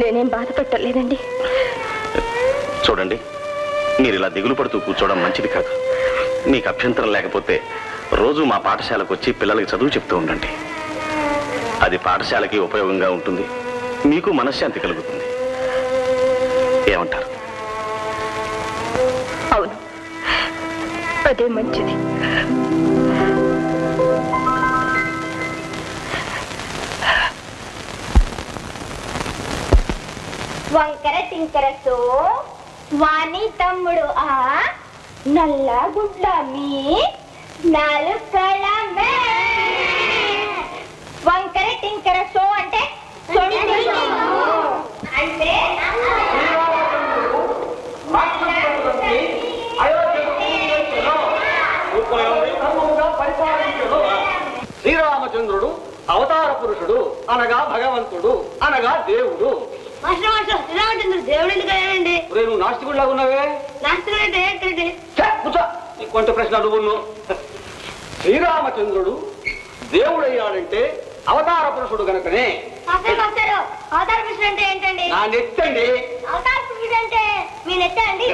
నేనేం బాధ పెట్టలేదండి చూడండి మీరు ఇలా దిగులు పడుతూ కూర్చోవడం మంచిది కాదు. మీకు అభ్యంతరం లేకపోతే రోజు మా పాఠశాలకు వచ్చి పిల్లలకి చదువు చెప్తూ ఉండండి. అది పాఠశాలకి ఉపయోగంగా ఉంటుంది. మీకు మనశ్శాంతి కలుగుతుంది. ఏమంటారు? అవును. అదే మంచిది. వంకర టింకరతో వాణి తమ్ముడు ఆ నల్ల గుడ్ల మీ. నాలుకల వంకర టింకర సో అంటే అంటే శ్రీరామచంద్రుడు అవతార పురుషుడు అనగా భగవంతుడు అనగా దేవుడు. మాస్టర్ మాస్టర్ శ్రీరామచంద్రుడు దేవుడు ఎందుకు అయ్యాడండి? ఒరేయ్, నువ్వు నాస్తికుడిలాగా ఉన్నావే? నాస్తికుడు అంటే ఏంటండి ఛే, కూర్చో. నీ కొంచెం ప్రశ్న నువ్వు. శ్రీరామచంద్రుడు దేవుడయ్యాడంటే అవతార పురుషుడు గనుకనే. మాస్టర్ మాస్టర్ అవతార పురుషుడు అంటే ఏంటండి? నా నెత్తండి. అవతార పురుషుడు అంటే మీ నెత్తే అండి?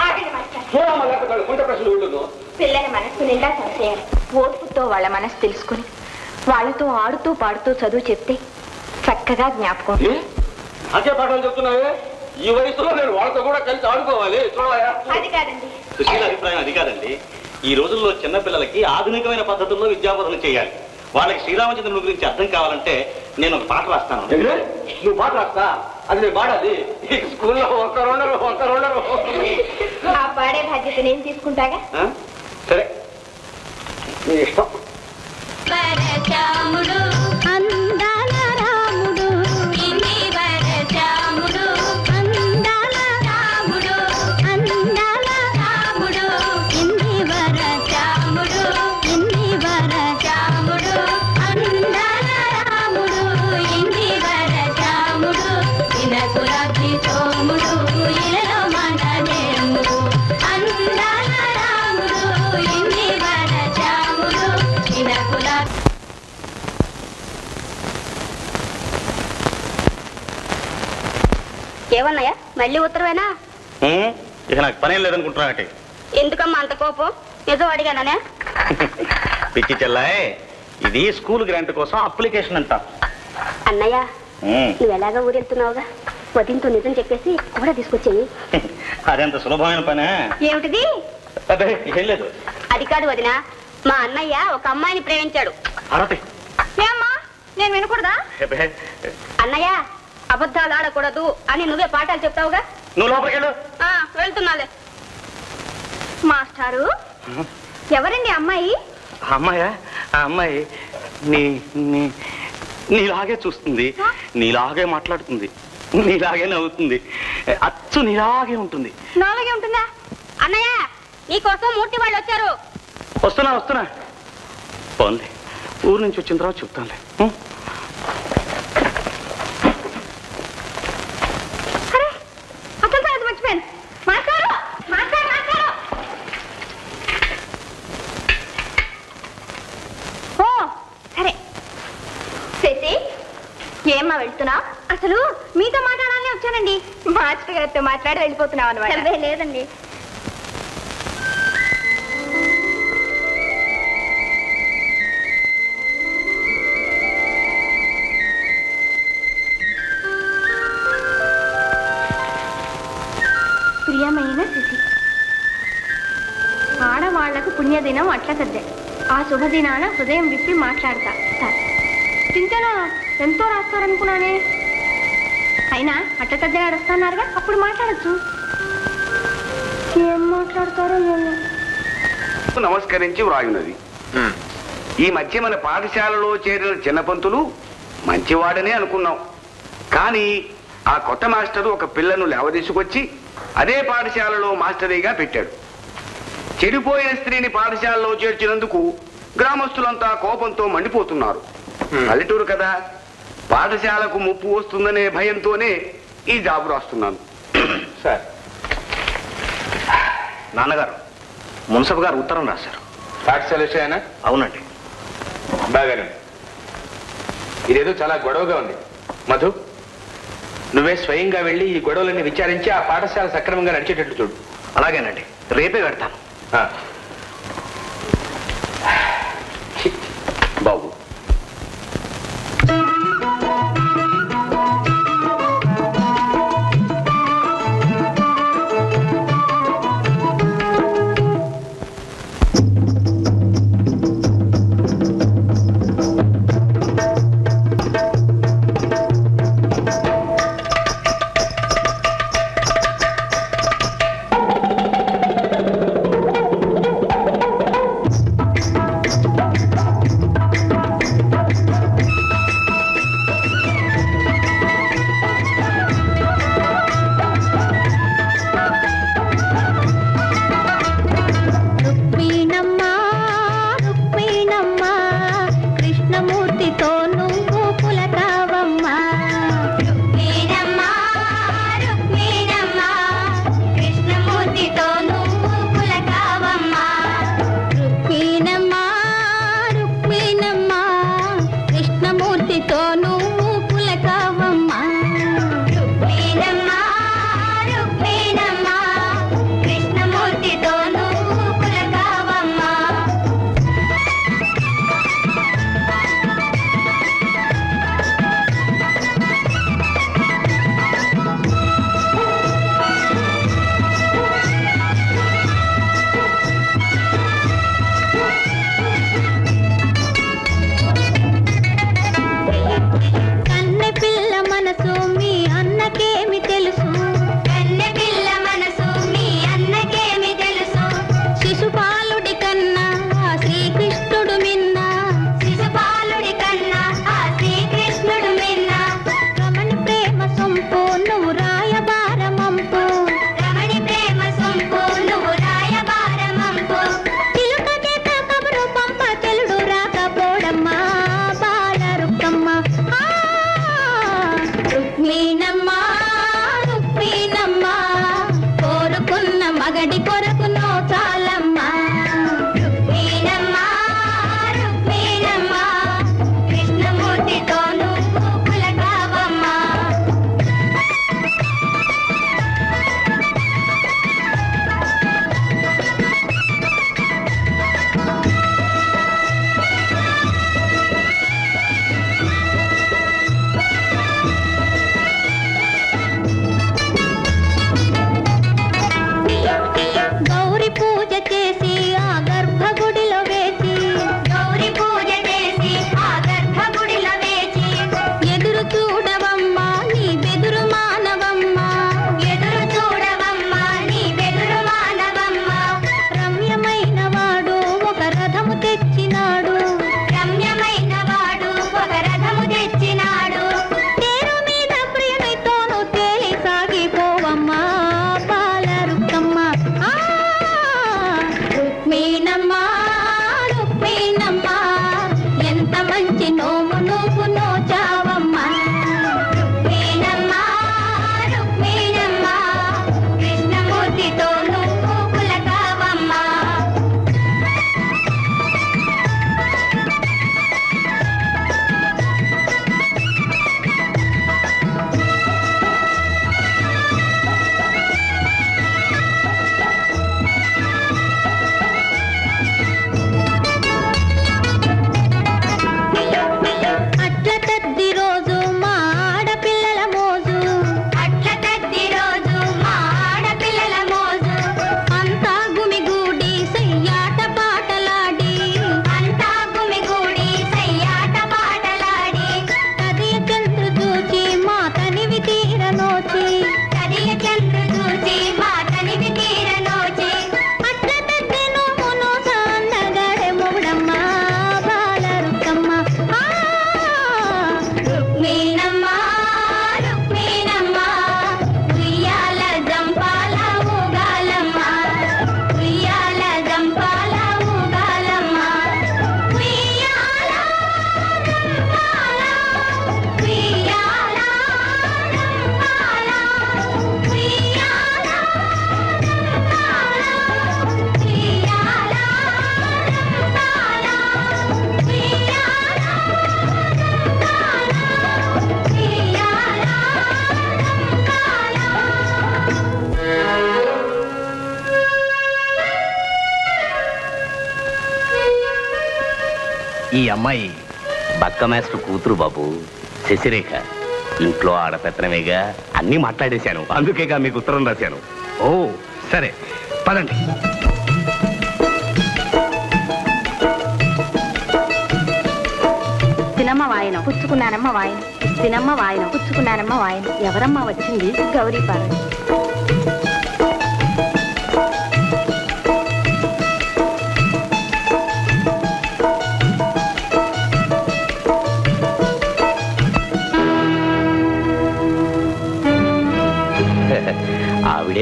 ఆగండి మాస్టర్. చూడమ్మ లేకపోతే కొంచెం ప్రశ్నలు వీళ్ళును పిల్లల మనసు నిండా సంశయాలు ఓర్పుతో వాళ్ళ మనసు తెలుసుకుని వాళ్ళతో ఆడుతూ పాడుతూ చదువు చెప్తే చక్కగా జ్ఞాపకం ఏ? నాకే పాఠాలు చెప్తున్నావే? ఈ వయసులో నేను వాళ్ళతో కూడా కలిసి ఆడుకోవాలి. చూడవా అది కాదండి. సుశీల అభిప్రాయం అది కాదండి. ఈ రోజుల్లో చిన్న పిల్లలకి ఆధునికమైన పద్ధతుల్లో విద్యాబోధన చేయాలి. వాళ్ళకి శ్రీరామచంద్రుని గురించి అర్థం కావాలంటే నేను ఒక పాట రాస్తాను? నువ్వు పాట రాస్తా? అది నేను పాడాలి. ఈ స్కూల్లో ఒక్కరు ఉండరు ఒక్కరు ఉండరు. ఆ పాడే బాధ్యత నేను తీసుకుంటాగా? సరే. నీ ఇష్టం. ఏమన్నాయా మళ్ళీ ఉత్తరమేనా? ఉమ్, ఇక నాకు పనేం లేదనుకుంటున్నానటి ఎందుకమ్మా అంత కోపం? నిజం అడిగానే పిచ్చి చెల్లాయ్ ఇది స్కూల్ గ్రాంట్ కోసం అప్లికేషన్ అంట. అన్నయ్య నువ్వు ఎలాగా ఊరెళ్తున్నావుగా? వదినతో నిజం చెప్పేసి కూడా తీసుకొచ్చేయి. అదెంత సులభమైన పనే. ఏమిటిది? అదే ఏం లేదు. అది కాదు వదిన మా అన్నయ్య ఒక అమ్మాయిని ప్రేమించాడు. ఏమ్మా నేను వినకూడదా? అన్నయ్య అబద్ధాలు ఆడకూడదు అని నువ్వే పాఠాలు చెప్తావుగా? నువ్వు లోపలికి వెళ్ళు ఆ, వెళ్తున్నాలే. మాస్టారు ఎవరండి అమ్మాయి? అమ్మాయా? ఆ అమ్మాయి నీ నీ నీలాగే చూస్తుంది. నీలాగే మాట్లాడుతుంది. నీలాగే నవ్వుతుంది. అచ్చు నీలాగే ఉంటుంది. నాలుగే ఉంటుందా? అన్నయ్య నీకోసం మూర్తి వాళ్ళు వచ్చారు. వస్తున్నా వస్తున్నా. పోన్లే. ఊరు నుంచి వచ్చిన తర్వాత చెప్తానులే ఉం? అసలు సంగతి మర్చిపోయాను మాస్టారు మాస్టారు మాస్టారు ఓ సరే శశి ఏమ్మా వెళ్తున్నా? అసలు మీతో మాట్లాడాలని వచ్చానండి. మాస్టర్ గారితో మాట్లాడి వెళ్ళిపోతున్నావు అనమాట లేదండి. ప్రియమైన ఆడవాళ్ళకు పుణ్యదినం అట్ల సద్దే. ఆ శుభదినాన హృదయం విప్పి మాట్లాడతా. చింతనా ఎంతో రాస్తారనుకున్నానే. అయినా అట్ల సద్దే వస్తున్నారుగా అప్పుడు మాట్లాడచ్చు. ఏం మాట్లాడతారో ఏమో. నమస్కరించి వ్రాయున్నది. ఈ మధ్య మన పాఠశాలలో చేరిన చిన్నపంతులు మంచివాడనే అనుకున్నాం. కానీ ఆ కొత్త మాస్టరు ఒక పిల్లను లేవదీసుకొచ్చి అదే పాఠశాలలో మాస్టరీగా పెట్టాడు. చెడిపోయిన స్త్రీని పాఠశాలలో చేర్చినందుకు గ్రామస్తులంతా కోపంతో మండిపోతున్నారు. పల్లెటూరు కదా. పాఠశాలకు ముప్పు వస్తుందనే భయంతోనే ఈ జాబు రాస్తున్నాను. సార్. నాన్నగారు మున్సబ్ గారు ఉత్తరం రాశారు. పాఠశాల విషయానా అవునండి. బాగానే ఉంది. ఇదేదో చాలా గొడవగా ఉంది. మధు నువ్వే స్వయంగా వెళ్ళి ఈ గొడవలన్నీ విచారించి ఆ పాఠశాల సక్రమంగా నడిచేటట్లు చూడు. అలాగేనండి. రేపే పెడతాను. బాబు. బక్క మాస్టర్ కూతురు బాబు శశిరేఖ. ఇంట్లో ఆడపెత్తనమేగా అన్నీ మాట్లాడేశాను. అందుకేగా మీకు ఉత్తరం రాశాను. ఓ సరే పదండి. తినమ్మ వాయన పుచ్చుకున్నానమ్మ వాయన. తినమ్మ వాయన పుచ్చుకున్నానమ్మ వాయన. ఎవరమ్మ వచ్చింది? గౌరీ పార్వతి.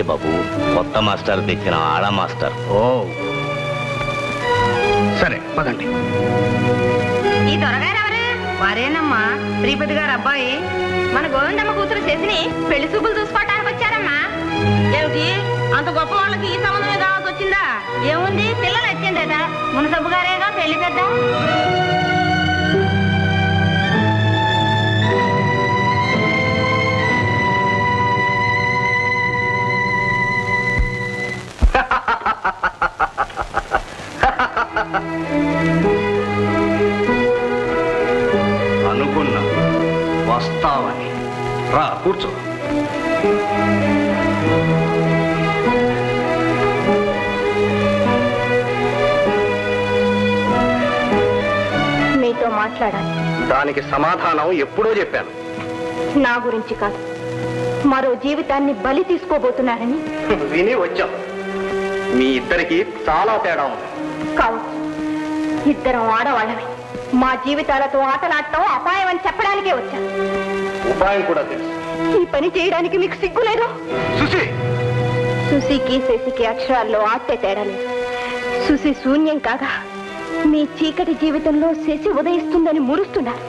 బాబు. కొత్త మాస్టర్ తెచ్చిన ఆడ మాస్టర్. ఓ. సరే పదండి. ఈ దొరగారు ఎవరు? వారేనమ్మా. శ్రీపతి గారు అబ్బాయి. మన గోవిందమ్మ కూతురు చేసిని పెళ్ళి చూపులు చూసుకోవటానికి వచ్చారమ్మా. ఏమిటి? అంత గొప్ప వాళ్ళకి ఈ సంబంధమే కావాల్సి వచ్చిందా? ఏముంది? పిల్లలు వచ్చిందట. మునసబ్బు గారేగా పెళ్ళి పెద్ద అనుకున్నా వస్తావని. రా కూర్చో. మీతో మాట్లాడాలి. దానికి సమాధానం ఎప్పుడో చెప్పాను. నా గురించి కాదు. మరో జీవితాన్ని బలి తీసుకోబోతున్నారని. విని వచ్చాం. మీ ఇద్దరికి చాలా తేడా ఉంది. కావచ్చు ఇద్దరం ఆడవాళ్ళమే. మా జీవితాలతో ఆటలాడటం అపాయం అని చెప్పడానికే వచ్చాను ఉపాయం కూడా తెలుసు. ఈ పని చేయడానికి మీకు సిగ్గు లేదు? సుశీ! సుశీకి శశికి అక్షరాల్లో ఆట్టే తేడా లేదు. సుశి శూన్యం కాగా మీ చీకటి జీవితంలో శశి ఉదయిస్తుందని మురుస్తున్నారు.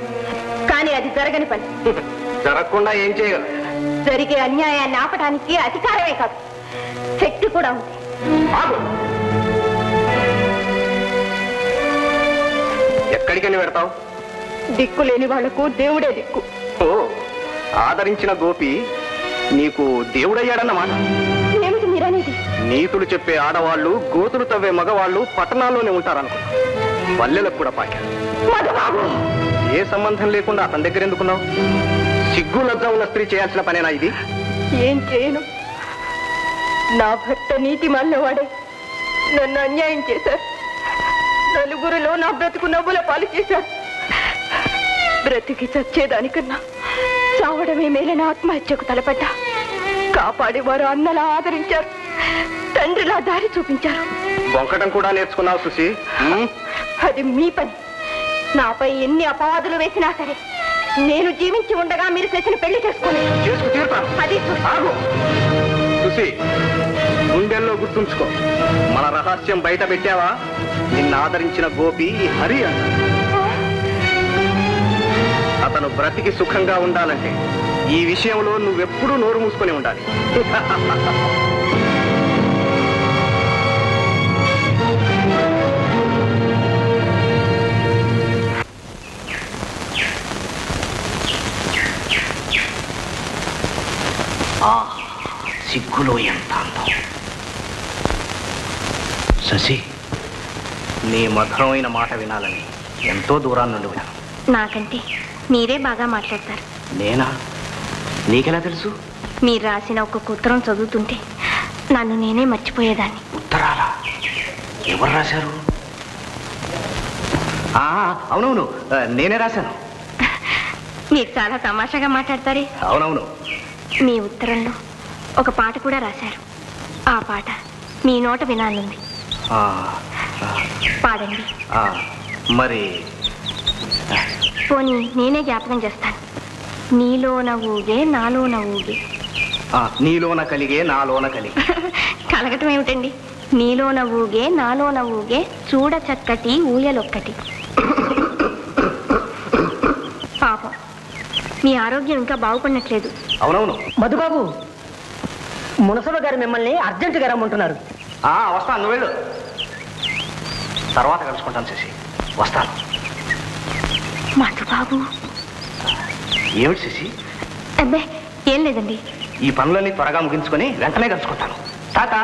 కానీ అది జరగని పని. జరగకుండా ఏం చేయగలరు జరిగే అన్యాయాన్ని ఆపడానికి అధికారమే కాదు. శక్తి కూడా ఉంది. ఆగు ఎక్కడికని పెడతావు దిక్కు లేని వాళ్ళకు దేవుడే దిక్కు. ఓ ఆదరించిన గోపి నీకు దేవుడయ్యాడన్నమాట. ఏమిటి మీరనేది? నీతులు చెప్పే ఆడవాళ్ళు గోతులు తవ్వే మగవాళ్ళు పట్టణాల్లోనే ఉంటారనుకున్నా. పల్లెలకు కూడా పాకారు. ఏ సంబంధం లేకుండా అతని దగ్గర ఎందుకున్నావు? సిగ్గు లజ్జ ఉన్న స్త్రీ చేయాల్సిన పనేనా ఇది? ఏం చేయను? నా భర్త నీతి వాడే నన్ను అన్యాయం చేశారు. నలుగురిలో నా బ్రతుకు నవ్వుల పాలు చేశారు బ్రతికి చచ్చేదానికన్నా చావడమే మేలైన ఆత్మహత్యకు తలపడ్డా. కాపాడేవారు అన్నలా ఆదరించారు. తండ్రిలా దారి చూపించారు. బొంకటం కూడా నేర్చుకున్నావు సుశీ? అది మీ పని. నాపై ఎన్ని అపవాదులు వేసినా సరే నేను జీవించి ఉండగా మీరు చేసిన పెళ్ళి చేసుకోండి అది సుశీ గుండెల్లో గుర్తుంచుకో. మన రహస్యం బయట పెట్టావా? నిన్ను ఆదరించిన గోపి హరి అతను బ్రతికి సుఖంగా ఉండాలంటే ఈ విషయంలో నువ్వెప్పుడూ నోరు మూసుకొని ఉండాలి. సిగ్గులో ఎంత అందం? శశి నీ మధురమైన మాట వినాలని ఎంతో దూరాన్ని నుండి విన్నాను నాకంటే మీరే బాగా మాట్లాడతారు. నేనా? నీకెలా తెలుసు? మీరు రాసిన ఒక ఉత్తరం చదువుతుంటే నన్ను నేనే మర్చిపోయేదాన్ని. ఉత్తరాలా? ఎవరు రాశారు? అవునవును. నేనే రాశాను. మీరు చాలా తమాషాగా మాట్లాడతారే. అవునవును. మీ ఉత్తరంలో ఒక పాట కూడా రాశారు. ఆ పాట మీ నోట వినాలంది పాడండి. ఆ, మరి పోనీ నేనే జ్ఞాపకం చేస్తాను. నీలోన ఊగే నాలోన ఊగే ఆ, నీలోన కలిగే నాలోన కలిగే కలగటం ఏమిటండి? నీలోన ఊగే నాలోన ఊగే చూడ చక్కటి ఊయలొక్కటి. పాపం. మీ ఆరోగ్యం ఇంకా బాగుపడినట్లేదు. అవునవును. మధుబాబు మునసబ గారు మిమ్మల్ని అర్జెంటుగా రమ్మంటున్నారు. ఆ, వస్తాను నువ్వు వెళ్ళు. తర్వాత కలుసుకుంటాను శశి. వస్తాను. మధుబాబు ఏమిటి శశి? అబ్బే ఏం లేదండి. ఈ పనులన్నీ త్వరగా ముగించుకొని వెంటనే కలుసుకుంటాను. టాటా!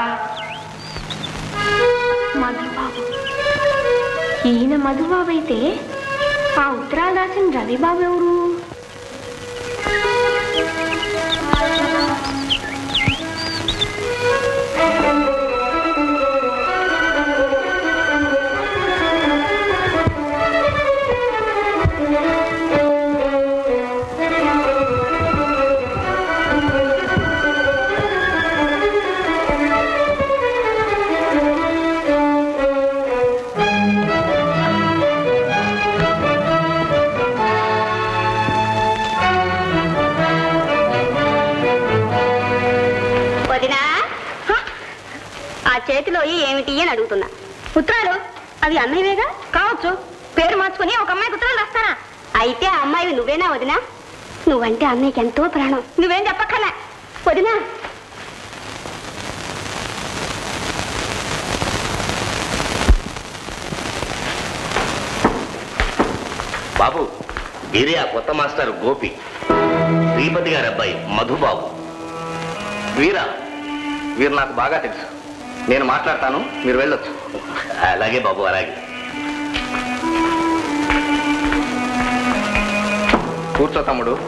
మధుబాబు ఈయన మధుబాబు అయితే ఆ ఉత్తరాలు రాసిన రవిబాబు ఎవరు? వదినా చేతిలో ఏమిటి అని అడుగుతున్నా. ఉత్తరాలు అవి అన్నయ్యవేగా? కావచ్చు. పేరు మార్చుకుని ఒక అమ్మాయికి ఉత్తరాలు రాస్తానా అయితే ఆ అమ్మాయి నువ్వేనా వదినా? నువ్వంటే అన్నయ్యకి ఎంతో ప్రాణం. నువ్వేం చెప్పక్కర్లే. వదినా! బాబు వీరే ఆ కొత్త మాస్టర్ గోపి శ్రీపతి గారి అబ్బాయి మధుబాబు. వీరా వీరు నాకు బాగా తెలుసు. నేను మాట్లాడతాను మీరు వెళ్ళొచ్చు. అలాగే బాబు అలాగే. కూర్చో తమ్ముడు.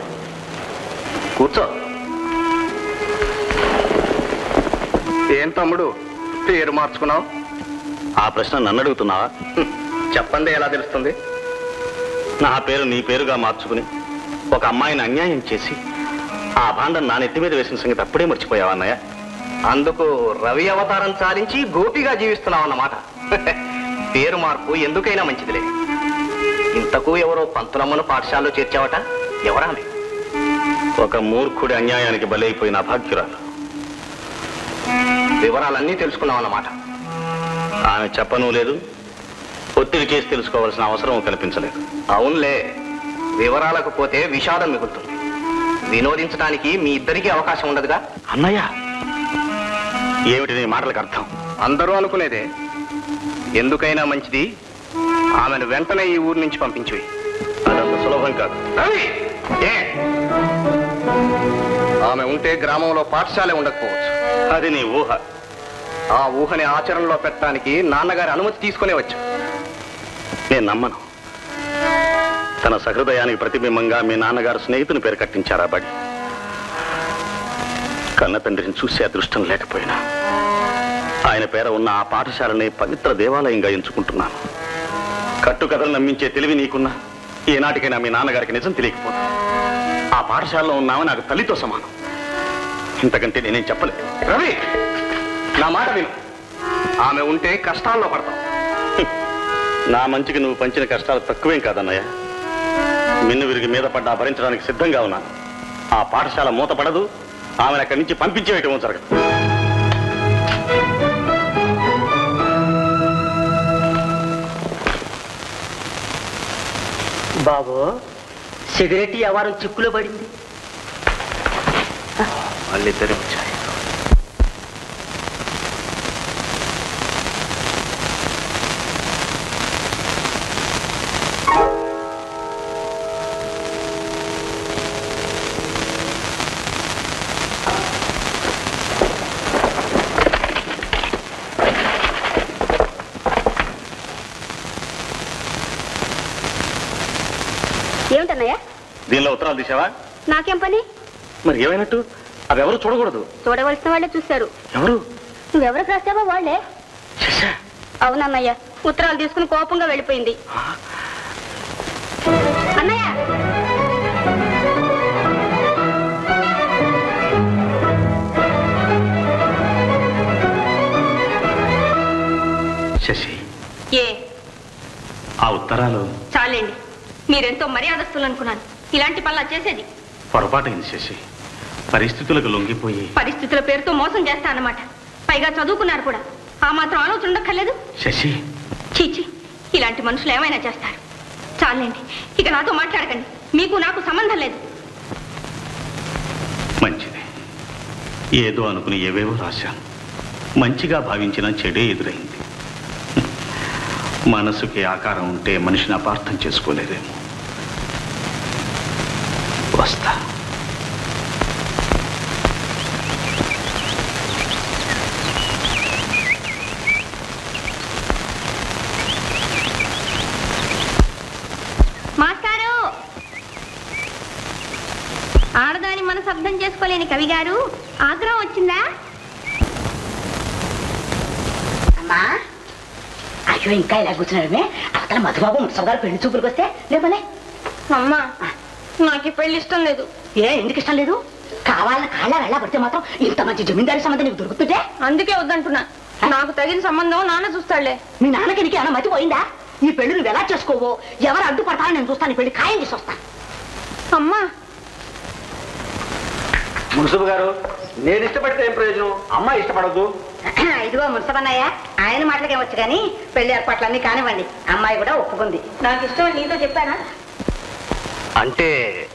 కూర్చో. ఏం తమ్ముడు? పేరు మార్చుకున్నావు? ఆ ప్రశ్న నన్ను అడుగుతున్నావా? చెప్పండి ఎలా తెలుస్తుంది? నా పేరు నీ పేరుగా మార్చుకుని ఒక అమ్మాయిని అన్యాయం చేసి ఆ భాండం నా నెత్తి మీద వేసిన సంగతి అప్పుడే మర్చిపోయావా అన్నయ్య? అందుకు రవి అవతారం చాలించి గోపిగా జీవిస్తున్నావు అన్నమాట పేరు మార్పు ఎందుకైనా మంచిదిలే. ఇంతకు ఎవరో పంతులమ్మను పాఠశాలలో చేర్చావట? ఎవరామె ఒక మూర్ఖుడి అన్యాయానికి బలైపోయిన అభాగ్యురాలు. వివరాలన్నీ తెలుసుకున్నావు అన్నమాట ఆమె చెప్పను లేదు ఒత్తిడి చేసి తెలుసుకోవాల్సిన అవసరం కల్పించలేదు. అవునులే వివరాలకు పోతే విషాదం మిగులుతుంది. వినోదించడానికి మీ ఇద్దరికీ అవకాశం ఉండదుగా? అన్నయ్య ఏమిటి నీ మాటలకు అర్థం? అందరూ అనుకునేదే. ఎందుకైనా మంచిది ఆమెను వెంటనే ఈ ఊరు నుంచి పంపించి అదంత సులభం కాదు. ఏ? ఆమె ఉంటే గ్రామంలో పాఠశాల ఉండకపోవచ్చు. అది నీ ఊహ. ఆ ఊహని ఆచరణలో పెట్టడానికి నాన్నగారి అనుమతి తీసుకునేవచ్చు నేను నమ్మను. తన సహృదయానికి ప్రతిబింబంగా మీ నాన్నగారు స్నేహితుని పేరు కట్టించారా బడి? కన్న తండ్రిని చూసే అదృష్టం లేకపోయినా ఆయన పేర ఉన్న ఆ పాఠశాలని పవిత్ర దేవాలయంగా ఎంచుకుంటున్నాను. కట్టుకథలు నమ్మించే తెలివి నీకున్నా ఏనాటికైనా మీ నాన్నగారికి నిజం తెలియకపోదు ఆ పాఠశాలలో ఉన్నామని నాకు తల్లితో సమానం. ఇంతకంటే నేనేం చెప్పలేదు. రవి నా మాట విను. ఆమె ఉంటే కష్టాల్లో పడతాం. నా మంచికి నువ్వు పంచిన కష్టాలు తక్కువేం కాదన్నయ్య. మిన్ను విరిగి మీద పడ్డా భరించడానికి సిద్ధంగా ఉన్నాను. ఆ పాఠశాల మూతపడదు ఆమెను అక్కడి నుంచి పంపించేయటం జరగదు. బాబు సిగరెట్ వ్యవహారం చిక్కులో పడింది. వాళ్ళిద్దరే వచ్చాయి ఏమిటన్నయ్యా తీసావా నాకేం పని? మరి ఏమైనట్టు? అవి ఎవరు చూడకూడదు. చూడవలసిన వాళ్ళే చూశారు ఎవరు? నువ్వెవరికి రాసావో వాళ్ళే. అవునన్నయ్య ఉత్తరాలు తీసుకుని కోపంగా వెళ్ళిపోయింది. అన్నయ్య! శశి. ఏ? ఆ ఉత్తరాలు. చాలండి. మీరెంతో మర్యాదస్తులు అనుకున్నాను. ఇలాంటి పనులా చేసేది. పొరపాటైంది శశి. పరిస్థితులకు లొంగిపోయి. పరిస్థితుల పేరుతో మోసం చేస్తా అన్నమాట. పైగా చదువుకున్నారు కూడా. ఆ మాత్రం ఆలోచన ఉండక్కర్లేదు. శశి. చీచి ఇలాంటి మనుషులు ఏమైనా చేస్తారు. చాలండి ఇక నాతో మాట్లాడకండి. మీకు నాకు సంబంధం లేదు. మంచిది. ఏదో అనుకుని ఏవేవో రాశాను. మంచిగా భావించిన చెడే ఎదురైంది. మనసుకి ఆకారం ఉంటే మనిషిని అపార్థం చేసుకోలేదేమో. costa. మాస్టారు! ఆడదాని మన శబ్దం చేసుకోలేని కవి గారు ఆగ్రహం వచ్చిందా? అమ్మా! అయ్యో ఇంకా ఇలా కూర్చున్నాడమే అతను మధుబాబు ముసగారు పెళ్ళి చూపులకు వస్తే లేమనే అమ్మా! నాకు ఈ పెళ్ళి ఇష్టం లేదు. ఏ ఎందుకు ఇష్టం లేదు? కావాలని కాళ్ళ వెళ్ళ పడితే మాత్రం ఇంత మంచి జమీందారి సంబంధం నీకు దొరుకుతుంటే? అందుకే వద్దంటున్నా. నాకు తగిన సంబంధం నాన్న చూస్తాడులే. మీ నాన్నకి నీకు ఏమైనా మతి పోయిందా? ఈ పెళ్ళి నువ్వు ఎలా చేసుకోవో ఎవరు అడ్డుపడతారో నేను చూస్తాను పెళ్ళి ఖాయం చేసి వస్తాను. అమ్మా. మున్సిపు గారు నేను ఇష్టపడితే ఏం ప్రయోజనం? అమ్మాయి ఇష్టపడదు. ఇదిగో మున్సబన్నయ్య ఆయన మాటలకే వచ్చు కానీ పెళ్ళి ఏర్పాట్లన్నీ కానివ్వండి. అమ్మాయి కూడా ఒప్పుకుంది. నాకు ఇష్టం నీతో చెప్పానా? అంటే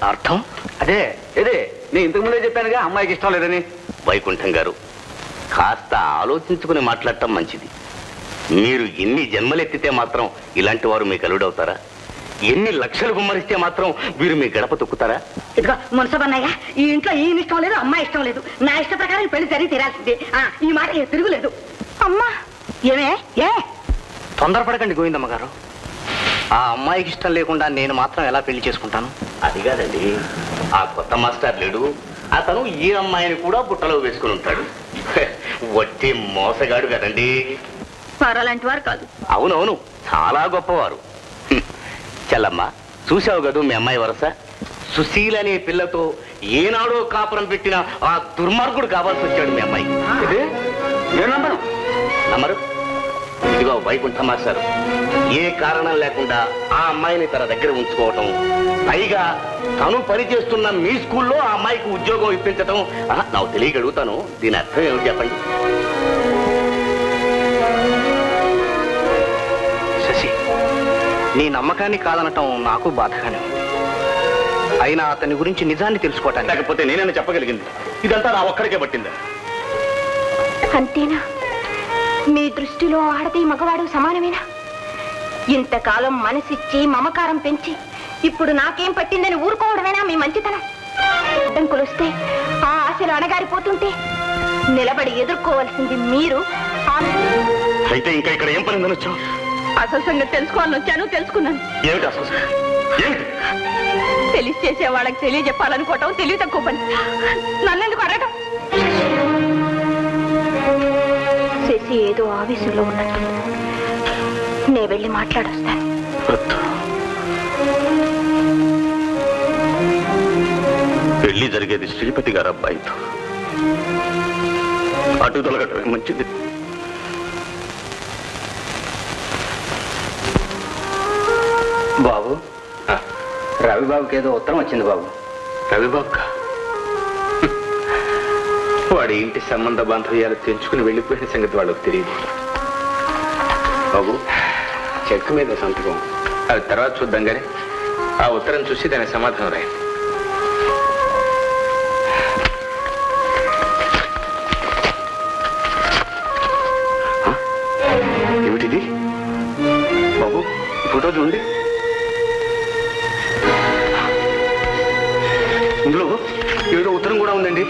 అర్థం? అదే ఇదే నేను ఇంతకు ముందే చెప్పానుగా అమ్మాయికి ఇష్టం లేదని. వైకుంఠం గారు కాస్త ఆలోచించుకుని మాట్లాడటం మంచిది. మీరు ఎన్ని జన్మలెత్తితే మాత్రం ఇలాంటి వారు మీకు అల్లుడవుతారా? ఎన్ని లక్షలు గుమ్మరిస్తే మాత్రం వీరు మీ గడప తొక్కుతారా? ఇదిగో మున్సబన్నయ్య ఈ ఇంట్లో ఈయన ఇష్టం లేదు అమ్మాయి ఇష్టం లేదు. నా ఇష్ట ప్రకారం పెళ్ళి జరిగి తీరాల్సిందే. ఆ, ఈ మాట ఏ తిరుగులేదు. అమ్మా! ఏమే? ఏ? తొందరపడకండి గోవిందమ్మ గారు. ఆ అమ్మాయికి ఇష్టం లేకుండా నేను మాత్రం ఎలా పెళ్ళి చేసుకుంటాను? అది కాదండి. ఆ కొత్త మాస్టర్ లేడు. అతను ఈ అమ్మాయిని కూడా బుట్టలో వేసుకుని ఉంటాడు. వట్టి మోసగాడు కదండి. వారు అలాంటి వారు కాదు. అవునవును చాలా గొప్పవారు. చెల్లమ్మ చూసావు కదూ మీ అమ్మాయి వరస? సుశీల్ అనే పిల్లతో ఏనాడో కాపురం పెట్టిన ఆ దుర్మార్గుడు కావాల్సి వచ్చాడు మీ అమ్మాయి. నమ్మరు ఇదిగో వైకుంఠ మాస్టర్ ఏ కారణం లేకుండా ఆ అమ్మాయిని తన దగ్గర ఉంచుకోవటం. పైగా తను పనిచేస్తున్న మీ స్కూల్లో ఆ అమ్మాయికి ఉద్యోగం ఇప్పించటం. నాకు తెలియగలుగుతాను. దీని అర్థం ఏమిటి చెప్పండి. శశి నీ నమ్మకాన్ని కాదనటం నాకు బాధగానే ఉంది. అయినా అతని గురించి నిజాన్ని తెలుసుకోవటానికి లేకపోతే నేనైనా చెప్పగలిగింది. ఇదంతా నా ఒక్కడికే పట్టిందా. అంతేనా? మీ దృష్టిలో ఆడది మగవాడు సమానమేనా? ఇంతకాలం మనసిచ్చి మమకారం పెంచి ఇప్పుడు నాకేం పట్టిందని ఊరుకోవడమేనా మీ మంచితనం? అడ్డంకులు వస్తే ఆ ఆశలు అణగారిపోతుంటే నిలబడి ఎదుర్కోవాల్సింది మీరు అయితే ఇంకా ఇక్కడ ఏం పని వచ్చావు అసలు సంగతి తెలుసుకోవాలని వచ్చాను తెలుసుకున్నాను. ఏమిటి అసలు తెలిసి చేసే వాళ్ళకి తెలియజెప్పాలనుకోవటం తెలివి తక్కువ పని. నన్నెందుకు అడగటం? ఏదో ఆవేశంలో ఉన్నట్టు నే వెళ్ళి మాట్లాడొస్తాను పెళ్ళి జరిగేది శ్రీపతి గారు అబ్బాయితో. అటు తొలగటమే మంచిది. బాబు రవిబాబుకి ఏదో ఉత్తరం వచ్చింది బాబు. రవిబాబు వాడి ఇంటి సంబంధ బాంధవ్యాలు తెంచుకుని వెళ్ళిపోయిన సంగతి వాళ్ళకి తెలియదు. బాబు చెక్ మీద సంతకం. అది తర్వాత చూద్దాం కానీ ఆ ఉత్తరం చూసి దాని సమాధానం రాయండి. ఏమిటిది? బాబు ఫోటో చూడండి. ఇందులో ఏదో ఉత్తరం కూడా ఉందండి.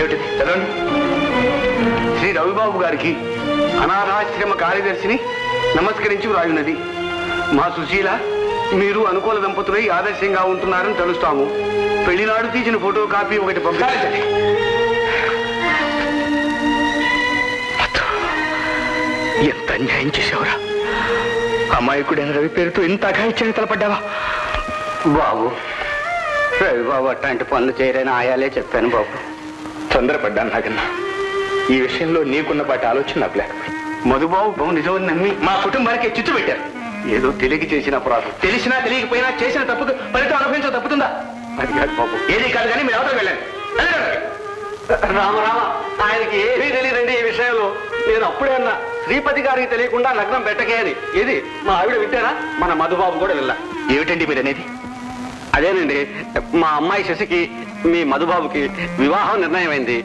ఏమిటిది చదవండి శ్రీ రవిబాబు గారికి అనాథాశ్రమ కార్యదర్శిని నమస్కరించి వ్రాయున్నది. మా సుశీల మీరు అనుకూల దంపతులై ఆదర్శంగా ఉంటున్నారని తెలుస్తాము. పెళ్ళినాడు తీసిన ఫోటో కాపీ ఒకటి పంపించండి. ఎంత అన్యాయం చేసేవరా అమాయకుడైన రవి పేరుతో ఇంత అఘాయిత్యాన్ని తలపడ్డావా? బాబు రవిబాబు అట్లాంటి పనులు చేయరని ఆయాలే చెప్పాను బాబు. తొందరపడ్డాను నాకన్నా ఈ విషయంలో నీకున్న పాటి ఆలోచన నాకు లేకపోయింది. మధుబాబు బహు నిజమని నమ్మి మా కుటుంబానికి చిచ్చు పెట్టారు. ఏదో తెలియక చేసిన అపరాధం. తెలిసినా తెలియకపోయినా చేసిన తప్పుకు ఫలితం అనుభవించడం తప్పుతుందా? అది కాదు బాబు. ఏది కాదు కానీ మీరు అవతల వెళ్ళండి. రామ రామ ఆయనకి ఏమీ తెలియదండి ఈ విషయంలో. నేను అప్పుడే అన్నా శ్రీపతి గారికి తెలియకుండా లగ్నం పెట్టకే అని ఇది మా ఆవిడ వింటేనా? మన మధుబాబు కూడా వెళ్ళా. ఏమిటండి మీరు అనేది అదేనండి మా అమ్మాయి శశికి మీ మధుబాబుకి వివాహం నిర్ణయమైంది.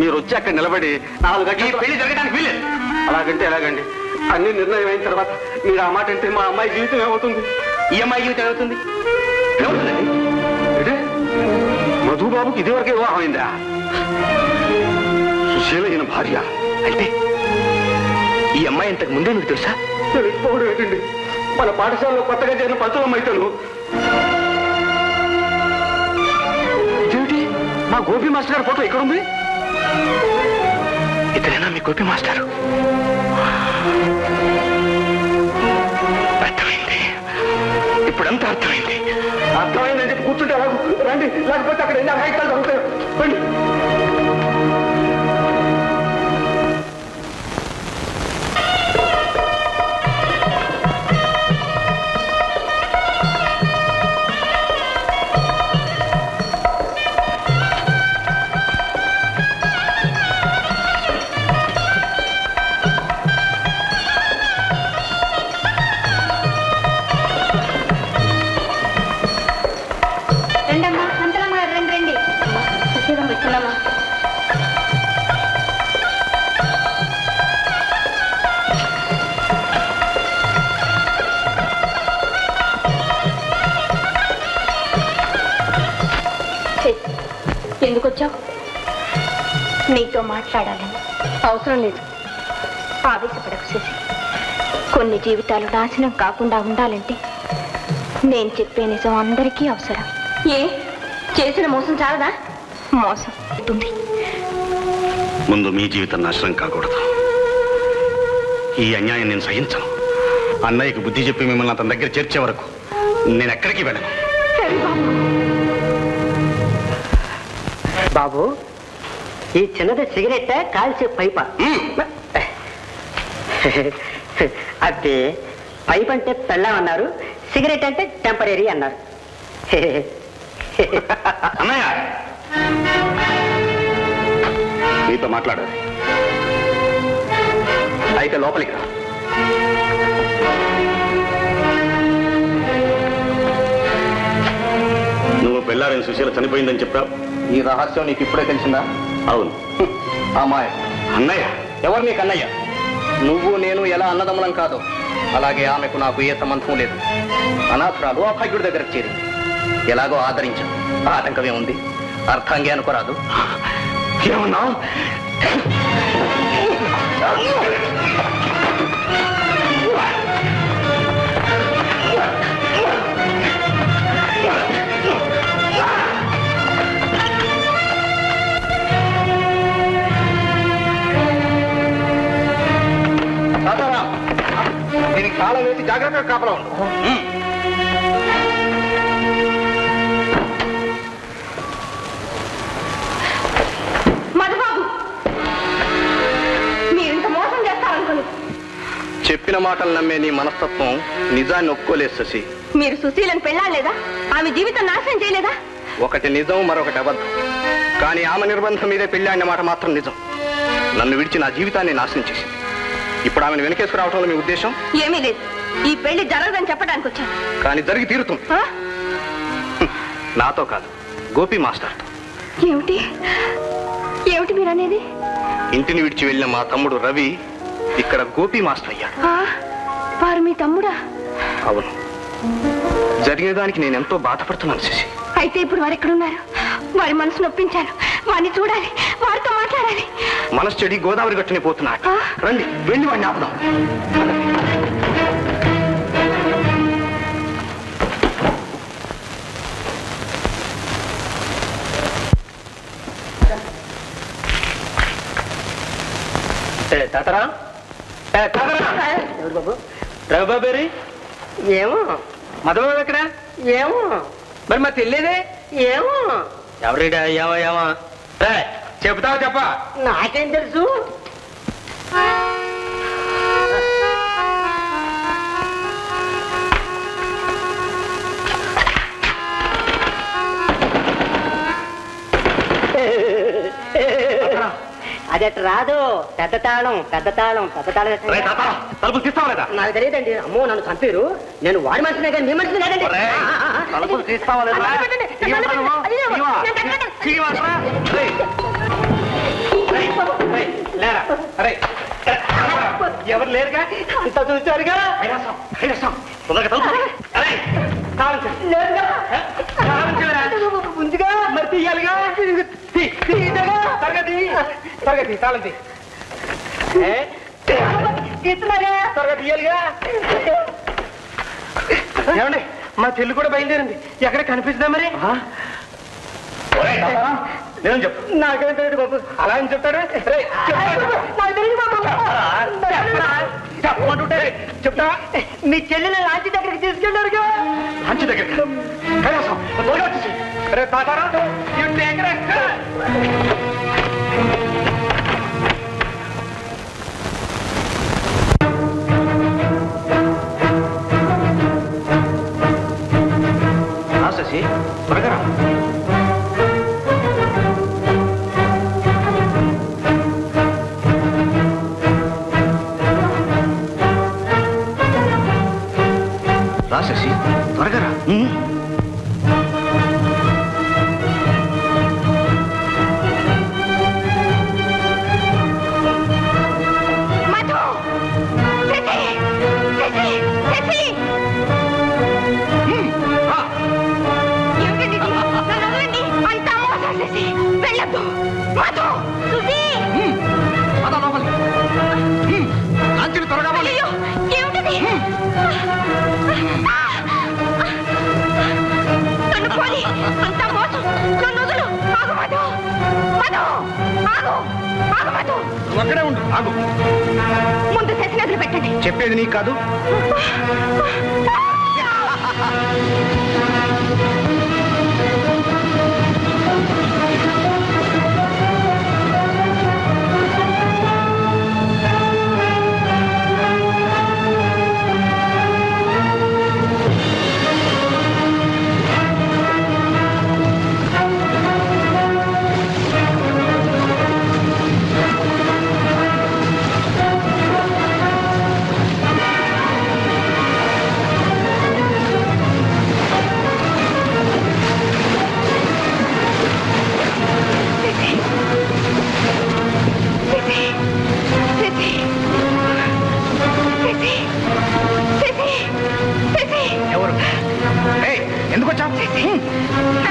మీరు వచ్చి అక్కడ నిలబడి నాలుగు గంటలు పెళ్ళి జరగడానికి వీలేదు అలాగంటే ఎలాగండి? అన్ని నిర్ణయం అయిన తర్వాత మీరు ఆ మాట అంటే మా అమ్మాయి జీవితం ఏమవుతుంది? ఈ అమ్మాయి జీవితం ఏమవుతుంది? అంటే మధుబాబుకి ఇదివరకే వివాహం అయిందా? సుశీల ఈయన భార్య. అంటే ఈ అమ్మాయి ఇంతకు ముందే మీకు తెలుసా? తెలియకపోవడం ఏంటండి? మన పాఠశాలలో కొత్తగా చేరిన పంతులమ్మ ఇదేమిటి గోపి మాస్టర్ గారి ఫోటో ఇక్కడ ఉంది ఇతనేనా మీ గోపి మాస్టారు? అర్థమైంది. ఇప్పుడంతా అర్థమైంది. అర్థమైందని చెప్పి కూర్చుంటే. రండి లేకపోతే అక్కడ ఎన్ని అఘాయితాలు జరుగుతాయి. రండి. నీతో మాట్లాడాలని. అవసరం లేదు. ఆవేశపడకు శశి. కొన్ని జీవితాలు నాశనం కాకుండా ఉండాలంటే నేను చెప్పే నిజం అందరికీ అవసరం. ఏ? చేసిన మోసం చాలదా? మోసం అవుతుంది ముందు మీ జీవితం నాశనం కాకూడదు. ఈ అన్యాయం నేను సహించను. అన్నయ్యకి బుద్ధి చెప్పి మిమ్మల్ని అతని దగ్గర చేర్చే వరకు నేను ఎక్కడికి వెళ్ళను? బాబు. ఈ చిన్నది సిగరెట్ కాల్చే పైప. అదే పైప్ అంటే పెళ్ళామన్నారు సిగరెట్ అంటే టెంపరీ అన్నారు. అన్నయ్య! నీతో మాట్లాడాలి అయితే లోపలికి రా. నువ్వు పెళ్ళారని సుశీల చనిపోయిందని చెప్పావు. ఈ రహస్యం నీకు ఇప్పుడే తెలిసిందా? అవును. అమ్మాయి. అన్నయ్య? ఎవరు నీకు అన్నయ్య నువ్వు నేను ఎలా అన్నదమ్ములం కాదు. అలాగే ఆమెకు నాకు ఏ సంబంధం లేదు. అనాథురాలు అభాగ్యుడి దగ్గరకు చేరింది ఎలాగో ఆదరించు. ఆటంకమే ఉంది అర్థంగా అనుకోరాదు. ఏమన్నా? తాళం వేసి జాగ్రత్తగా కాపలా ఉండు. మధుబాబు మీరు ఇంత మోసం చేస్తారనుకోలేదు చెప్పిన మాటలు నమ్మే నీ మనస్తత్వం నిజాన్ని ఒప్పుకోలేదు శశి. మీరు సుశీలను పెళ్ళాలేదా ఆమె జీవితం నాశనం చేయలేదా? ఒకటి నిజం మరొకటి అబద్ధం. కానీ ఆమె నిర్బంధం మీదే పెళ్ళి అనే మాట మాత్రం నిజం. నన్ను విడిచి నా జీవితాన్ని నాశనం చేసింది. ఇప్పుడు ఆమెను వెనకేసుకు రావడంలో మీ ఉద్దేశం? ఏమీ లేదు. ఈ పెళ్ళి జరగదని చెప్పడానికి వచ్చాను. కానీ జరిగి తీరుతుంది. ఆ? నాతో కాదు గోపి మాస్టర్తో. ఏమిటి? ఏమిటి మీరు అనేది? ఇంటిని విడిచి వెళ్ళిన మా తమ్ముడు రవి ఇక్కడ గోపి మాస్టర్ అయ్యాడు. ఆ, వారు మీ తమ్ముడా? అవును. జరిగిన దానికి నేను ఎంతో బాధపడుతున్నాను శశి. అయితే ఇప్పుడు వారు ఎక్కడున్నారు వారి మనసు నొప్పించాను. వారిని చూడాలి వారితో మాట్లాడాలి. మనసు చెడి గోదావరి గట్టునే పోతున్నాడు రండి వెళ్ళి వాడిని ఆపుదాం. తాతరా? బాబు? రవిబాబేరి ఏమో. మధుబాబు ఎక్కడ? ఏమో. మరి మా తెలియదే ఏమో. ఎవరిడా ఏమో ఏమో. రేయ్, చెప్తావా చెప్పా? నాకేం తెలుసు? అదట రాదు. పెద్ద తాళం పెద్ద తాళం పెద్ద తాళం తలుపు తీస్తావా లేదా? నాకు తెలియదండి. అమ్మో నన్ను చంపారు. నేను వాడి మనిషినే కానీ మీ మనిషిని కాదండి. తలుపులు తీస్తావా లేదా? ఎవరు లేరుగా? కైలాసం తొందరగా తలుపు అరే మరి తీయాలిగా? ఇస్తున్నాగా తీయాలిగా. ఏమండి మా చెల్లి కూడా బయలుదేరింది. ఎక్కడ కనిపిస్తుందా మరి? నేను చెప్తాను నాకేం తెలియదు బాబు. అలా అని చెప్తాడు? బాబు చెప్పమంటుంటే చెప్తా మీ చెల్లెని లాంచి దగ్గరికి తీసుకెళ్ళారుగా మంచి దగ్గర కైలాసం త్వరగా వచ్చేసి. రే తాతారా రా. త్వరగా నువ్వు అక్కడే ఉండు. ఆగు. ముందు వదిలిపెట్టండి చెప్పేది నీకు కాదు. हैं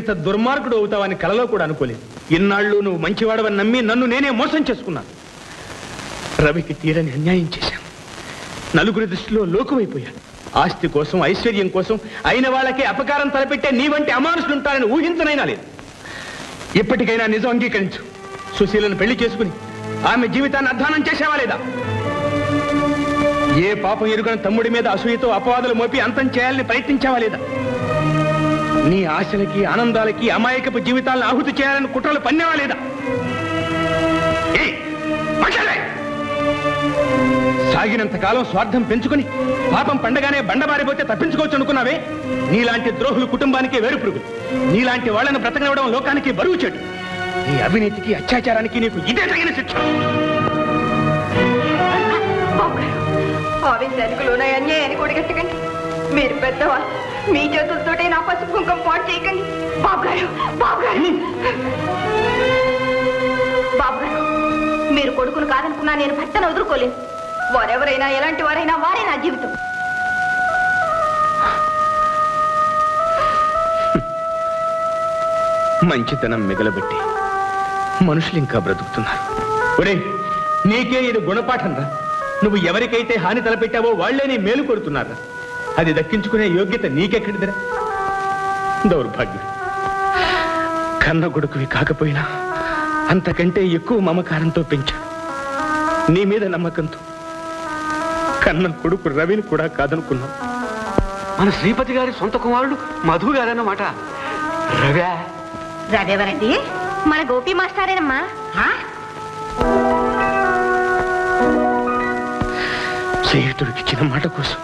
ఇంత దుర్మార్గుడు అవుతావని కలలో కూడా అనుకోలేదు. ఇన్నాళ్ళు నువ్వు మంచివాడవని నమ్మి నన్ను నేనే మోసం చేసుకున్నాను. రవికి తీరని అన్యాయం చేశాను. నలుగురి దృష్టిలో లోకమైపోయాను. ఆస్తి కోసం ఐశ్వర్యం కోసం అయిన వాళ్ళకే అపకారం తలపెట్టే నీ వంటి అమానుషులుంటారని ఊహించనైనా లేదు. ఇప్పటికైనా నిజం అంగీకరించు. సుశీలను పెళ్ళి చేసుకుని ఆమె జీవితాన్ని అధ్వానం చేసేవా లేదా? ఏ పాపం ఎరుగని తమ్ముడి మీద అసూయతో అపవాదులు మోపి అంతం చేయాలని ప్రయత్నించావా లేదా? నీ ఆశలకి ఆనందాలకి అమాయకపు జీవితాలను ఆహుతి చేయాలని కుట్రలు పన్నేవా లేదా? సాగినంత కాలం స్వార్థం పెంచుకుని పాపం పండగానే బండబారిపోతే తప్పించుకోవచ్చు అనుకున్నావే? నీలాంటి ద్రోహులు కుటుంబానికి వేరుపురుగు నీలాంటి వాళ్ళను బ్రతకనివ్వడం లోకానికి బరువు చెడు. నీ అవినీతికి అత్యాచారానికి నీకు ఇదే తగిన శిక్ష. ఆవేశానికి లోనై మీరు పెద్దవాళ్ళు మీ చేతులు పసుపు కుంకం పాటు చేయకండి. బాబు గారు బాబు గారు. బాబు గారు మీరు కొడుకును కాదనుకున్నా నేను భర్తను వదులుకోలేను. వారెవరైనా ఎలాంటి వారైనా వారే నా జీవితం. మంచితనం మిగలబెట్టి మనుషులు ఇంకా బ్రతుకుతున్నారు. ఒరే నీకే ఇది గుణపాఠం రా నువ్వు ఎవరికైతే హాని తలపెట్టావో వాళ్ళే నీ మేలు కొడుతున్నారా అది దక్కించుకునే యోగ్యత నీకెక్కడిదిరా? దౌర్భాగ్యం కన్న కొడుకువి కాకపోయినా అంతకంటే ఎక్కువ మమకారంతో పెంచాను నీ మీద నమ్మకంతో. కన్న కొడుకు రవిని కూడా కాదనుకున్నావు. మన శ్రీపతి గారి సొంత కుమారుడు మధు గారన్నమాట. రవ్యా రవెవరండి మన గోపి మాస్టారేనమ్మా. స్నేహితుడికి ఇచ్చిన మాట కోసం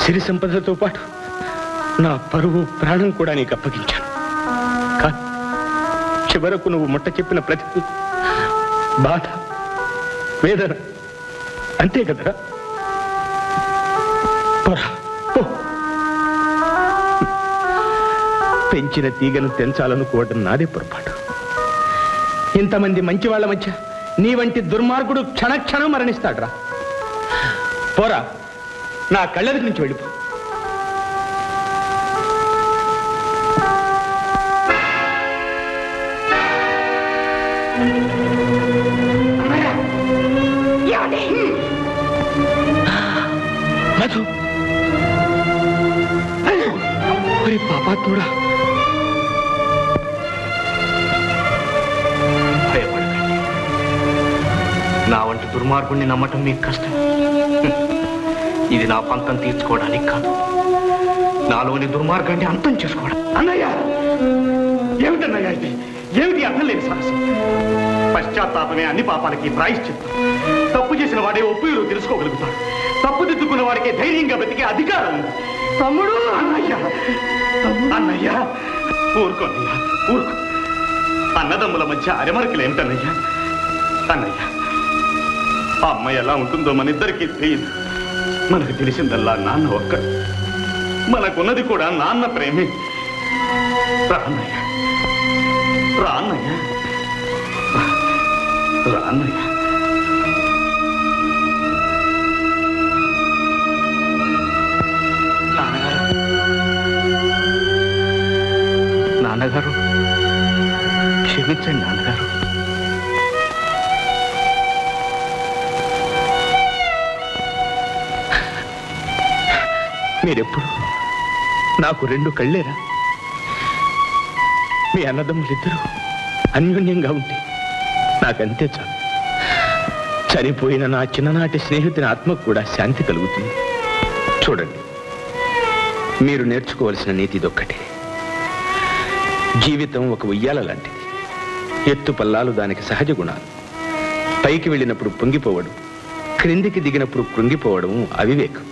సిరి సంపదలతో పాటు నా పరువు ప్రాణం కూడా నీకు అప్పగించాను. కానీ చివరకు నువ్వు ముట్ట చెప్పిన ప్రతి బాధ వేదన అంతే కదరా? పెంచిన తీగను తెంచాలనుకోవడం నాదే పొరపాటు. ఇంతమంది మంచి వాళ్ళ మధ్య నీ వంటి దుర్మార్గుడు క్షణక్షణం మరణిస్తాడ్రా. పోరా నా కళ్ళ నుంచి వెళ్ళిపో. పాపాత్ముడా భయపడకండి. నా వంటి దుర్మార్గుణ్ణి నమ్మటం మీకు కష్టం. ఇది నా పంతం తీర్చుకోవడానికి కాదు. నాలోని దుర్మార్గాన్ని అంతం చేసుకోవడం. అన్నయ్య! ఏమిటన్నయ్య ఇది? ఏమిటి అర్థం లేని సమస్య? పశ్చాత్తాపమే అన్ని పాపాలకి ప్రాయశ్చిత్తం. తప్పు చేసిన వాడే ఒప్పులు తెలుసుకోగలుగుతాడు. తప్పు దిద్దుకున్న వాడికి ధైర్యంగా బ్రతికే అధికారం ఉంది. తమ్ముడు! అన్నయ్య! అన్నయ్య! ఊరుకో అన్నయ్య ఊరుకో. అన్నదమ్ముల మధ్య అరమరకలు ఏమిటన్నయ్య? అన్నయ్య ఆ అమ్మాయి ఎలా ఉంటుందో మన ఇద్దరికీ తెలియదు మనకు తెలిసిందల్లా నాన్న ఒక్కడు మనకున్నది కూడా నాన్న ప్రేమే. రా అన్నయ్య. రా క్షమించండి నాన్నగారు. మీరెప్పుడు? నాకు రెండు కళ్ళేరా. మీ అన్నదమ్ములిద్దరూ అన్యోన్యంగా ఉంటే నాకంతే చాలు. చనిపోయిన నా చిన్ననాటి స్నేహితుని ఆత్మకు కూడా శాంతి కలుగుతుంది. చూడండి మీరు నేర్చుకోవలసిన నీతి ఇదొక్కటే. జీవితం ఒక ఉయ్యాల లాంటిది. ఎత్తు పల్లాలు దానికి సహజ గుణాలు. పైకి వెళ్ళినప్పుడు పొంగిపోవడం క్రిందికి దిగినప్పుడు కృంగిపోవడం అవివేకం.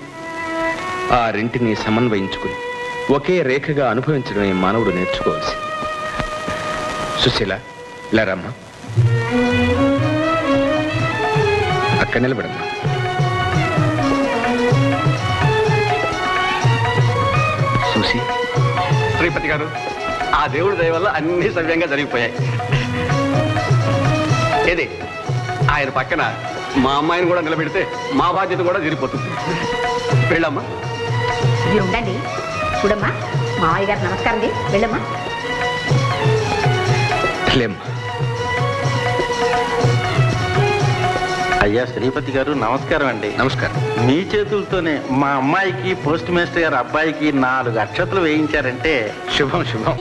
ఆ రెంటిని సమన్వయించుకుని ఒకే రేఖగా అనుభవించడమే మానవుడు నేర్చుకోవాల్సి సుశీల లరమ్మ. అక్కడ నిలబడమ్మా. చూసి శ్రీపతి గారు ఆ దేవుడి దయ వల్ల అన్ని సవ్యంగా జరిగిపోయాయి. ఏది? ఆయన పక్కన మా అమ్మాయిని కూడా నిలబెడితే మా బాధ్యత కూడా తీరిపోతుంది. వెళ్ళమ్మా. మీరు ఉండండి. చూడమ్మా. మావయ్య గారు నమస్కారం అండి వెళ్ళమ్మా. లేమ్మా. అయ్యా శ్రీపతి గారు నమస్కారం అండి. నమస్కారం. మీ చేతులతోనే మా అమ్మాయికి పోస్ట్ మాస్టర్ గారు అబ్బాయికి నాలుగు అక్షతలు వేయించారంటే శుభం శుభం.